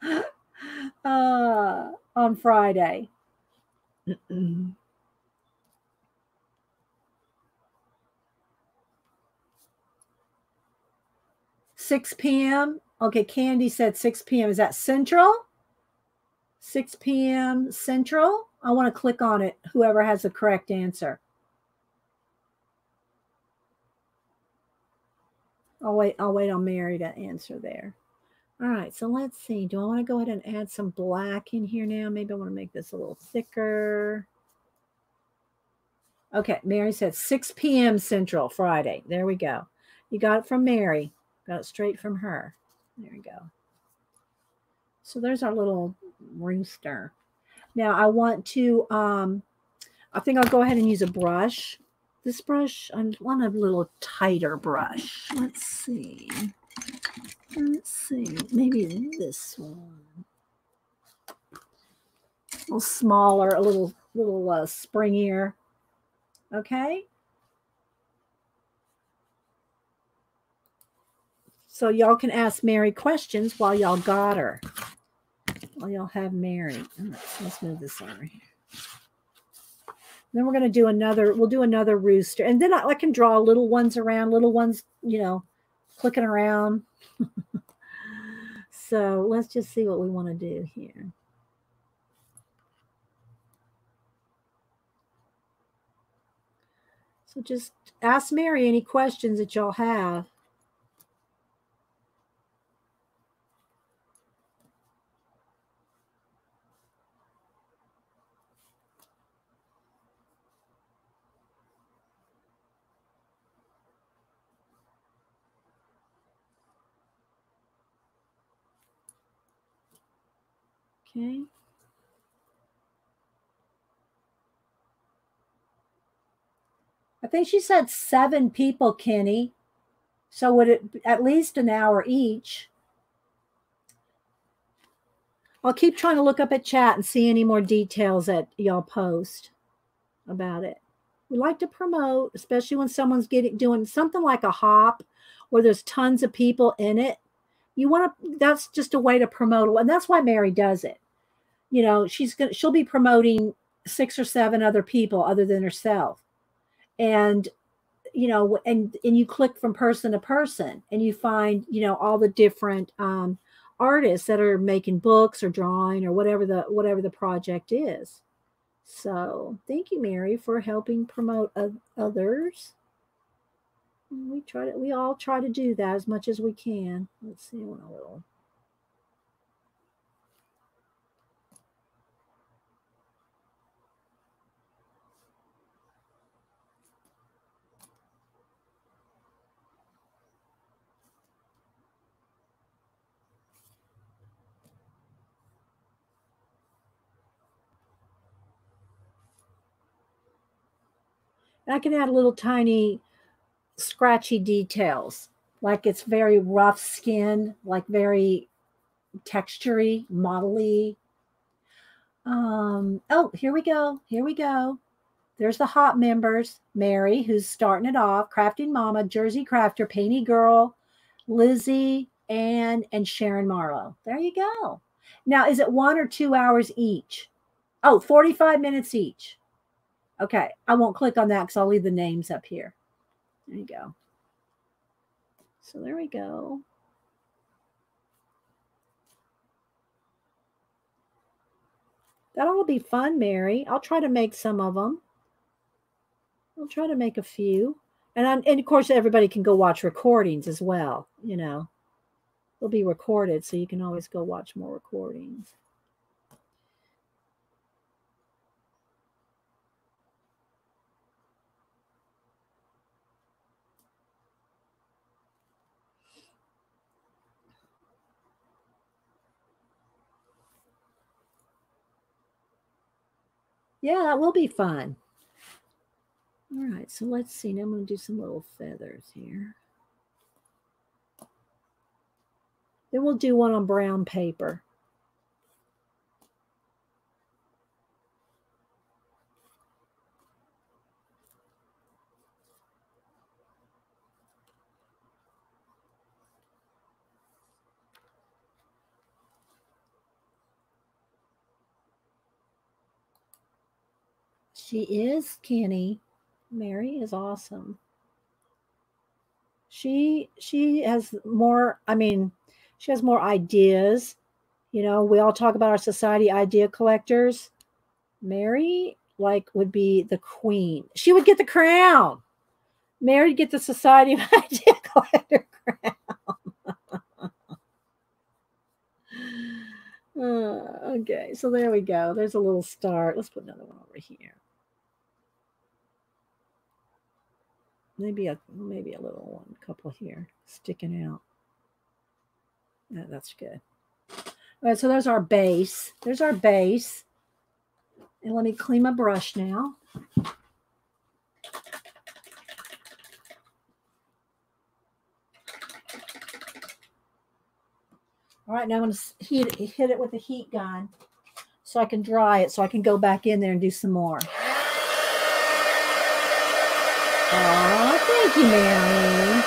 *laughs* uh, on Friday. *clears throat* 6 p.m. Okay, Candy said 6 p.m. Is that Central? 6 p.m. Central? I want to click on it, whoever has the correct answer. I'll wait, I'll wait on Mary to answer there. All right, so let's see. Do I want to go ahead and add some black in here now? Maybe I want to make this a little thicker. Okay, Mary said 6 p.m. Central Friday. There we go. You got it from Mary. Got it straight from her. There we go. So there's our little rooster. Now I want to, um, I think I'll go ahead and use a brush. This brush, I want a little tighter brush. Let's see. Let's see, maybe this one. A little smaller, a little little uh, springier. Okay. So y'all can ask Mary questions while y'all got her. While y'all have Mary. Let's move this over here. Then we're going to do another, we'll do another rooster. And then I, I can draw little ones around, little ones, you know, clicking around. *laughs* so let's just see what we want to do here. So just ask Mary any questions that y'all have. Okay. I think she said seven people, Kenny. So would it at least an hour each? I'll keep trying to look up at chat and see any more details that y'all post about it. We like to promote, especially when someone's getting doing something like a hop where there's tons of people in it. You want to that's just a way to promote and that's why Mary does it you know she's gonna she'll be promoting six or seven other people other than herself. And you know and and you click from person to person and you find you know all the different um, artists that are making books or drawing or whatever the whatever the project is. So thank you mary for helping promote others. We try to we all try to do that as much as we can. Let's see one a little I can add little tiny scratchy details, like it's very rough skin, like very textury, modelly. Um, oh, here we go. Here we go. There's the hot members Mary, who's starting it off, Crafting Mama, Jersey Crafter, Painty Girl, Lizzie, Anne, and Sharon Marlowe. There you go. Now, is it one or two hours each? Oh, 45 minutes each. Okay, I won't click on that because I'll leave the names up here. There you go. So there we go. That'll be fun, Mary. I'll try to make some of them. I'll try to make a few. And, I'm, and of course, everybody can go watch recordings as well. You know, they'll be recorded, so you can always go watch more recordings. Yeah, that will be fun. All right, so let's see. Now I'm going to do some little feathers here. Then we'll do one on brown paper. She is Kenny. Mary is awesome. She she has more, I mean, she has more ideas. You know, we all talk about our society idea collectors. Mary like would be the queen. She would get the crown. Mary would get the Society of *laughs* Idea Collector crown. *laughs* uh, okay, so there we go. There's a little start. Let's put another one over here. Maybe a maybe a little one couple here sticking out. Yeah, that's good. All right so there's our base. There's our base. And let me clean my brush now. All right now i'm going to heat, hit it with a heat gun so i can dry it so i can go back in there and do some more Oh, thank you, Mary.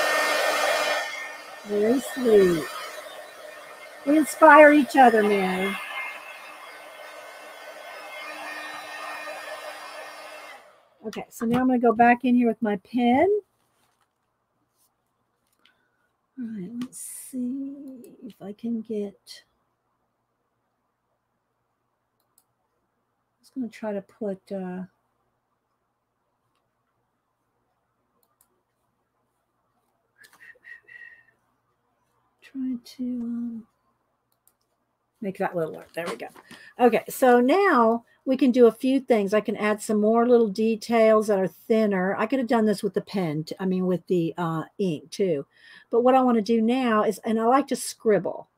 Very sweet. We inspire each other, Mary. Okay, so now I'm going to go back in here with my pen. All right, let's see if I can get. I was going to try to put. Uh, try to um, make that littler. There we go. Okay, so now we can do a few things. I can add some more little details that are thinner. I could have done this with the pen, I mean with the uh, ink too. But what I want to do now is, and I like to scribble.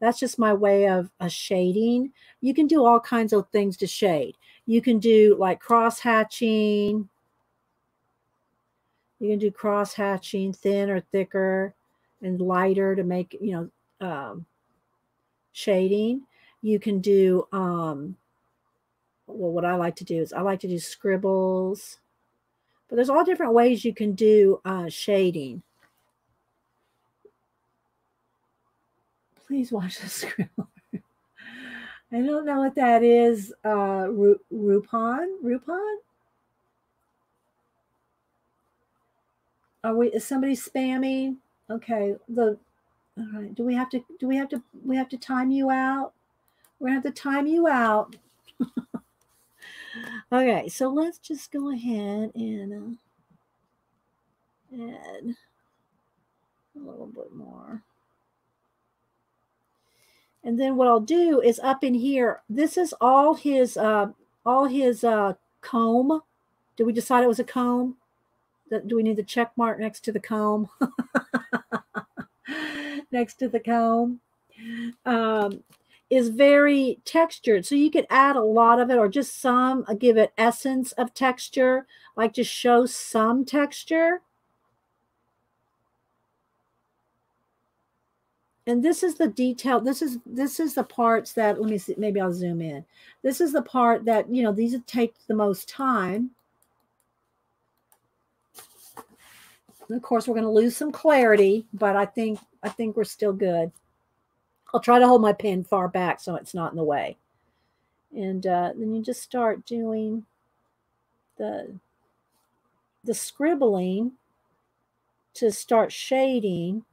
That's just my way of a shading. You can do all kinds of things to shade. You can do like cross hatching. You can do cross hatching, thin or thicker and lighter to make, you know, um, shading. You can do, um, well, what I like to do is I like to do scribbles, but there's all different ways you can do uh, shading. Please watch the *laughs* scribble. I don't know what that is. Uh, Rupon? Rupon? Are we, is somebody spamming? Okay, the all right. Do we have to do we have to we have to time you out? We're gonna have to time you out. *laughs* okay, so let's just go ahead and uh, add a little bit more. And then what I'll do is up in here, this is all his uh all his uh comb. Did we decide it was a comb? Do we need the check mark next to the comb? *laughs* next to the comb um, is very textured. So you could add a lot of it or just some, uh, give it essence of texture, like just show some texture. And this is the detail. This is this is the parts that let me see. Maybe I'll zoom in. This is the part that you know these take the most time. Of course we're going to lose some clarity but i think i think we're still good. I'll try to hold my pen far back so it's not in the way. And uh, then you just start doing the the scribbling to start shading.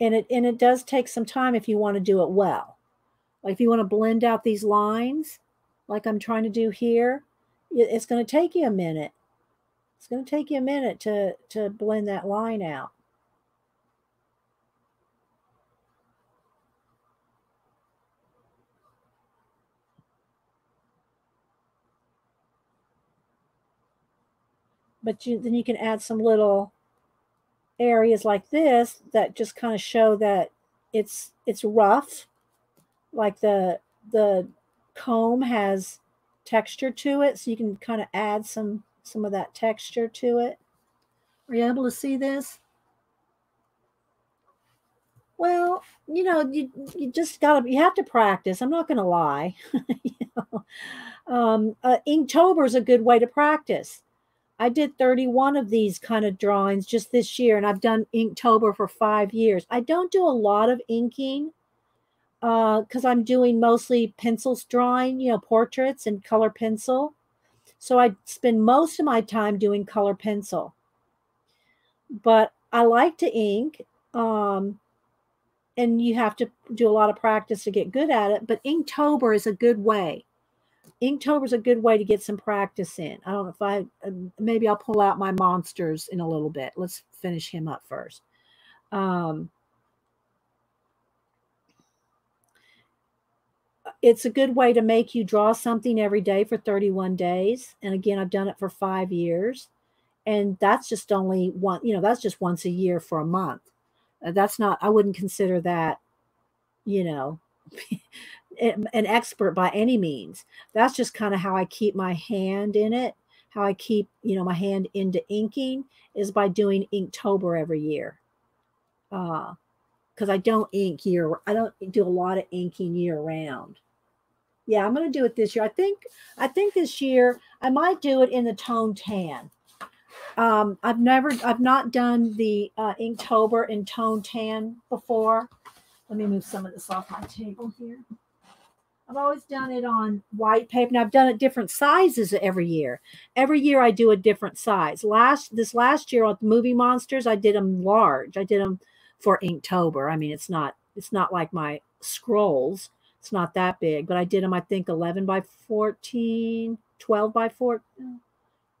And it and it does take some time if you want to do it well. Like if you want to blend out these lines like i'm trying to do here it's going to take you a minute. It's going to take you a minute to to blend that line out. But you, then you can add some little areas like this that just kind of show that it's it's rough like the the comb has texture to it so you can kind of add some some of that texture to it are you able to see this well you know you, you just gotta you have to practice i'm not gonna lie *laughs* you know? um, uh, inktober is a good way to practice I did 31 of these kind of drawings just this year, and I've done Inktober for five years. I don't do a lot of inking because uh, I'm doing mostly pencils drawing, you know, portraits and color pencil. So I spend most of my time doing color pencil. But I like to ink, um, and you have to do a lot of practice to get good at it. But Inktober is a good way Inktober is a good way to get some practice in. I don't know if I, um, maybe I'll pull out my monsters in a little bit. Let's finish him up first. Um, it's a good way to make you draw something every day for 31 days. And again, I've done it for five years. And that's just only one, you know, that's just once a year for a month. Uh, that's not, I wouldn't consider that, you know, *laughs* an expert by any means. That's just kind of how I keep my hand in it. How I keep, you know, my hand into inking is by doing Inktober every year. Uh, because I don't ink year, I don't do a lot of inking year round. Yeah, I'm going to do it this year. I think, I think this year I might do it in the tone tan. Um, I've never, I've not done the uh, Inktober in tone tan before. Let me move some of this off my table here. I've always done it on white paper, and I've done it different sizes every year. Every year I do a different size. Last this last year on Movie Monsters, I did them large. I did them for Inktober. I mean, it's not it's not like my scrolls. It's not that big, but I did them I think 11 by 14, 12 by 14.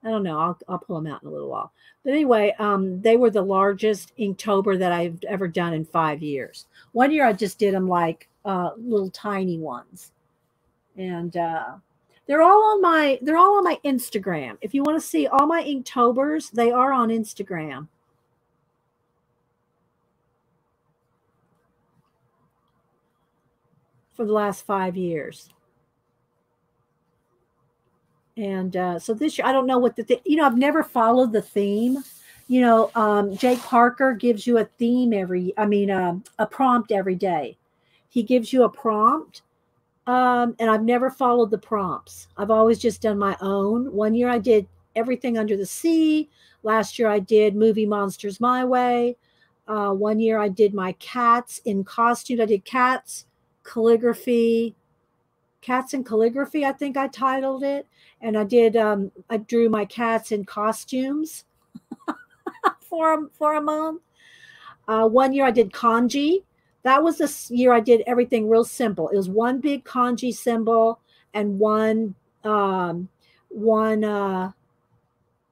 I don't know. I'll, I'll pull them out in a little while. But anyway, um, they were the largest Inktober that I've ever done in five years. One year I just did them like uh, little tiny ones. And uh, they're all on my they're all on my Instagram. If you want to see all my Inktobers, they are on Instagram. For the last five years. And uh, so this year, I don't know what the, th- you know, I've never followed the theme. You know, um, Jake Parker gives you a theme every, I mean, uh, a prompt every day. He gives you a prompt, um, and I've never followed the prompts. I've always just done my own. One year I did everything under the sea. Last year I did movie monsters my way. Uh, one year I did my cats in costume. I did cats, calligraphy, cats and calligraphy. I think I titled it, and I did. Um, I drew my cats in costumes *laughs* for a, for a month. Uh, one year I did kanji that was the year I did everything real simple. It was one big kanji symbol and one um, one uh,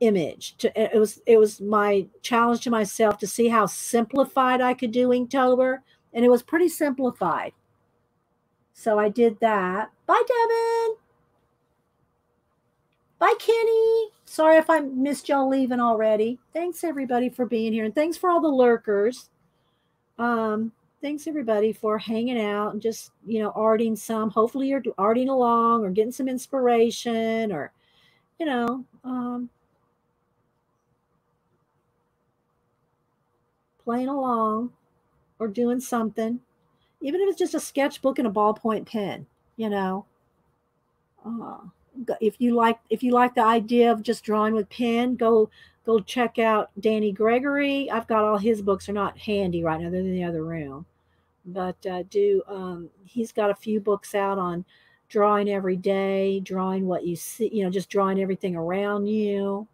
image. To, it was it was my challenge to myself to see how simplified I could do Inktober, and it was pretty simplified. So I did that. Bye, Devin. Bye, Kenny. Sorry if I missed y'all leaving already. Thanks, everybody, for being here. And thanks for all the lurkers. Um, thanks, everybody, for hanging out and just, you know, arting some. Hopefully, you're arting along or getting some inspiration or, you know, um, playing along or doing something even if it's just a sketchbook and a ballpoint pen, you know. Uh, if you like if you like the idea of just drawing with pen, go go check out Danny Gregory. I've got all his books are not handy right now; they're in the other room. But uh, do um, he's got a few books out on drawing every day, drawing what you see, you know, just drawing everything around you.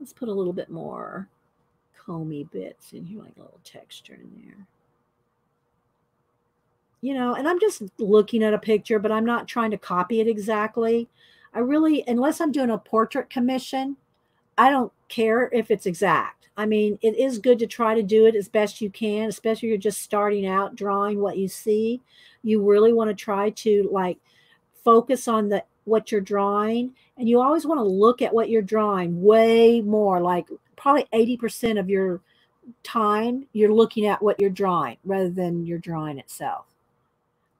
Let's put a little bit more comey bits in here, like a little texture in there. You know, and I'm just looking at a picture, but I'm not trying to copy it exactly. I really, unless I'm doing a portrait commission, I don't care if it's exact. I mean, it is good to try to do it as best you can, especially you're just starting out drawing what you see. You really want to try to like focus on the what you're drawing and you always want to look at what you're drawing way more like probably 80% of your time you're looking at what you're drawing rather than your drawing itself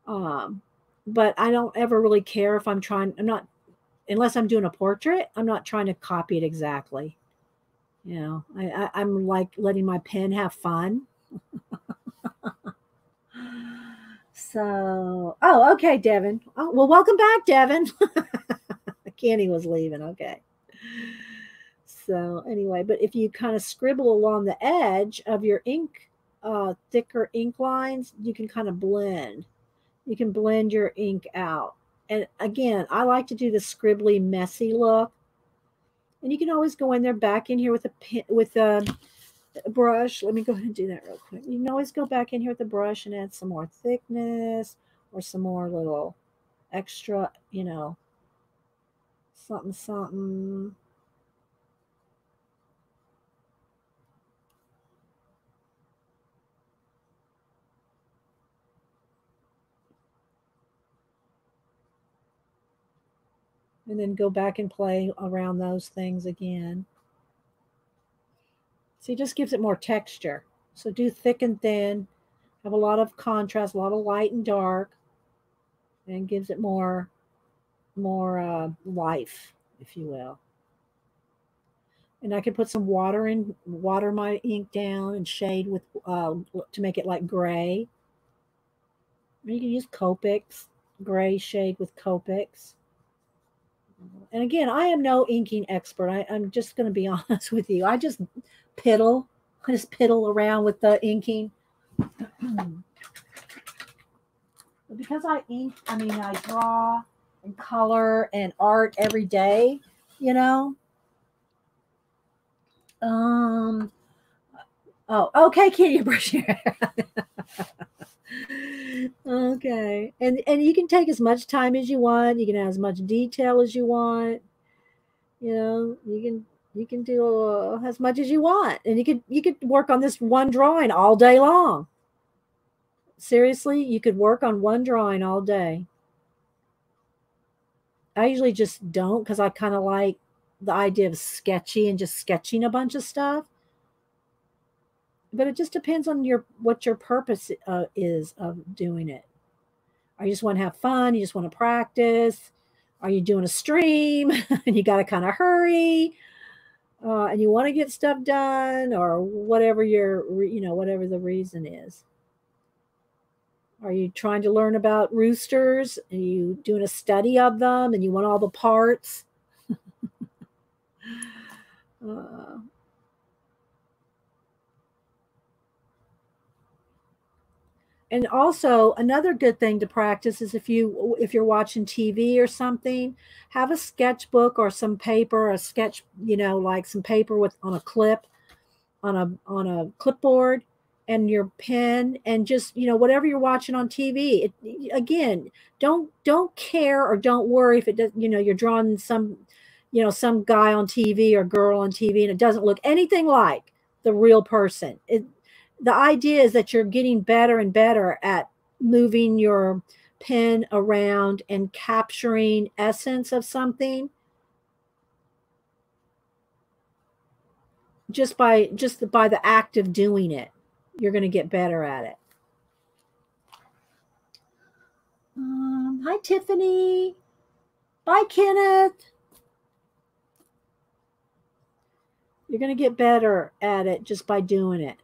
um but i don't ever really care if i'm trying i'm not unless i'm doing a portrait i'm not trying to copy it exactly you know i, I i'm like letting my pen have fun *laughs* so oh okay devin oh, well welcome back devin *laughs* Kenny was leaving. Okay. So anyway, but if you kind of scribble along the edge of your ink, uh, thicker ink lines, you can kind of blend. You can blend your ink out. And again, I like to do the scribbly, messy look. And you can always go in there back in here with a pin, with a, brush. Let me go ahead and do that real quick. You can always go back in here with the brush and add some more thickness or some more little extra, you know, something, something. And then go back and play around those things again. See, just gives it more texture. So do thick and thin, have a lot of contrast, a lot of light and dark, and gives it more more uh, life, if you will. And I could put some water in, water my ink down and shade with uh, to make it like gray. You can use Copics, gray shade with Copics. And again, I am no inking expert. I, I'm just going to be *laughs* honest with you. I just piddle. I just piddle around with the inking. *clears throat* because I ink, I mean, I draw and color and art every day, you know? Um oh, okay, Kitty, brush your hair. *laughs* okay. And and you can take as much time as you want. You can have as much detail as you want. You know, you can you can do uh, as much as you want and you could you could work on this one drawing all day long seriously you could work on one drawing all day I usually just don't because I kind of like the idea of sketchy and just sketching a bunch of stuff. But it just depends on your what your purpose uh, is of doing it. Are you just want to have fun? You just want to practice? Are you doing a stream and *laughs* you got to kind of hurry? Uh, and you want to get stuff done or whatever your you know whatever the reason is are you trying to learn about roosters? Are you doing a study of them and you want all the parts? *laughs* uh, and also another good thing to practice is if you if you're watching tv or something have a sketchbook or some paper a sketch you know like some paper with on a clip on a on a clipboard and your pen and just you know whatever you're watching on tv it, again don't don't care or don't worry if it does you know you're drawing some you know some guy on tv or girl on tv and it doesn't look anything like the real person. It, the idea is that you're getting better and better at moving your pen around and capturing essence of something just by just by the act of doing it you're going to get better at it. Um, hi, Tiffany. Bye, Kenneth. You're going to get better at it just by doing it.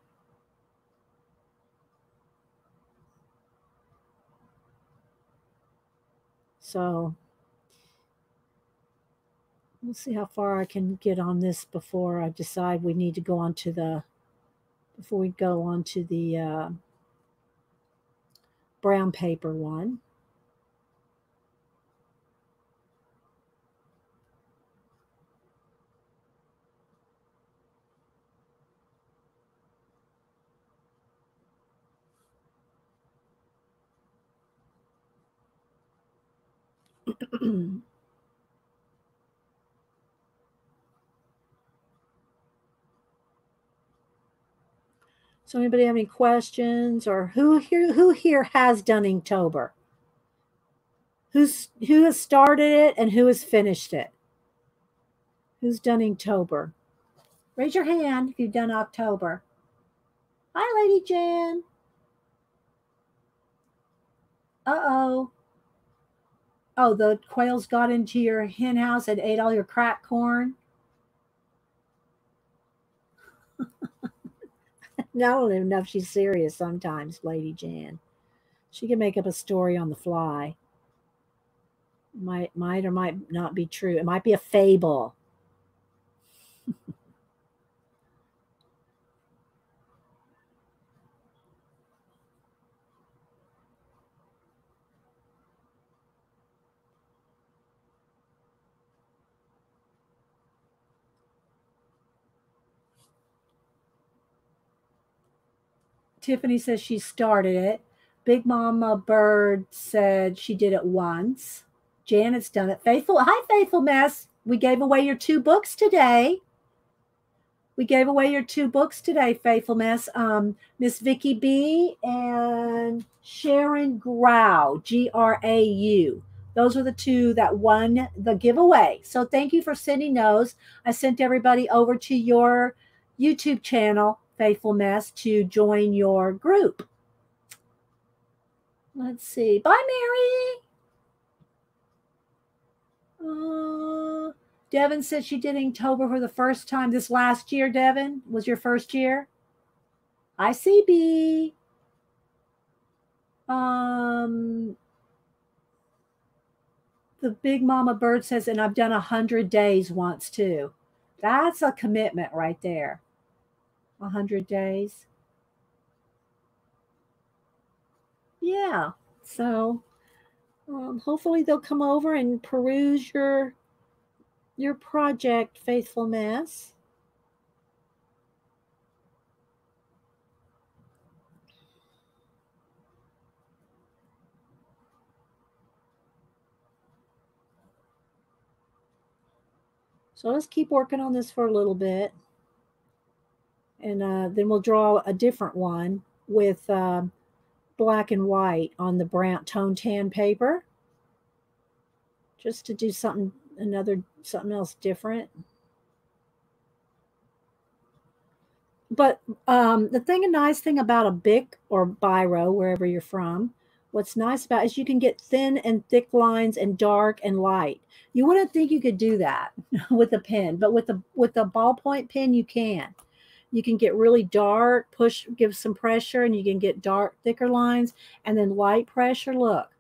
So we'll see how far I can get on this before I decide we need to go on to the before we go on to the uh, brown paper one. *clears throat* so anybody have any questions or who here who here has done Inktober? Who's who has started it and who has finished it? Who's done Inktober? Raise your hand if you've done October. Hi, Lady Jan. Uh-oh. Oh, Oh, the quails got into your hen house and ate all your crack corn. *laughs* don't even know if she's serious sometimes, Lady Jan. She can make up a story on the fly. Might might or might not be true. It might be a fable. Tiffany says she started it. Big Mama Bird said she did it once. Janet's done it. Faithful, hi, Faithful Mess. We gave away your two books today. We gave away your two books today, Faithful Mess. Um, Miss Vicky B and Sharon Grau, G R A U. Those are the two that won the giveaway. So thank you for sending those. I sent everybody over to your YouTube channel Faithful Mess to join your group. Let's see. Bye, Mary. Uh, Devin said she did Inktober for the first time this last year. Devin was your first year. I see B. Um, the big mama bird says, and I've done a hundred days once too. That's a commitment right there. 100 days. Yeah, so um, hopefully they'll come over and peruse your your project, Faithful Mess. So let's keep working on this for a little bit and uh, then we'll draw a different one with uh, black and white on the brown tone tan paper. Just to do something another something else different. But um, the thing a nice thing about a bic or biro wherever you're from what's nice about is you can get thin and thick lines and dark and light. You wouldn't think you could do that *laughs* with a pen but with the with the ballpoint pen you can you can get really dark, push, give some pressure, and you can get dark, thicker lines, and then light pressure. Look,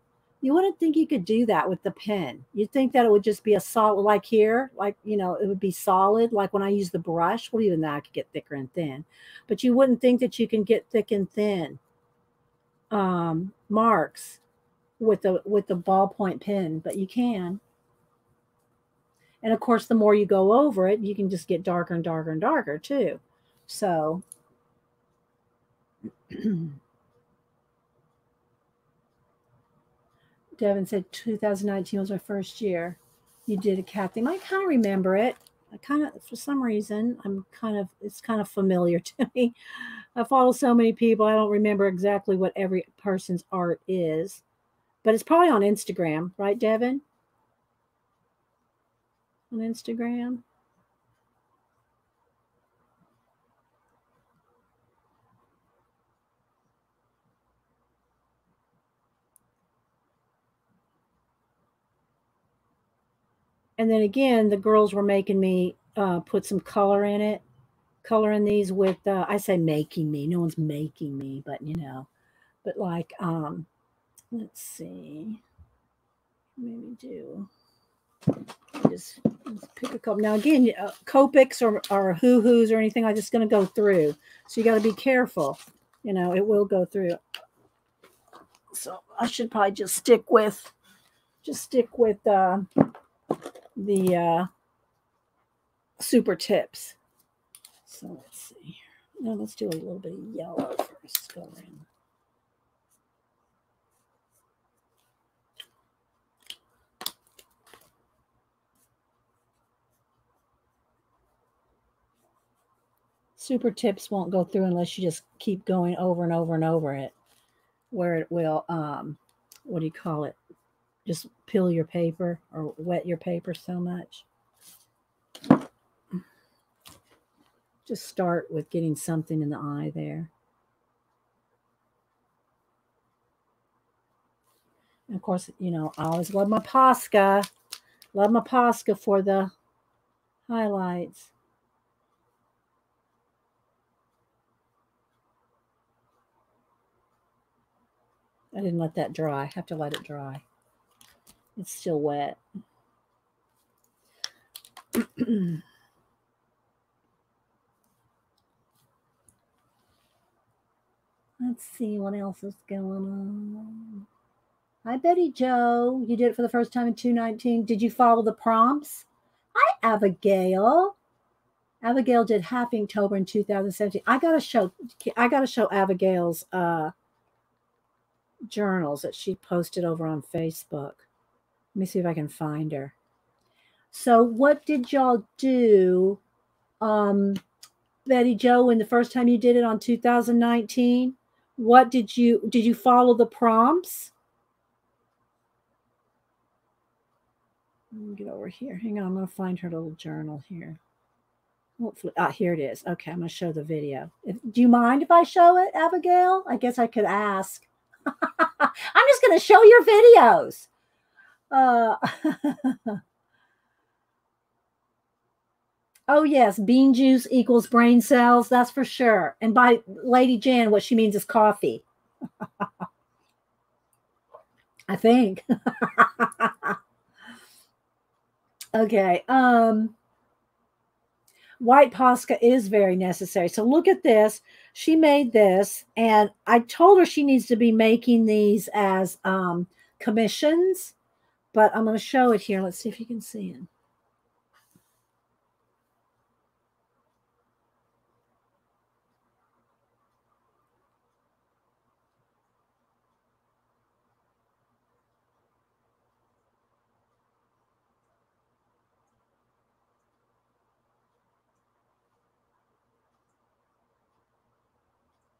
you wouldn't think you could do that with the pen. You'd think that it would just be a solid, like here, like, you know, it would be solid. Like when I use the brush, well, even that I could get thicker and thin. But you wouldn't think that you can get thick and thin um, marks with the with the ballpoint pen, but you can. And of course, the more you go over it, you can just get darker and darker and darker too. So *clears throat* Devin said 2019 was my first year. You did a thing. I kind of remember it. I kind of, for some reason, I'm kind of, it's kind of familiar *laughs* to me. I follow so many people. I don't remember exactly what every person's art is, but it's probably on Instagram, right, Devin? On Instagram. And then again, the girls were making me uh, put some color in it. coloring these with, uh, I say making me. No one's making me, but you know, but like, um, let's see, maybe do just, just pick a couple. Now again, uh, Copics or or Ohuhus or anything like just going to go through, so you got to be careful. You know, it will go through. So I should probably just stick with, just stick with uh, the uh, super tips. So let's see. Now let's do a little bit of yellow first. Go in. super tips won't go through unless you just keep going over and over and over it where it will um what do you call it just peel your paper or wet your paper so much just start with getting something in the eye there and of course you know i always love my posca love my posca for the highlights I didn't let that dry. I have to let it dry. It's still wet. *clears throat* Let's see what else is going on. Hi, Betty Joe. You did it for the first time in 219. Did you follow the prompts? Hi, Abigail. Abigail did half Inktober in 2017. I gotta show I gotta show Abigail's uh journals that she posted over on Facebook. Let me see if I can find her. So, what did y'all do, um, Betty Joe, when the first time you did it on 2019? What did you did you follow the prompts? Let me get over here. Hang on, I'm going to find her little journal here. Hopefully, ah, here it is. Okay, I'm going to show the video. If, do you mind if I show it, Abigail? I guess I could ask. *laughs* I'm just going to show your videos. Uh, *laughs* oh, yes, bean juice equals brain cells. That's for sure. And by Lady Jan, what she means is coffee. *laughs* I think. *laughs* okay. Um, white Posca is very necessary. So look at this. She made this, and I told her she needs to be making these as um, commissions, but I'm going to show it here. Let's see if you can see it.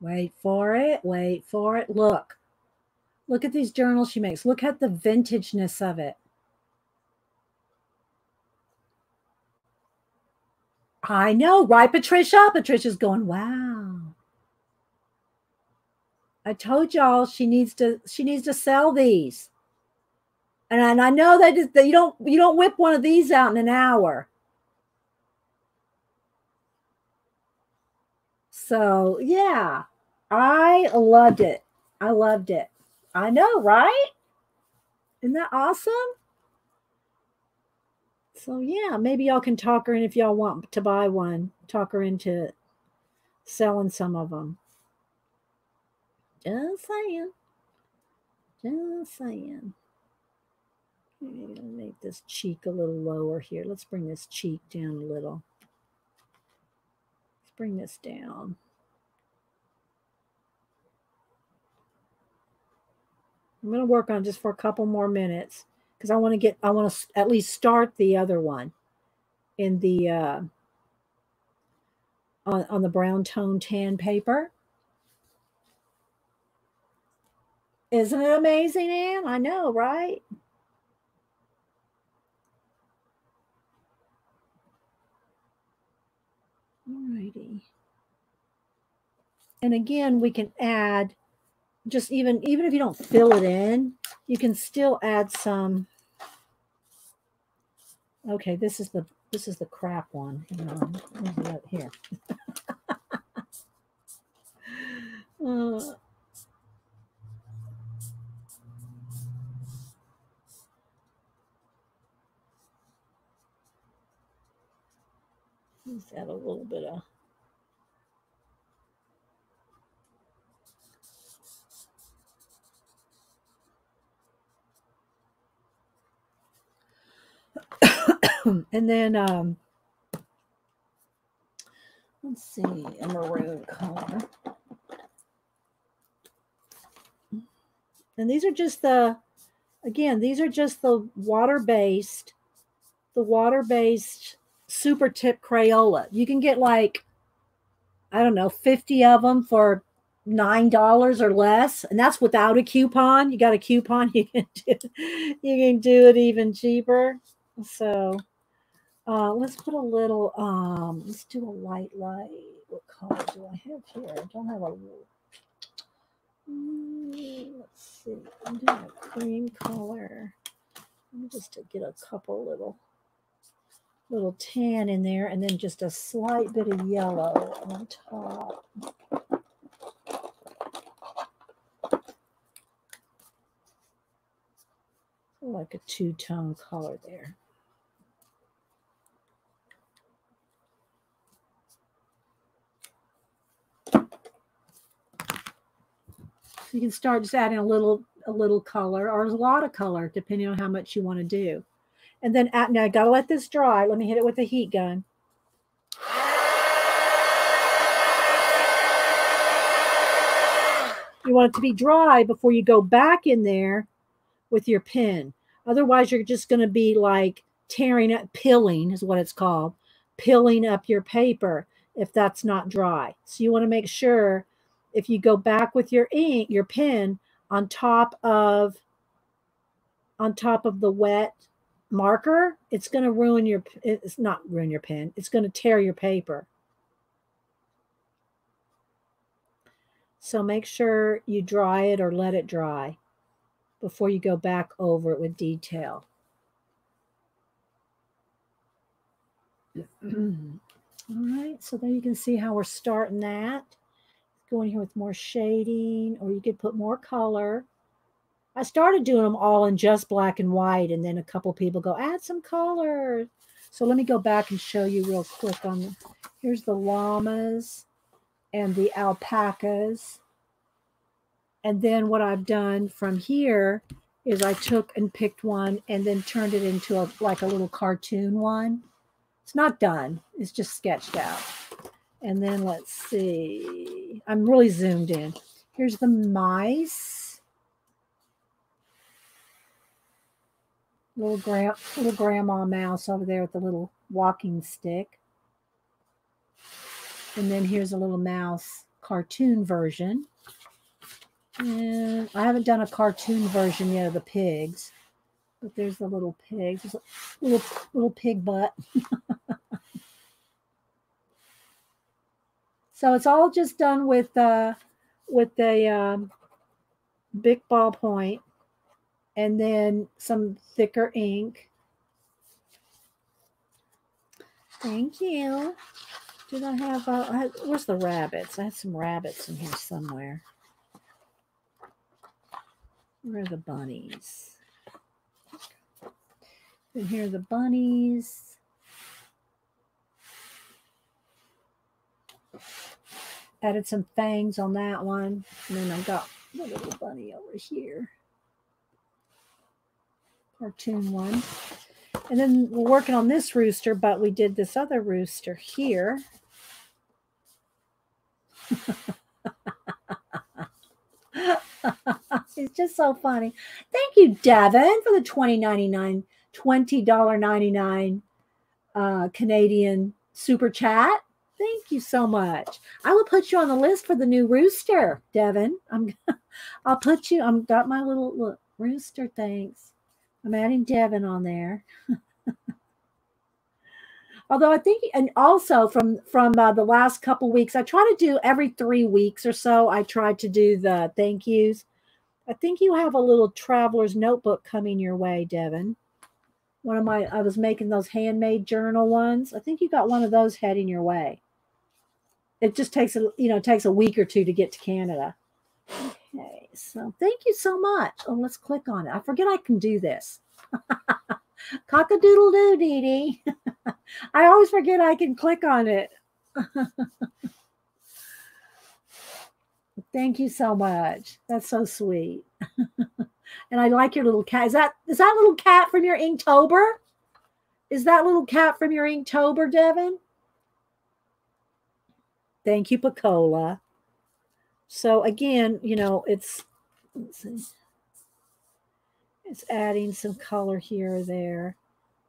Wait for it. Wait for it. Look. Look at these journals she makes. Look at the vintageness of it. I know, right, Patricia? Patricia's going, wow. I told y'all she needs to she needs to sell these. And I, and I know that, that you don't you don't whip one of these out in an hour. So yeah, I loved it. I loved it. I know, right? Isn't that awesome? So yeah, maybe y'all can talk her in if y'all want to buy one. Talk her into selling some of them. Just saying. Just saying. Maybe Make this cheek a little lower here. Let's bring this cheek down a little. Let's bring this down. I'm going to work on just for a couple more minutes because I want to get, I want to at least start the other one in the, uh, on, on the brown tone tan paper. Isn't it amazing, Anne? I know, right? Alrighty. And again, we can add just even even if you don't fill it in, you can still add some. Okay, this is the this is the crap one. Here. *laughs* uh, add a little bit of *coughs* and then um let's see a maroon color and these are just the again these are just the water based the water based super tip Crayola. You can get like, I don't know, 50 of them for $9 or less. And that's without a coupon. You got a coupon, *laughs* you can do, you can do it even cheaper. So uh, let's put a little, um, let's do a light light. What color do I have here? I don't have a, mm, let's see. I'm doing a cream color. Let me just to get a couple little little tan in there and then just a slight bit of yellow on top. Like a two-tone color there. You can start just adding a little a little color or a lot of color depending on how much you want to do. And then at, now I got to let this dry. Let me hit it with a heat gun. You want it to be dry before you go back in there with your pen. Otherwise, you're just going to be like tearing up, pilling is what it's called, pilling up your paper if that's not dry. So you want to make sure if you go back with your ink, your pen on top of on top of the wet marker, it's going to ruin your, it's not ruin your pen, it's going to tear your paper. So make sure you dry it or let it dry before you go back over it with detail. *clears throat* All right, so there you can see how we're starting that. Go in here with more shading, or you could put more color. I started doing them all in just black and white, and then a couple people go, add some color. So let me go back and show you real quick on the, here's the llamas and the alpacas. And then what I've done from here is I took and picked one and then turned it into a like a little cartoon one. It's not done. It's just sketched out. And then let's see. I'm really zoomed in. Here's the mice. little gra- little grandma mouse over there with the little walking stick. And then here's a little mouse cartoon version. And I haven't done a cartoon version yet of the pigs, but there's the little pig. little little pig butt. *laughs* so it's all just done with uh, with a um, big ballpoint and then some thicker ink. Thank you. Did I have, uh, where's the rabbits? I had some rabbits in here somewhere. Where are the bunnies? And here are the bunnies. Added some fangs on that one. And then I got the little bunny over here cartoon one. And then we're working on this rooster, but we did this other rooster here. *laughs* it's just so funny. Thank you, Devin, for the twenty ninety nine, twenty dollar ninety nine uh, Canadian super chat. Thank you so much. I will put you on the list for the new rooster, Devin. I'm. *laughs* I'll put you. I'm got my little look, rooster. Thanks. I'm adding Devin on there. *laughs* Although I think, and also from from uh, the last couple weeks, I try to do every three weeks or so. I try to do the thank yous. I think you have a little traveler's notebook coming your way, Devin. One of my, I was making those handmade journal ones. I think you got one of those heading your way. It just takes a you know takes a week or two to get to Canada. Okay, so thank you so much. Oh, let's click on it. I forget I can do this. *laughs* Cock a doodle doo, Dee Dee. *laughs* I always forget I can click on it. *laughs* Thank you so much. That's so sweet. and I like your little cat. Is that is that little cat from your Inktober? Is that little cat from your Inktober, Devin? Thank you, Pacola. So again, you know, it's it's adding some color here or there,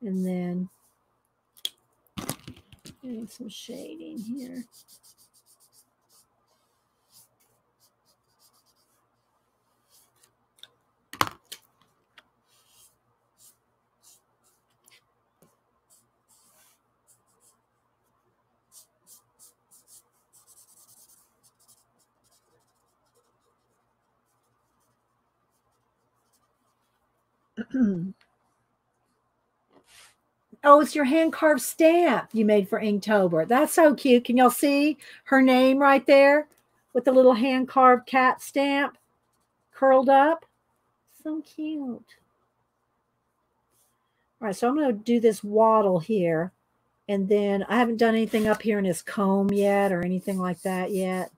and then some shading here. *clears throat* oh, it's your hand carved stamp you made for Inktober. That's so cute. Can y'all see her name right there with the little hand carved cat stamp curled up? So cute. All right, so I'm going to do this waddle here. And then I haven't done anything up here in his comb yet or anything like that yet.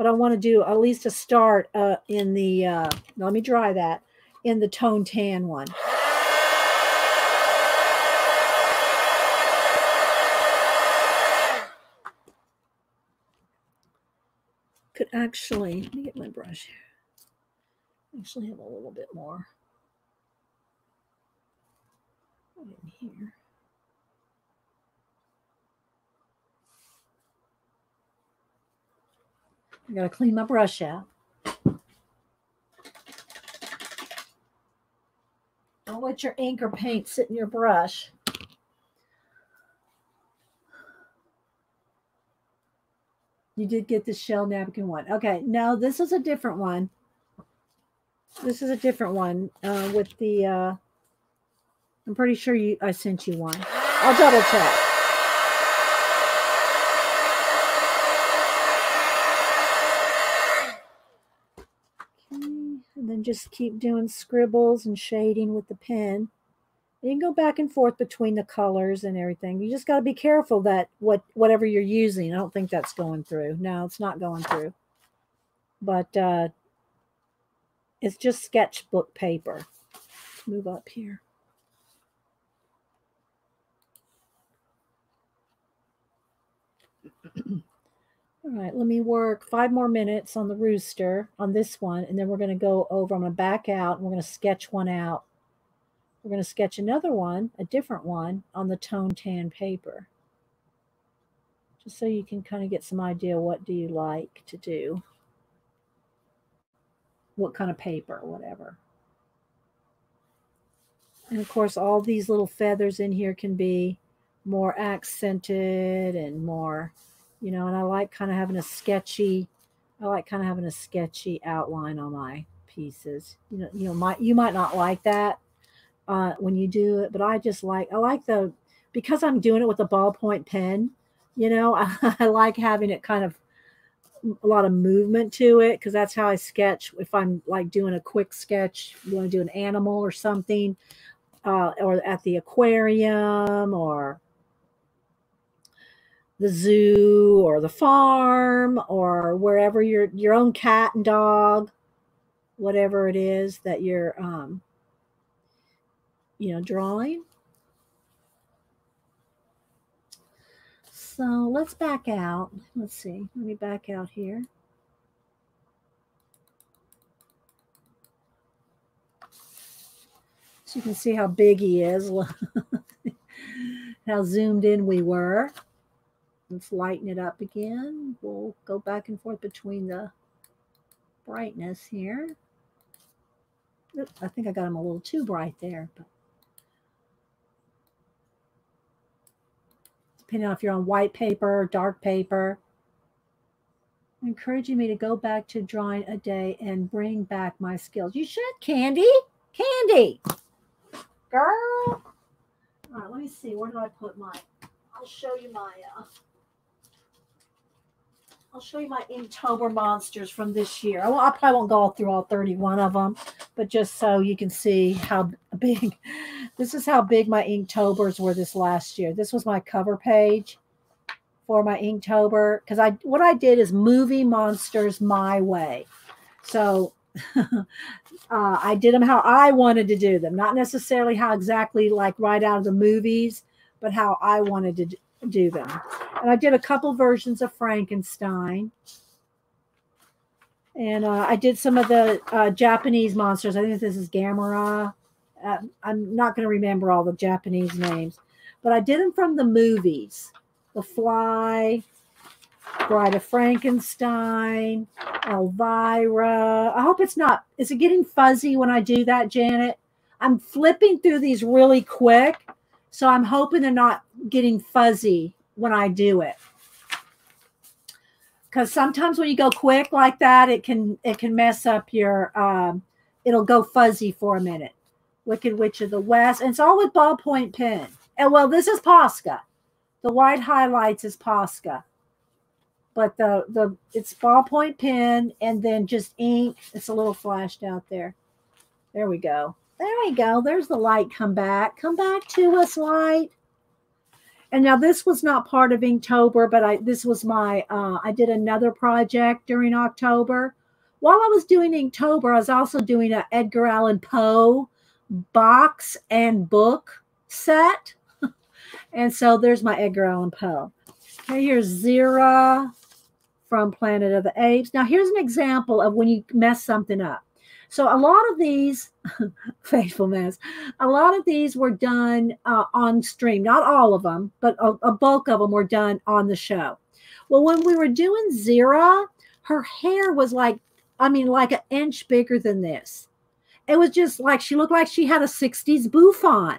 But I want to do at least a start uh, in the, uh, let me dry that, in the tone tan one. Could actually, let me get my brush here. Actually have a little bit more in here. I got to clean my brush out. Don't let your ink or paint sit in your brush. You did get the shell napkin one. Okay, no, this is a different one. This is a different one uh, with the, uh, I'm pretty sure you I sent you one. I'll double check. Then just keep doing scribbles and shading with the pen. You can go back and forth between the colors and everything. You just got to be careful that what whatever you're using, I don't think that's going through. No, it's not going through. But uh, it's just sketchbook paper. Let's move up here. *clears throat* All right, let me work five more minutes on the rooster on this one, and then we're going to go over. I'm going to back out, and we're going to sketch one out. We're going to sketch another one, a different one, on the tone tan paper. Just so you can kind of get some idea what do you like to do. What kind of paper, whatever. And of course, all these little feathers in here can be more accented and more you know, and I like kind of having a sketchy, I like kind of having a sketchy outline on my pieces. You know, you know, might you might not like that uh, when you do it, but I just like I like the because I'm doing it with a ballpoint pen. You know, I, *laughs* I like having it kind of a lot of movement to it because that's how I sketch. If I'm like doing a quick sketch, you want to do an animal or something, uh, or at the aquarium or the zoo or the farm or wherever your your own cat and dog whatever it is that you're um you know drawing. So let's back out. Let's see. Let me back out here. So you can see how big he is. *laughs* How zoomed in we were Let's lighten it up again. We'll go back and forth between the brightness here. Oops, I think I got them a little too bright there, but depending on if you're on white paper or dark paper. Encouraging me to go back to drawing a day and bring back my skills. You should, Candy. Candy. Girl. All right, let me see. Where did I put my? I'll show you my. Uh, I'll show you my Inktober monsters from this year. I, I probably won't go through all 31 of them, but just so you can see how big. *laughs* This is how big my Inktobers were this last year. This was my cover page for my Inktober because I what I did is movie monsters my way. So *laughs* uh, I did them how I wanted to do them, not necessarily how exactly like right out of the movies, but how I wanted to do them. And I did a couple versions of Frankenstein. And uh, I did some of the uh, Japanese monsters. I think this is Gamera. Uh, I'm not going to remember all the Japanese names, but I did them from the movies The Fly, Bride of Frankenstein, Elvira. I hope it's not, is it getting fuzzy when I do that, Janet? I'm flipping through these really quick. So I'm hoping they're not getting fuzzy when I do it. Because sometimes when you go quick like that, it can it can mess up your um, it'll go fuzzy for a minute. Wicked Witch of the West. And it's all with ballpoint pen. And well, this is Posca. The white highlights is Posca. But the the it's ballpoint pen and then just ink. It's a little flashed out there. There we go. There we go. There's the light come back. Come back to us, light. And now this was not part of Inktober, but I this was my uh, I did another project during October. While I was doing Inktober, I was also doing an Edgar Allan Poe box and book set. *laughs* and so there's my Edgar Allan Poe. Okay, here's Zira from Planet of the Apes. Now here's an example of when you mess something up. So a lot of these, *laughs* faithful faithfulness, a lot of these were done uh, on stream. Not all of them, but a, a bulk of them were done on the show. Well, when we were doing Zira, her hair was like, I mean, like an inch bigger than this. It was just like she looked like she had a 60s bouffant.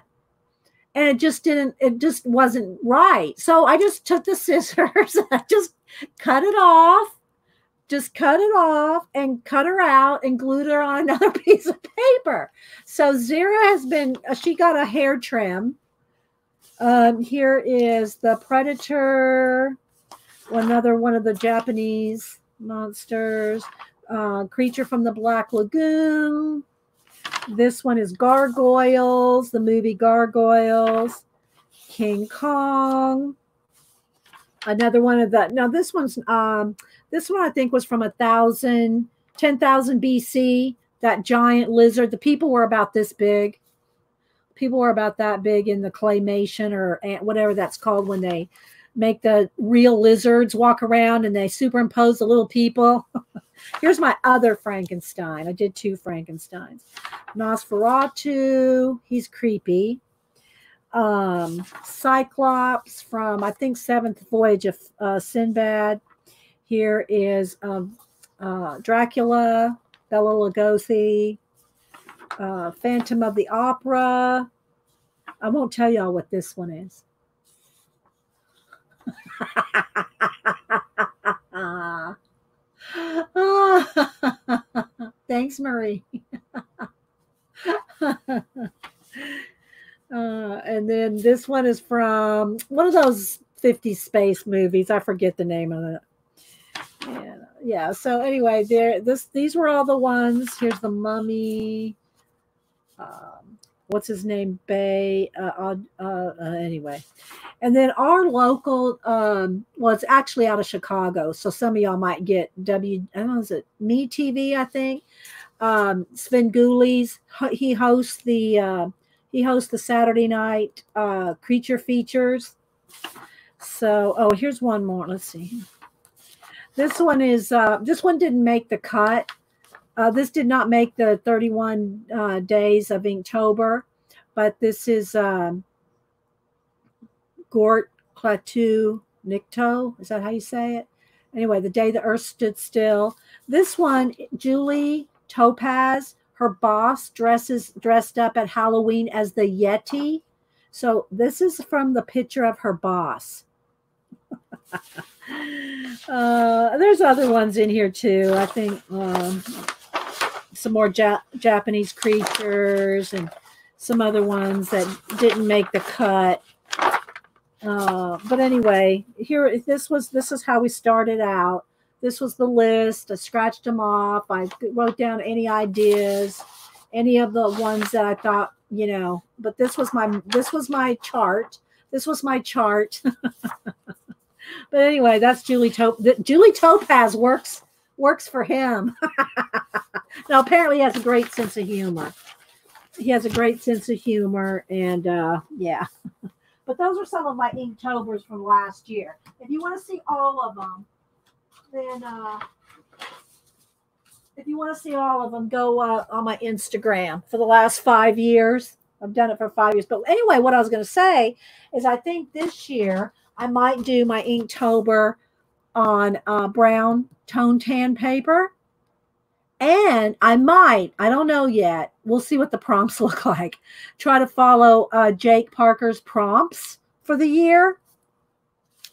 And it just didn't, it just wasn't right. So I just took the *laughs* scissors, I just cut it off just cut it off and cut her out and glued her on *laughs* another piece of paper. So Zira has been, uh, she got a hair trim. Um, here is the Predator, another one of the Japanese monsters, uh, Creature from the Black Lagoon. This one is Gargoyles, the movie Gargoyles, King Kong. Another one of the, now this one's, um, this one I think was from a thousand, 10,000 BC. That giant lizard. The people were about this big. People were about that big in the claymation or whatever that's called when they make the real lizards walk around and they superimpose the little people. *laughs* Here's my other Frankenstein. I did two Frankensteins. Nosferatu, he's creepy. Um, Cyclops from I think Seventh Voyage of uh, Sinbad. Here is um, uh, Dracula, Bela Lugosi, uh, Phantom of the Opera. I won't tell y'all what this one is. *laughs* Thanks, Marie. *laughs* uh, and then this one is from one of those 50 space movies. I forget the name of it and yeah so anyway there this these were all the ones. Here's the mummy. Um, what's his name? Bay uh, uh, uh, anyway. And then our local um, well it's actually out of chicago so some of y'all might get w i don't know is it me tv i think? Um, Sven Svengoolie he hosts the uh, he hosts the saturday night uh, creature features. So oh here's one more. Let's see this one is uh, this one didn't make the cut. Uh, this did not make the 31 uh, days of Inktober, but this is um, Gort Klaatu Nikto. Is that how you say it? Anyway, the day the earth stood still. This one, Julie Topaz, her boss dresses dressed up at Halloween as the Yeti. So this is from the picture of her boss. Uh, there's other ones in here too. I think. Um, some more ja- Japanese creatures and some other ones that didn't make the cut. Uh, but anyway, here this was this is how we started out. This was the list. I scratched them off. I wrote down any ideas, any of the ones that I thought, you know. But this was my this was my chart. This was my chart. *laughs* but anyway, that's Julie Top. Julie Topaz works works for him. *laughs* now apparently he has a great sense of humor. He has a great sense of humor, and uh, yeah. *laughs* but those are some of my Inktober's from last year. If you want to see all of them, then uh, if you want to see all of them, go uh, on my Instagram for the last five years. I've done it for five years. But anyway, what I was going to say is I think this year I might do my Inktober on uh, brown tone tan paper. And I might, I don't know yet. We'll see what the prompts *laughs* look like. Try to follow uh, Jake Parker's prompts for the year.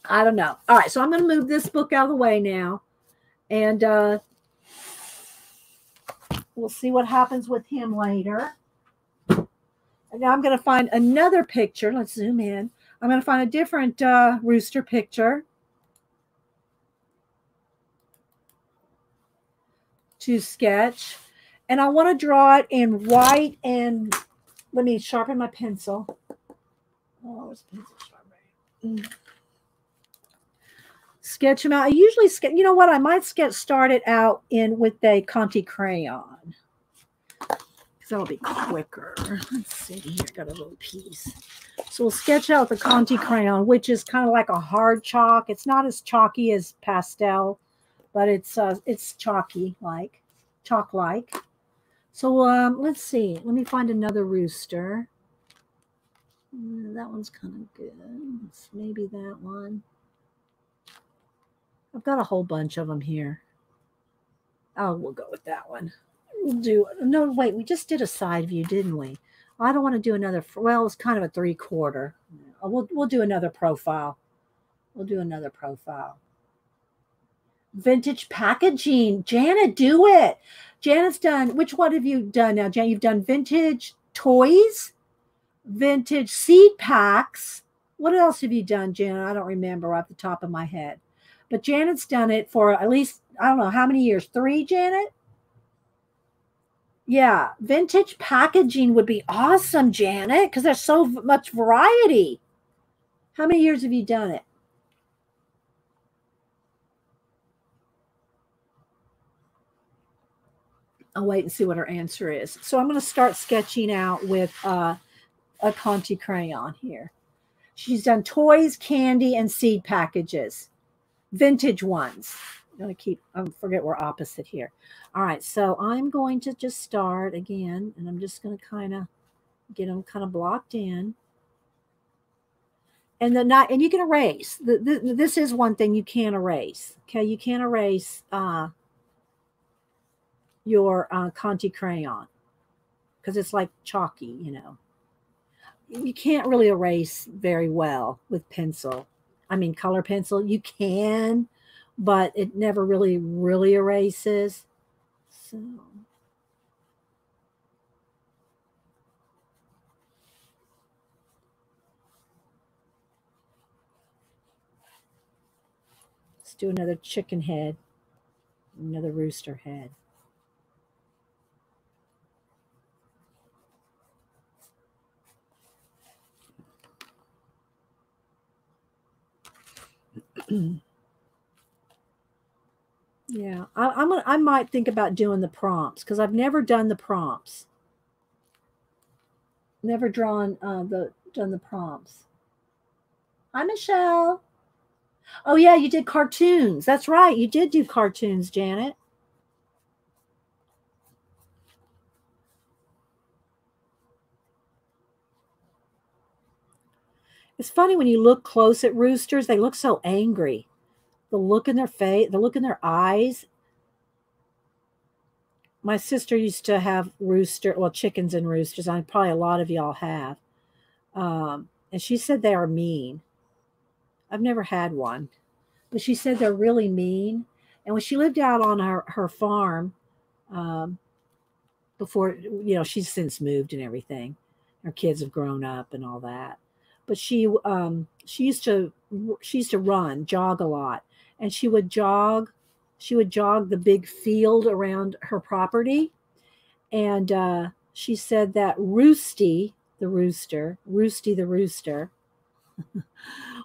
I don't know. All right, so I'm going to move this book out of the way now. And uh, we'll see what happens with him later. And now I'm going to find another picture. Let's zoom in. I'm going to find a different uh, rooster picture. to sketch. And I want to draw it in white and let me sharpen my pencil. Oh, pencil sharpener? Mm. Sketch them out. I usually sketch, you know what? I might sketch start it out in with a Conte crayon. That'll be quicker. Let's see here. Got a little piece. So we'll sketch out the Conte crayon, which is kind of like a hard chalk. It's not as chalky as pastel but it's uh, it's chalky like chalk like. So um, let's see. Let me find another rooster. Mm, that one's kind of good. It's maybe that one. I've got a whole bunch of them here. Oh, we'll go with that one. We'll do no. Wait, we just did a side view, didn't we? I don't want to do another. Well, it's kind of a three quarter. Uh, we'll we'll do another profile. We'll do another profile vintage packaging. Janet, do it. Janet's done. Which one have you done now, Janet? You've done vintage toys, vintage seed packs. What else have you done, Janet? I don't remember off the top of my head. But Janet's done it for at least, I don't know, how many years? Three, Janet? Yeah, vintage packaging would be awesome, Janet, because there's so much variety. How many years have you done it? I'll wait and see what her answer is. So I'm going to start sketching out with uh, a Conte crayon here. She's done toys, candy, and seed packages, vintage ones. I'm going to keep, I forget we're opposite here. All right, so I'm going to just start again, and I'm just going to kind of get them kind of blocked in. And then not, and you can erase. The, the, this is one thing you can't erase. Okay, you can't erase uh, your uh, Conte crayon because it's like chalky, you know. You can't really erase very well with pencil. I mean, color pencil, you can, but it never really, really erases. So. Let's do another chicken head, another rooster head. *clears throat* yeah, I, am gonna, I might think about doing the prompts because I've never done the prompts. Never drawn uh, the done the prompts. Hi, Michelle. Oh yeah, you did cartoons. That's right, you did do cartoons, Janet. It's funny when you look close at roosters, they look so angry. The look in their face, the look in their eyes. My sister used to have rooster, well, chickens and roosters. I probably a lot of y'all have. Um, and she said they are mean. I've never had one, but she said they're really mean. And when she lived out on her, her farm, um, before you know she's since moved and everything. Her kids have grown up and all that. But she um she used to she used to run, jog a lot, and she would jog she would jog the big field around her property. And uh, she said that Roosty, the rooster, Roosty the rooster, *laughs*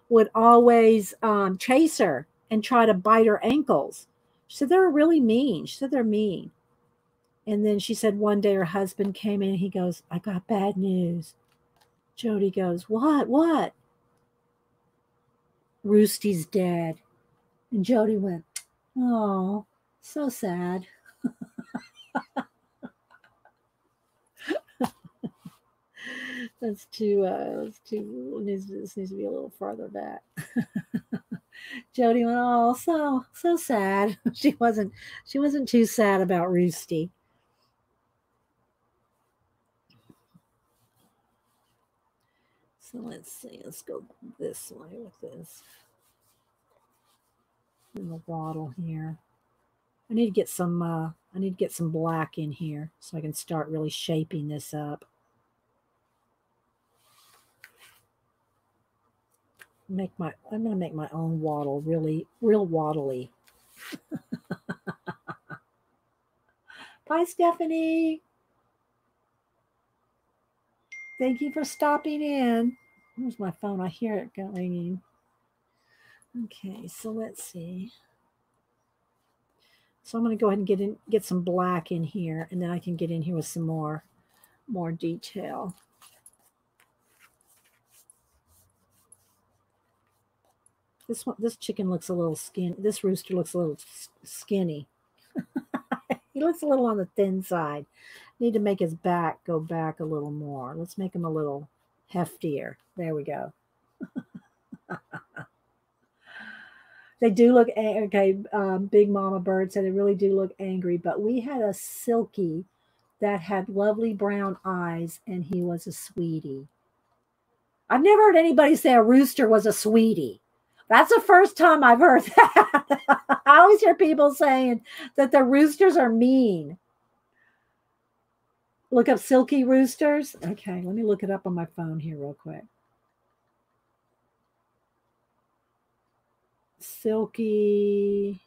would always um, chase her and try to bite her ankles. She said they're really mean. She said they're mean. And then she said one day her husband came in. He goes, I got bad news. Jody goes, What? What? Roosty's dead. And Jody went, Oh, so sad. *laughs* that's too uh that's too needs this needs to be a little farther back. *laughs* Jody went, oh, so so sad. *laughs* she wasn't she wasn't too sad about Roosty. So let's see. Let's go this way with this. The bottle here. I need to get some uh I need to get some black in here so I can start really shaping this up. make my I'm to make my own wattle really real waddly. *laughs* Bye Stephanie. Thank you for stopping in. Where's my phone? I hear it ringing. Okay, so let's see. So I'm going to go ahead and get in get some black in here and then I can get in here with some more more detail. This one, this chicken looks a little skinny. This rooster looks a little skinny. *laughs* he looks a little on the thin side. Need to make his back go back a little more. Let's make him a little heftier. There we go. They do look okay. Um, Big Mama Bird said they really do look angry. But we had a silky that had lovely brown eyes, and he was a sweetie. I've never heard anybody say a rooster was a sweetie. That's the first time I've heard *laughs* that. I always hear people saying that the roosters are mean. Look up silky roosters. Okay, let me look it up on my phone here, real quick. Silky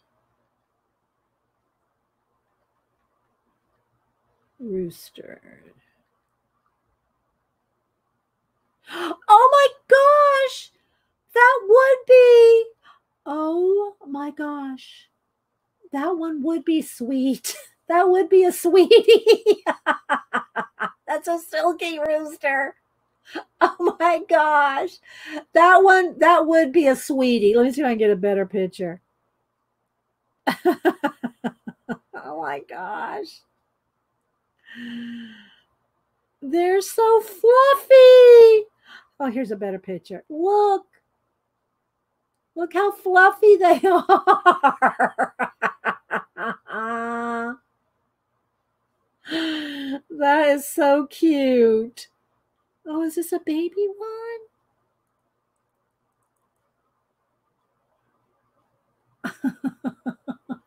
rooster. Oh my gosh! That would be. Oh my gosh. That one would be sweet. *laughs* That would be a sweetie. *laughs* That's a silky rooster. *laughs* Oh my gosh. That one, that would be a sweetie. Let me see if I can get a better picture. *laughs* oh my gosh. They're so fluffy. Oh, here's a better picture. Look. Look how fluffy they *laughs* are. *gasps* that is so cute. Oh, is this a baby one? *laughs*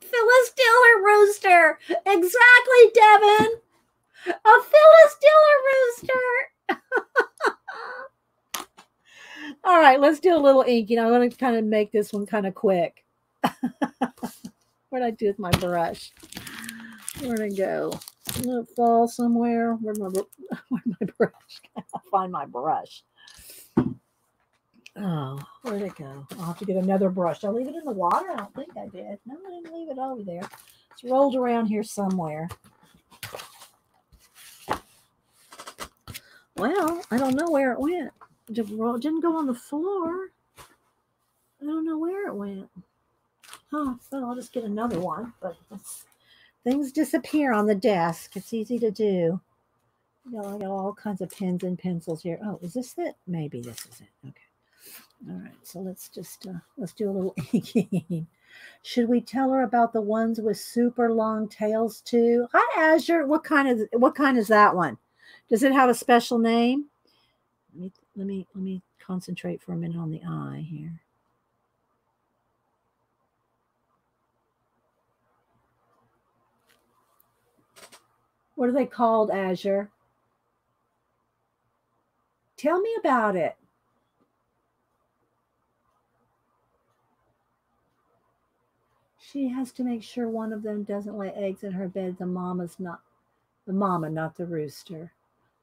Phyllis Diller rooster. Exactly, Devin. A Phyllis Diller rooster. *laughs* All right, let's do a little inking. I'm going to kind of make this one kind of quick. *laughs* what did I do with my brush? Where'd I go? It fall somewhere? Where'd my, *laughs* where'd my brush? *laughs* I'll find my brush. Oh, where'd it go? I'll have to get another brush. I'll leave it in the water. I don't think I did. No, I didn't leave it over there. It's rolled around here somewhere. Well, I don't know where it went It didn't go on the floor. I don't know where it went. Huh. Well, I'll just get another one. But things disappear on the desk. It's easy to do. You know, I got all kinds of pens and pencils here. Oh, is this it? Maybe this is it. Okay. All right. So let's just uh, let's do a little *laughs* inking. Should we tell her about the ones with super long tails too? Hi, Azure. What kind of what kind is that one? Does it have a special name? Let me let me let me concentrate for a minute on the eye here. What are they called, Azure? Tell me about it. She has to make sure one of them doesn't lay eggs in her bed. The mama's not the mama, not the rooster.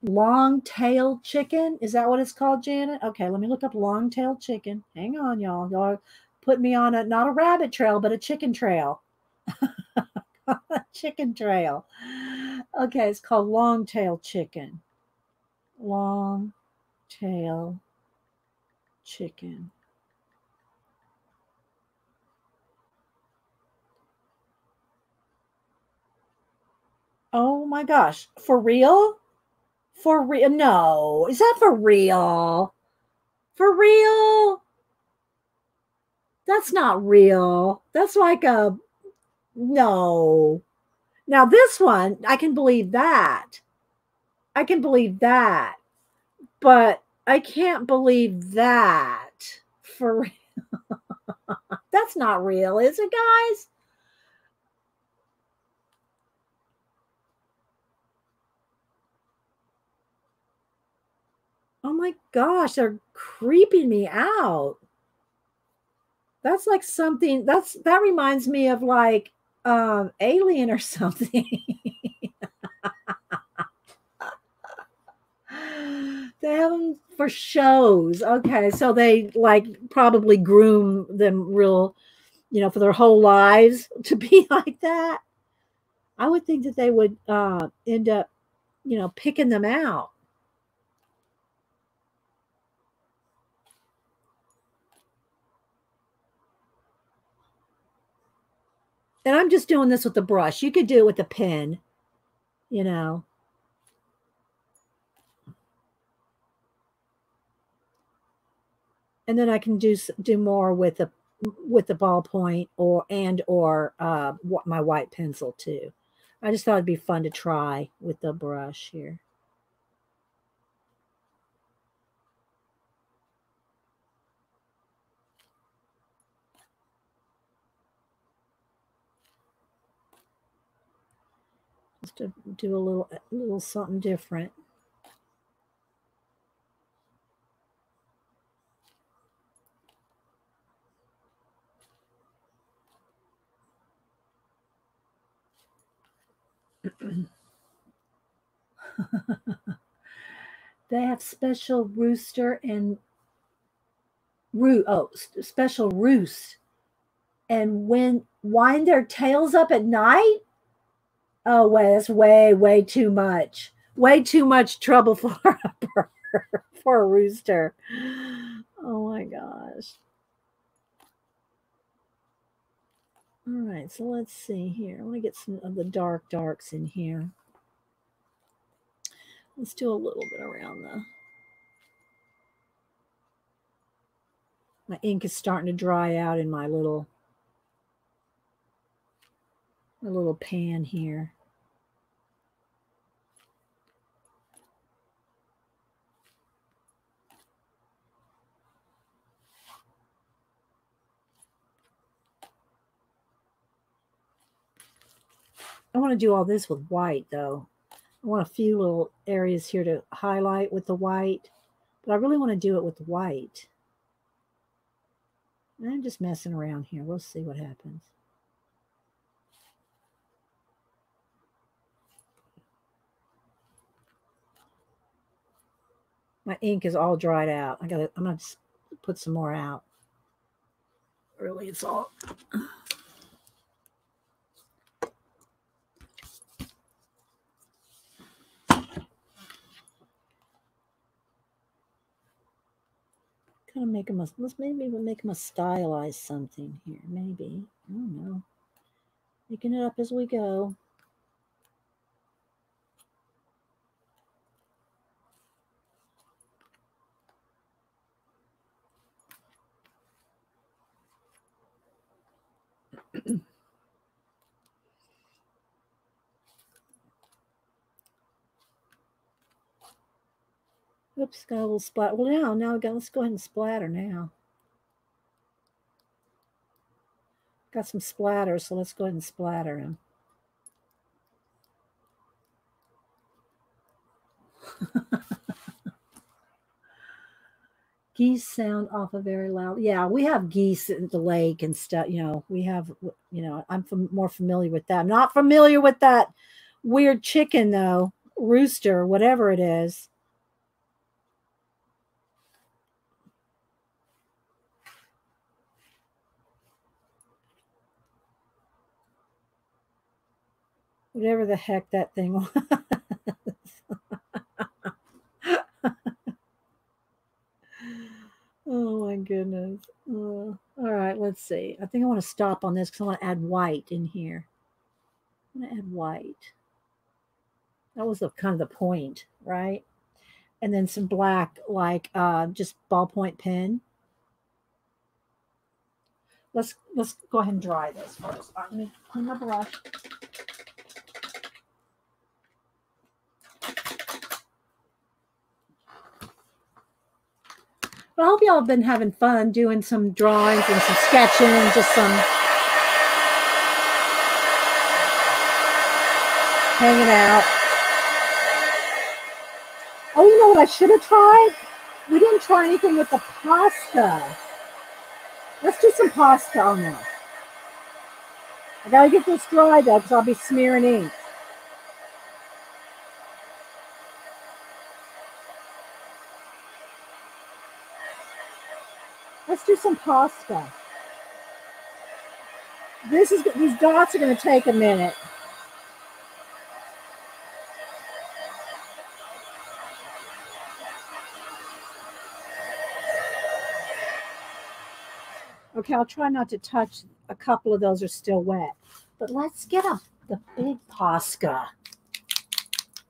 Long-tailed chicken. Is that what it's called, Janet? Okay, let me look up long-tailed chicken. Hang on, y'all. Y'all put me on a not a rabbit trail, but a chicken trail. *laughs* chicken trail. Okay, it's called long tail chicken. Long-tail chicken. Oh my gosh. For real? For real? No. Is that for real? For real? That's not real. That's like a no. Now, this one, I can believe that. I can believe that. But I can't believe that for real. *laughs* That's not real, is it, guys? Oh my gosh, they're creeping me out. That's like something that's that reminds me of like um alien or *laughs* something. they have them for shows. Okay, so they like probably groom them real, you know, for their whole lives *laughs* to be like that. I would think that they would uh, end up, you know, picking them out. And I'm just doing this with the brush. You could do it with a pen, you know. And then I can do do more with a with the ballpoint or and or uh, my white pencil too. I just thought it'd be fun to try with the brush here. To do a little a little something different. *clears throat* they have special rooster and root oh special roost and when wind their tails up at night Oh, way, that's way, way too much. Way too much trouble *laughs* for a for a rooster. Oh my gosh. All right, so let's see here. I want to get some of the dark darks in here. Let's do a little bit around the. My ink is starting to dry out in my little my little pan here. I want to do all this with white though. I want a few little areas here to highlight with the white, but I really want to do it with white. And I'm just messing around here. We'll see what happens. My ink is all dried out. I gotta, I'm gonna put some more out. Really, it's all. Of make them a, let's maybe we'll make them a stylized something here. Maybe. I don't know. Making it up as we go. Oops, got a little splat. Well, now, now, got, let's go ahead and splatter now. Got some splatter, so let's go ahead and splatter him. *laughs* geese sound awful very loud. Yeah, we have geese in the lake and stuff. You know, we have, you know, I'm fam more familiar with that. I'm not familiar with that weird chicken, though, rooster, whatever it is. Whatever the heck that thing was. *laughs* Oh my goodness. Uh, all right, let's see. I think I want to stop on this because I want to add white in here. I'm going to add white. That was the kind of the point, right? And then some black, like uh, just ballpoint pen. Let's let's go ahead and dry this first. Let me clean my brush. But I hope y'all have been having fun doing some drawings and some sketching and just some hanging out. Oh, you know what I should have tried? We didn't try anything with the Posca. Let's do some Posca on this. I gotta get this dry though, because I'll be smearing ink. Let's do some Posca. This is these dots are going to take a minute. Okay, I'll try not to touch. A couple of those are still wet. But let's get a, the big Posca.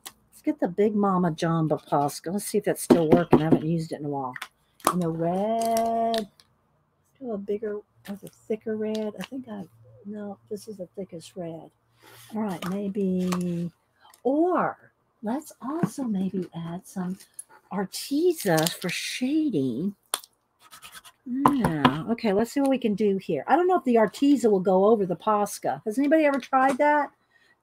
Let's get the big Mama Jamba Posca. Let's see if that's still working. I haven't used it in a while. In a red. Do a bigger, a thicker red. I think I, no, this is the thickest red. All right, maybe, or let's also maybe add some Arteza for shading. Yeah. Okay, let's see what we can do here. I don't know if the Arteza will go over the Posca. Has anybody ever tried that?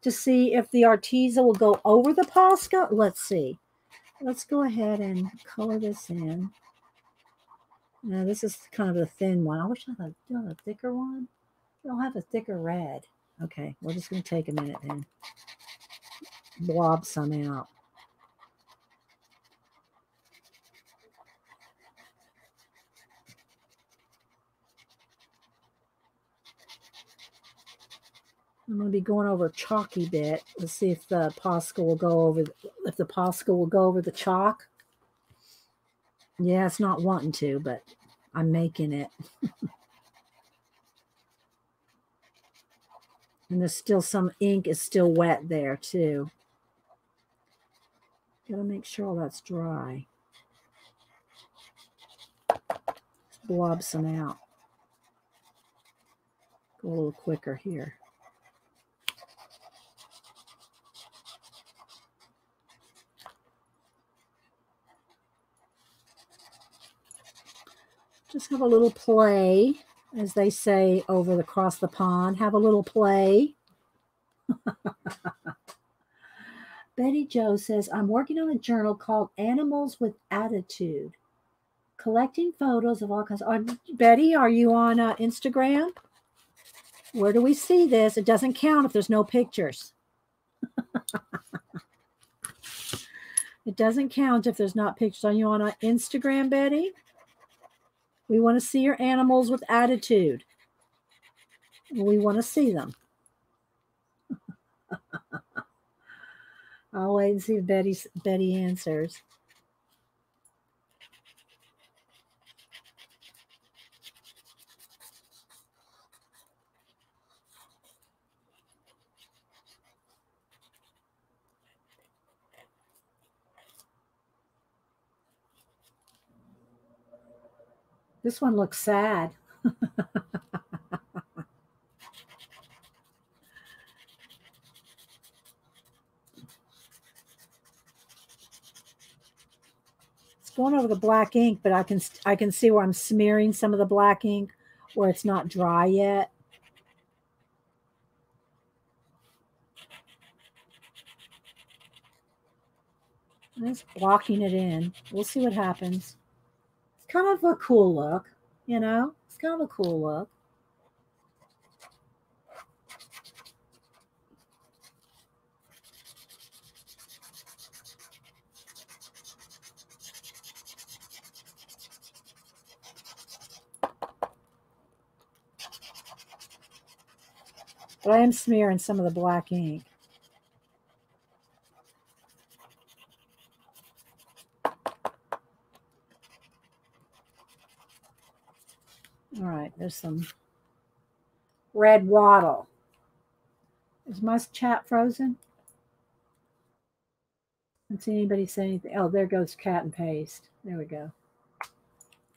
To see if the Arteza will go over the Posca? Let's see. Let's go ahead and color this in. Now, this is kind of a thin one. I wish I had a, a thicker one. I don't have a thicker red. Okay, we're just going to take a minute then. blob some out. I'm going to be going over a chalky bit. Let's see if the Posca will go over, if the Posca will go over the chalk. Yeah, it's not wanting to, but I'm making it. *laughs* and there's still some ink is still wet there too. Gotta make sure all that's dry. Blob some out. Go a little quicker here. Just have a little play, as they say over across the pond. Have a little play. *laughs* Betty Joe says, I'm working on a journal called Animals with Attitude, collecting photos of all kinds. Are, Betty, are you on uh, Instagram? Where do we see this? It doesn't count if there's no pictures. *laughs* it doesn't count if there's not pictures. Are you on uh, Instagram, Betty? We want to see your animals with attitude. We want to see them. *laughs* I'll wait and see if Betty Betty answers. This one looks sad. *laughs* it's going over the black ink, but I can I can see where I'm smearing some of the black ink where it's not dry yet. Just blocking it in. We'll see what happens kind of a cool look, you know? It's kind of a cool look. But I am smearing some of the black ink. All right, there's some red wattle. Is my chat frozen? I don't see anybody say anything. Oh, there goes cat and paste. There we go.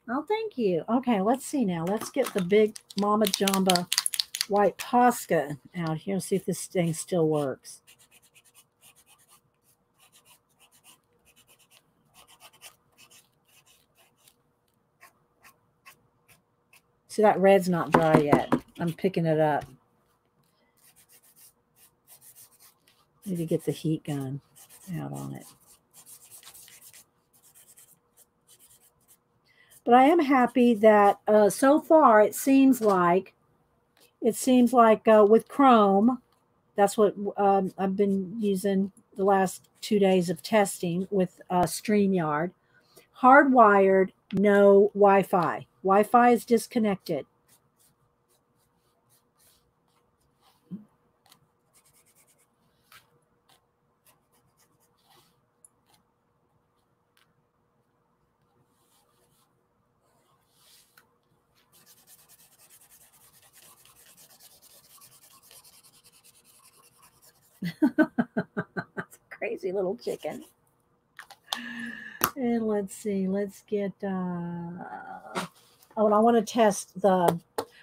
Oh, thank you. Okay, let's see now. Let's get the big Mama Jamba white Posca out here and see if this thing still works. See, that red's not dry yet. I'm picking it up. Need to get the heat gun out on it. But I am happy that uh, so far it seems like it seems like uh, with Chrome, that's what um, I've been using the last two days of testing with uh, StreamYard. Hardwired, no Wi Fi. Wi Fi is disconnected. *laughs* crazy little chicken. And let's see, let's get, uh, oh, and I want to test the,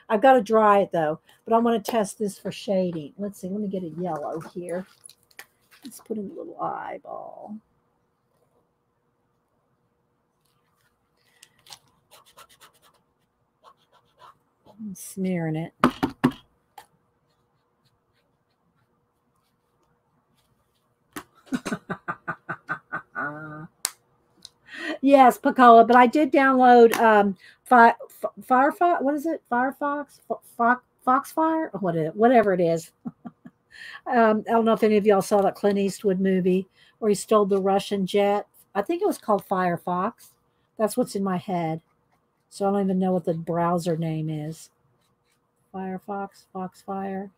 I've got to dry it though, but I want to test this for shading. Let's see, let me get a yellow here. Let's put in a little eyeball. I'm smearing it. *laughs* yes, Pacola, but I did download um Fi- Firefox. What is it? Firefox? Fox, Foxfire? What is it? Whatever it is. *laughs* um, I don't know if any of y'all saw that Clint Eastwood movie where he stole the Russian jet. I think it was called Firefox. That's what's in my head. So I don't even know what the browser name is. Firefox, Foxfire.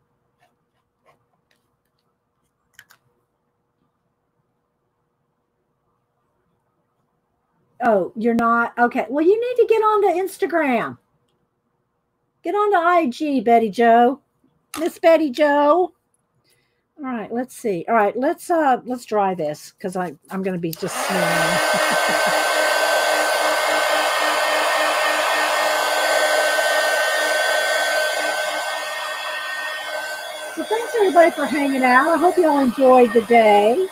Oh, you're not? Okay. Well, you need to get onto Instagram. Get onto IG, Betty Joe. Miss Betty Joe. All right, let's see. All right, let's uh let's dry this because I I'm gonna be just *laughs* thanks everybody for hanging out. I hope you all enjoyed the day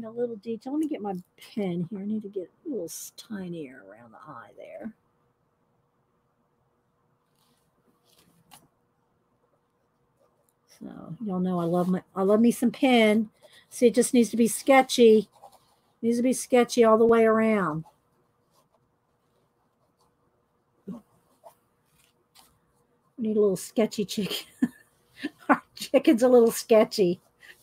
need a little detail. Let me get my pen here. I need to get a little tinier around the eye there. So y'all know I love my I love me some pen. See, it just needs to be sketchy. It needs to be sketchy all the way around. Need a little sketchy chicken. *laughs* Our chicken's a little sketchy.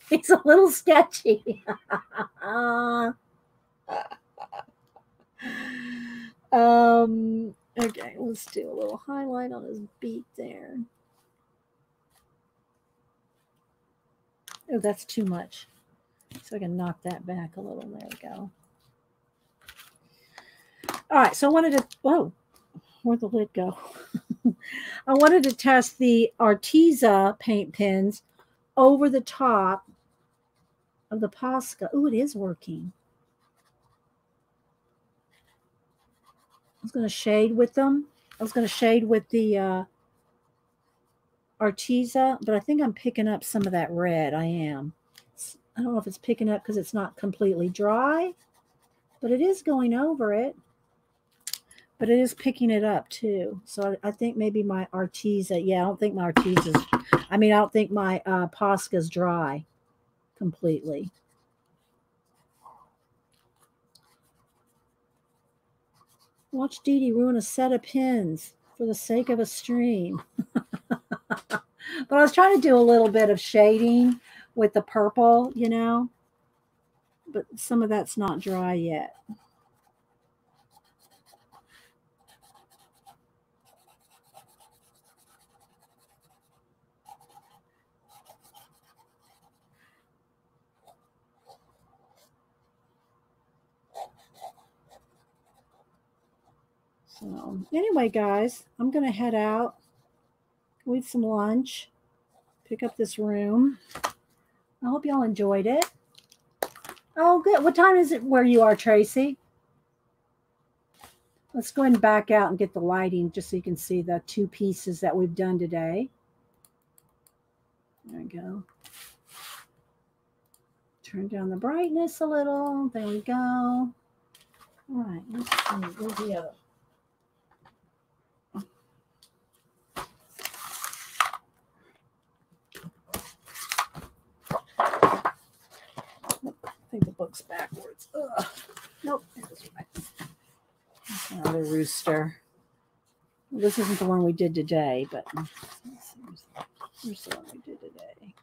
*laughs* He's a little sketchy. *laughs* um, okay, let's do a little highlight on his beak there. Oh, that's too much. So I can knock that back a little. There we go. All right, so I wanted to, whoa, where'd the lid go? *laughs* I wanted to test the Arteza paint pens over the top of the Posca. Oh, it is working. I was going to shade with them. I was going to shade with the uh, Arteza, but I think I'm picking up some of that red. I am. I don't know if it's picking up because it's not completely dry, but it is going over it. But it is picking it up too. So I, I think maybe my Arteza, yeah, I don't think my Arteza's, I mean, I don't think my uh, Posca's dry completely. Watch Dede ruin a set of pins for the sake of a stream. *laughs* but I was trying to do a little bit of shading with the purple, you know, but some of that's not dry yet. So anyway, guys, I'm going to head out, go eat some lunch, pick up this room. I hope y'all enjoyed it. Oh, good. What time is it where you are, Tracy? Let's go and back out and get the lighting just so you can see the two pieces that we've done today. There we go. Turn down the brightness a little. There we go. All right, let's see. Where's the other? Think the book's backwards. Ugh. Nope, it was right. Another rooster. This isn't the one we did today, but here's the one we did today.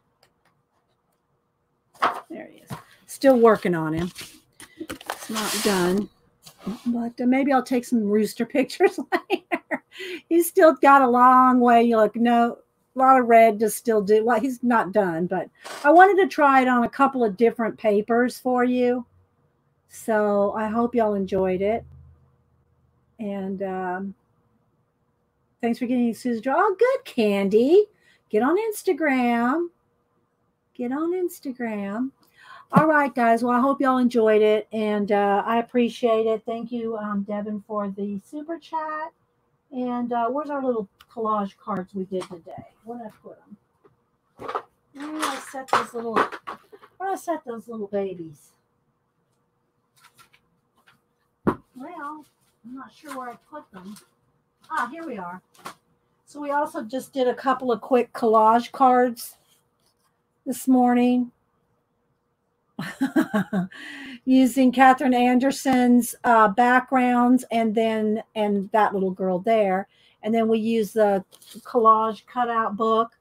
There he is. Still working on him. It's not done, but uh, maybe I'll take some rooster *laughs* pictures later. He's still got a long way. You look, no, a lot of red to still do. Well, he's not done, but I wanted to try it on a couple of different papers for you. So I hope y'all enjoyed it. And um, thanks for getting Susan. Oh, good, Candy. Get on Instagram. Get on Instagram. All right, guys. Well, I hope y'all enjoyed it, and uh, I appreciate it. Thank you, um, Devin, for the super chat. And uh, where's our little collage cards we did today? Where did I put them? Where did I set those little? Where did I set those little babies? Well, I'm not sure where I put them. Ah, here we are. So we also just did a couple of quick collage cards this morning. *laughs* using Catherine Anderson's uh, backgrounds and then and that little girl there. And then we use the collage cutout book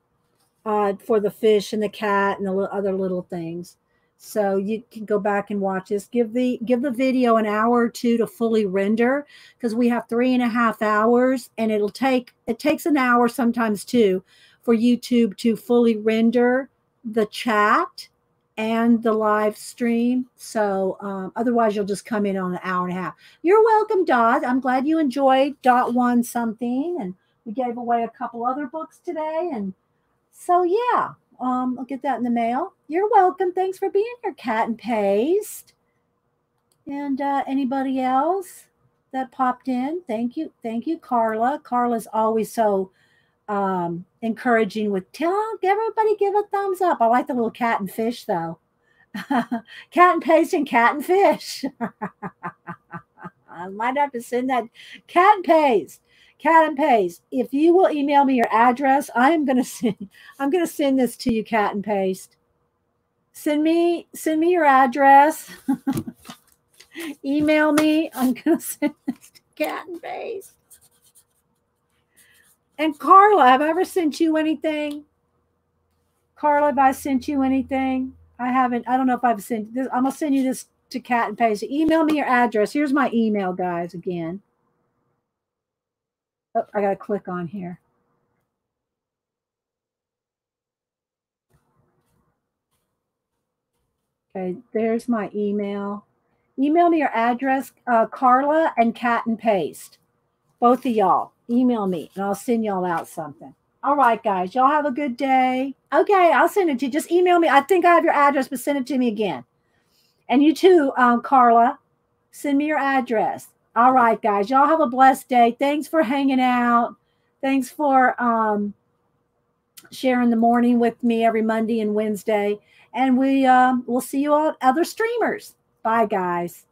uh, for the fish and the cat and the other little things. So you can go back and watch this. Give the give the video an hour or two to fully render because we have three and a half hours, and it'll take it takes an hour sometimes too for YouTube to fully render the chat and the live stream. So um, otherwise, you'll just come in on an hour and a half. You're welcome, Dot. I'm glad you enjoyed Dot One something, and we gave away a couple other books today. And so yeah, um, I'll get that in the mail. You're welcome. Thanks for being here, Cat and Paste. And uh, anybody else that popped in, thank you, thank you, Carla. Carla's always so um, encouraging with tell everybody give a thumbs up. I like the little cat and fish though. *laughs* cat and paste and cat and fish. *laughs* I might have to send that cat and paste. Cat and paste. If you will email me your address, I am gonna *laughs* send I'm gonna send this to you, cat and paste. Send me send me your address. email me. I'm gonna send this to cat and paste. And Carla, have I ever sent you anything? Carla, have I sent you anything? I haven't. I don't know if I've sent this. I'm gonna send you this to Cat and Paige. Email me your address. Here's my email, guys. Again. Oh, I gotta click on here. Okay, there's my email. Email me your address, uh, Carla and Cat and Paste. Both of y'all email me and I'll send y'all out something. All right, guys, y'all have a good day. Okay, I'll send it to you. Just email me. I think I have your address, but send it to me again. And you too, um, Carla, send me your address. All right, guys, y'all have a blessed day. Thanks for hanging out. Thanks for um, sharing the morning with me every Monday and Wednesday. And we uh, will see you all other streamers. Bye, guys.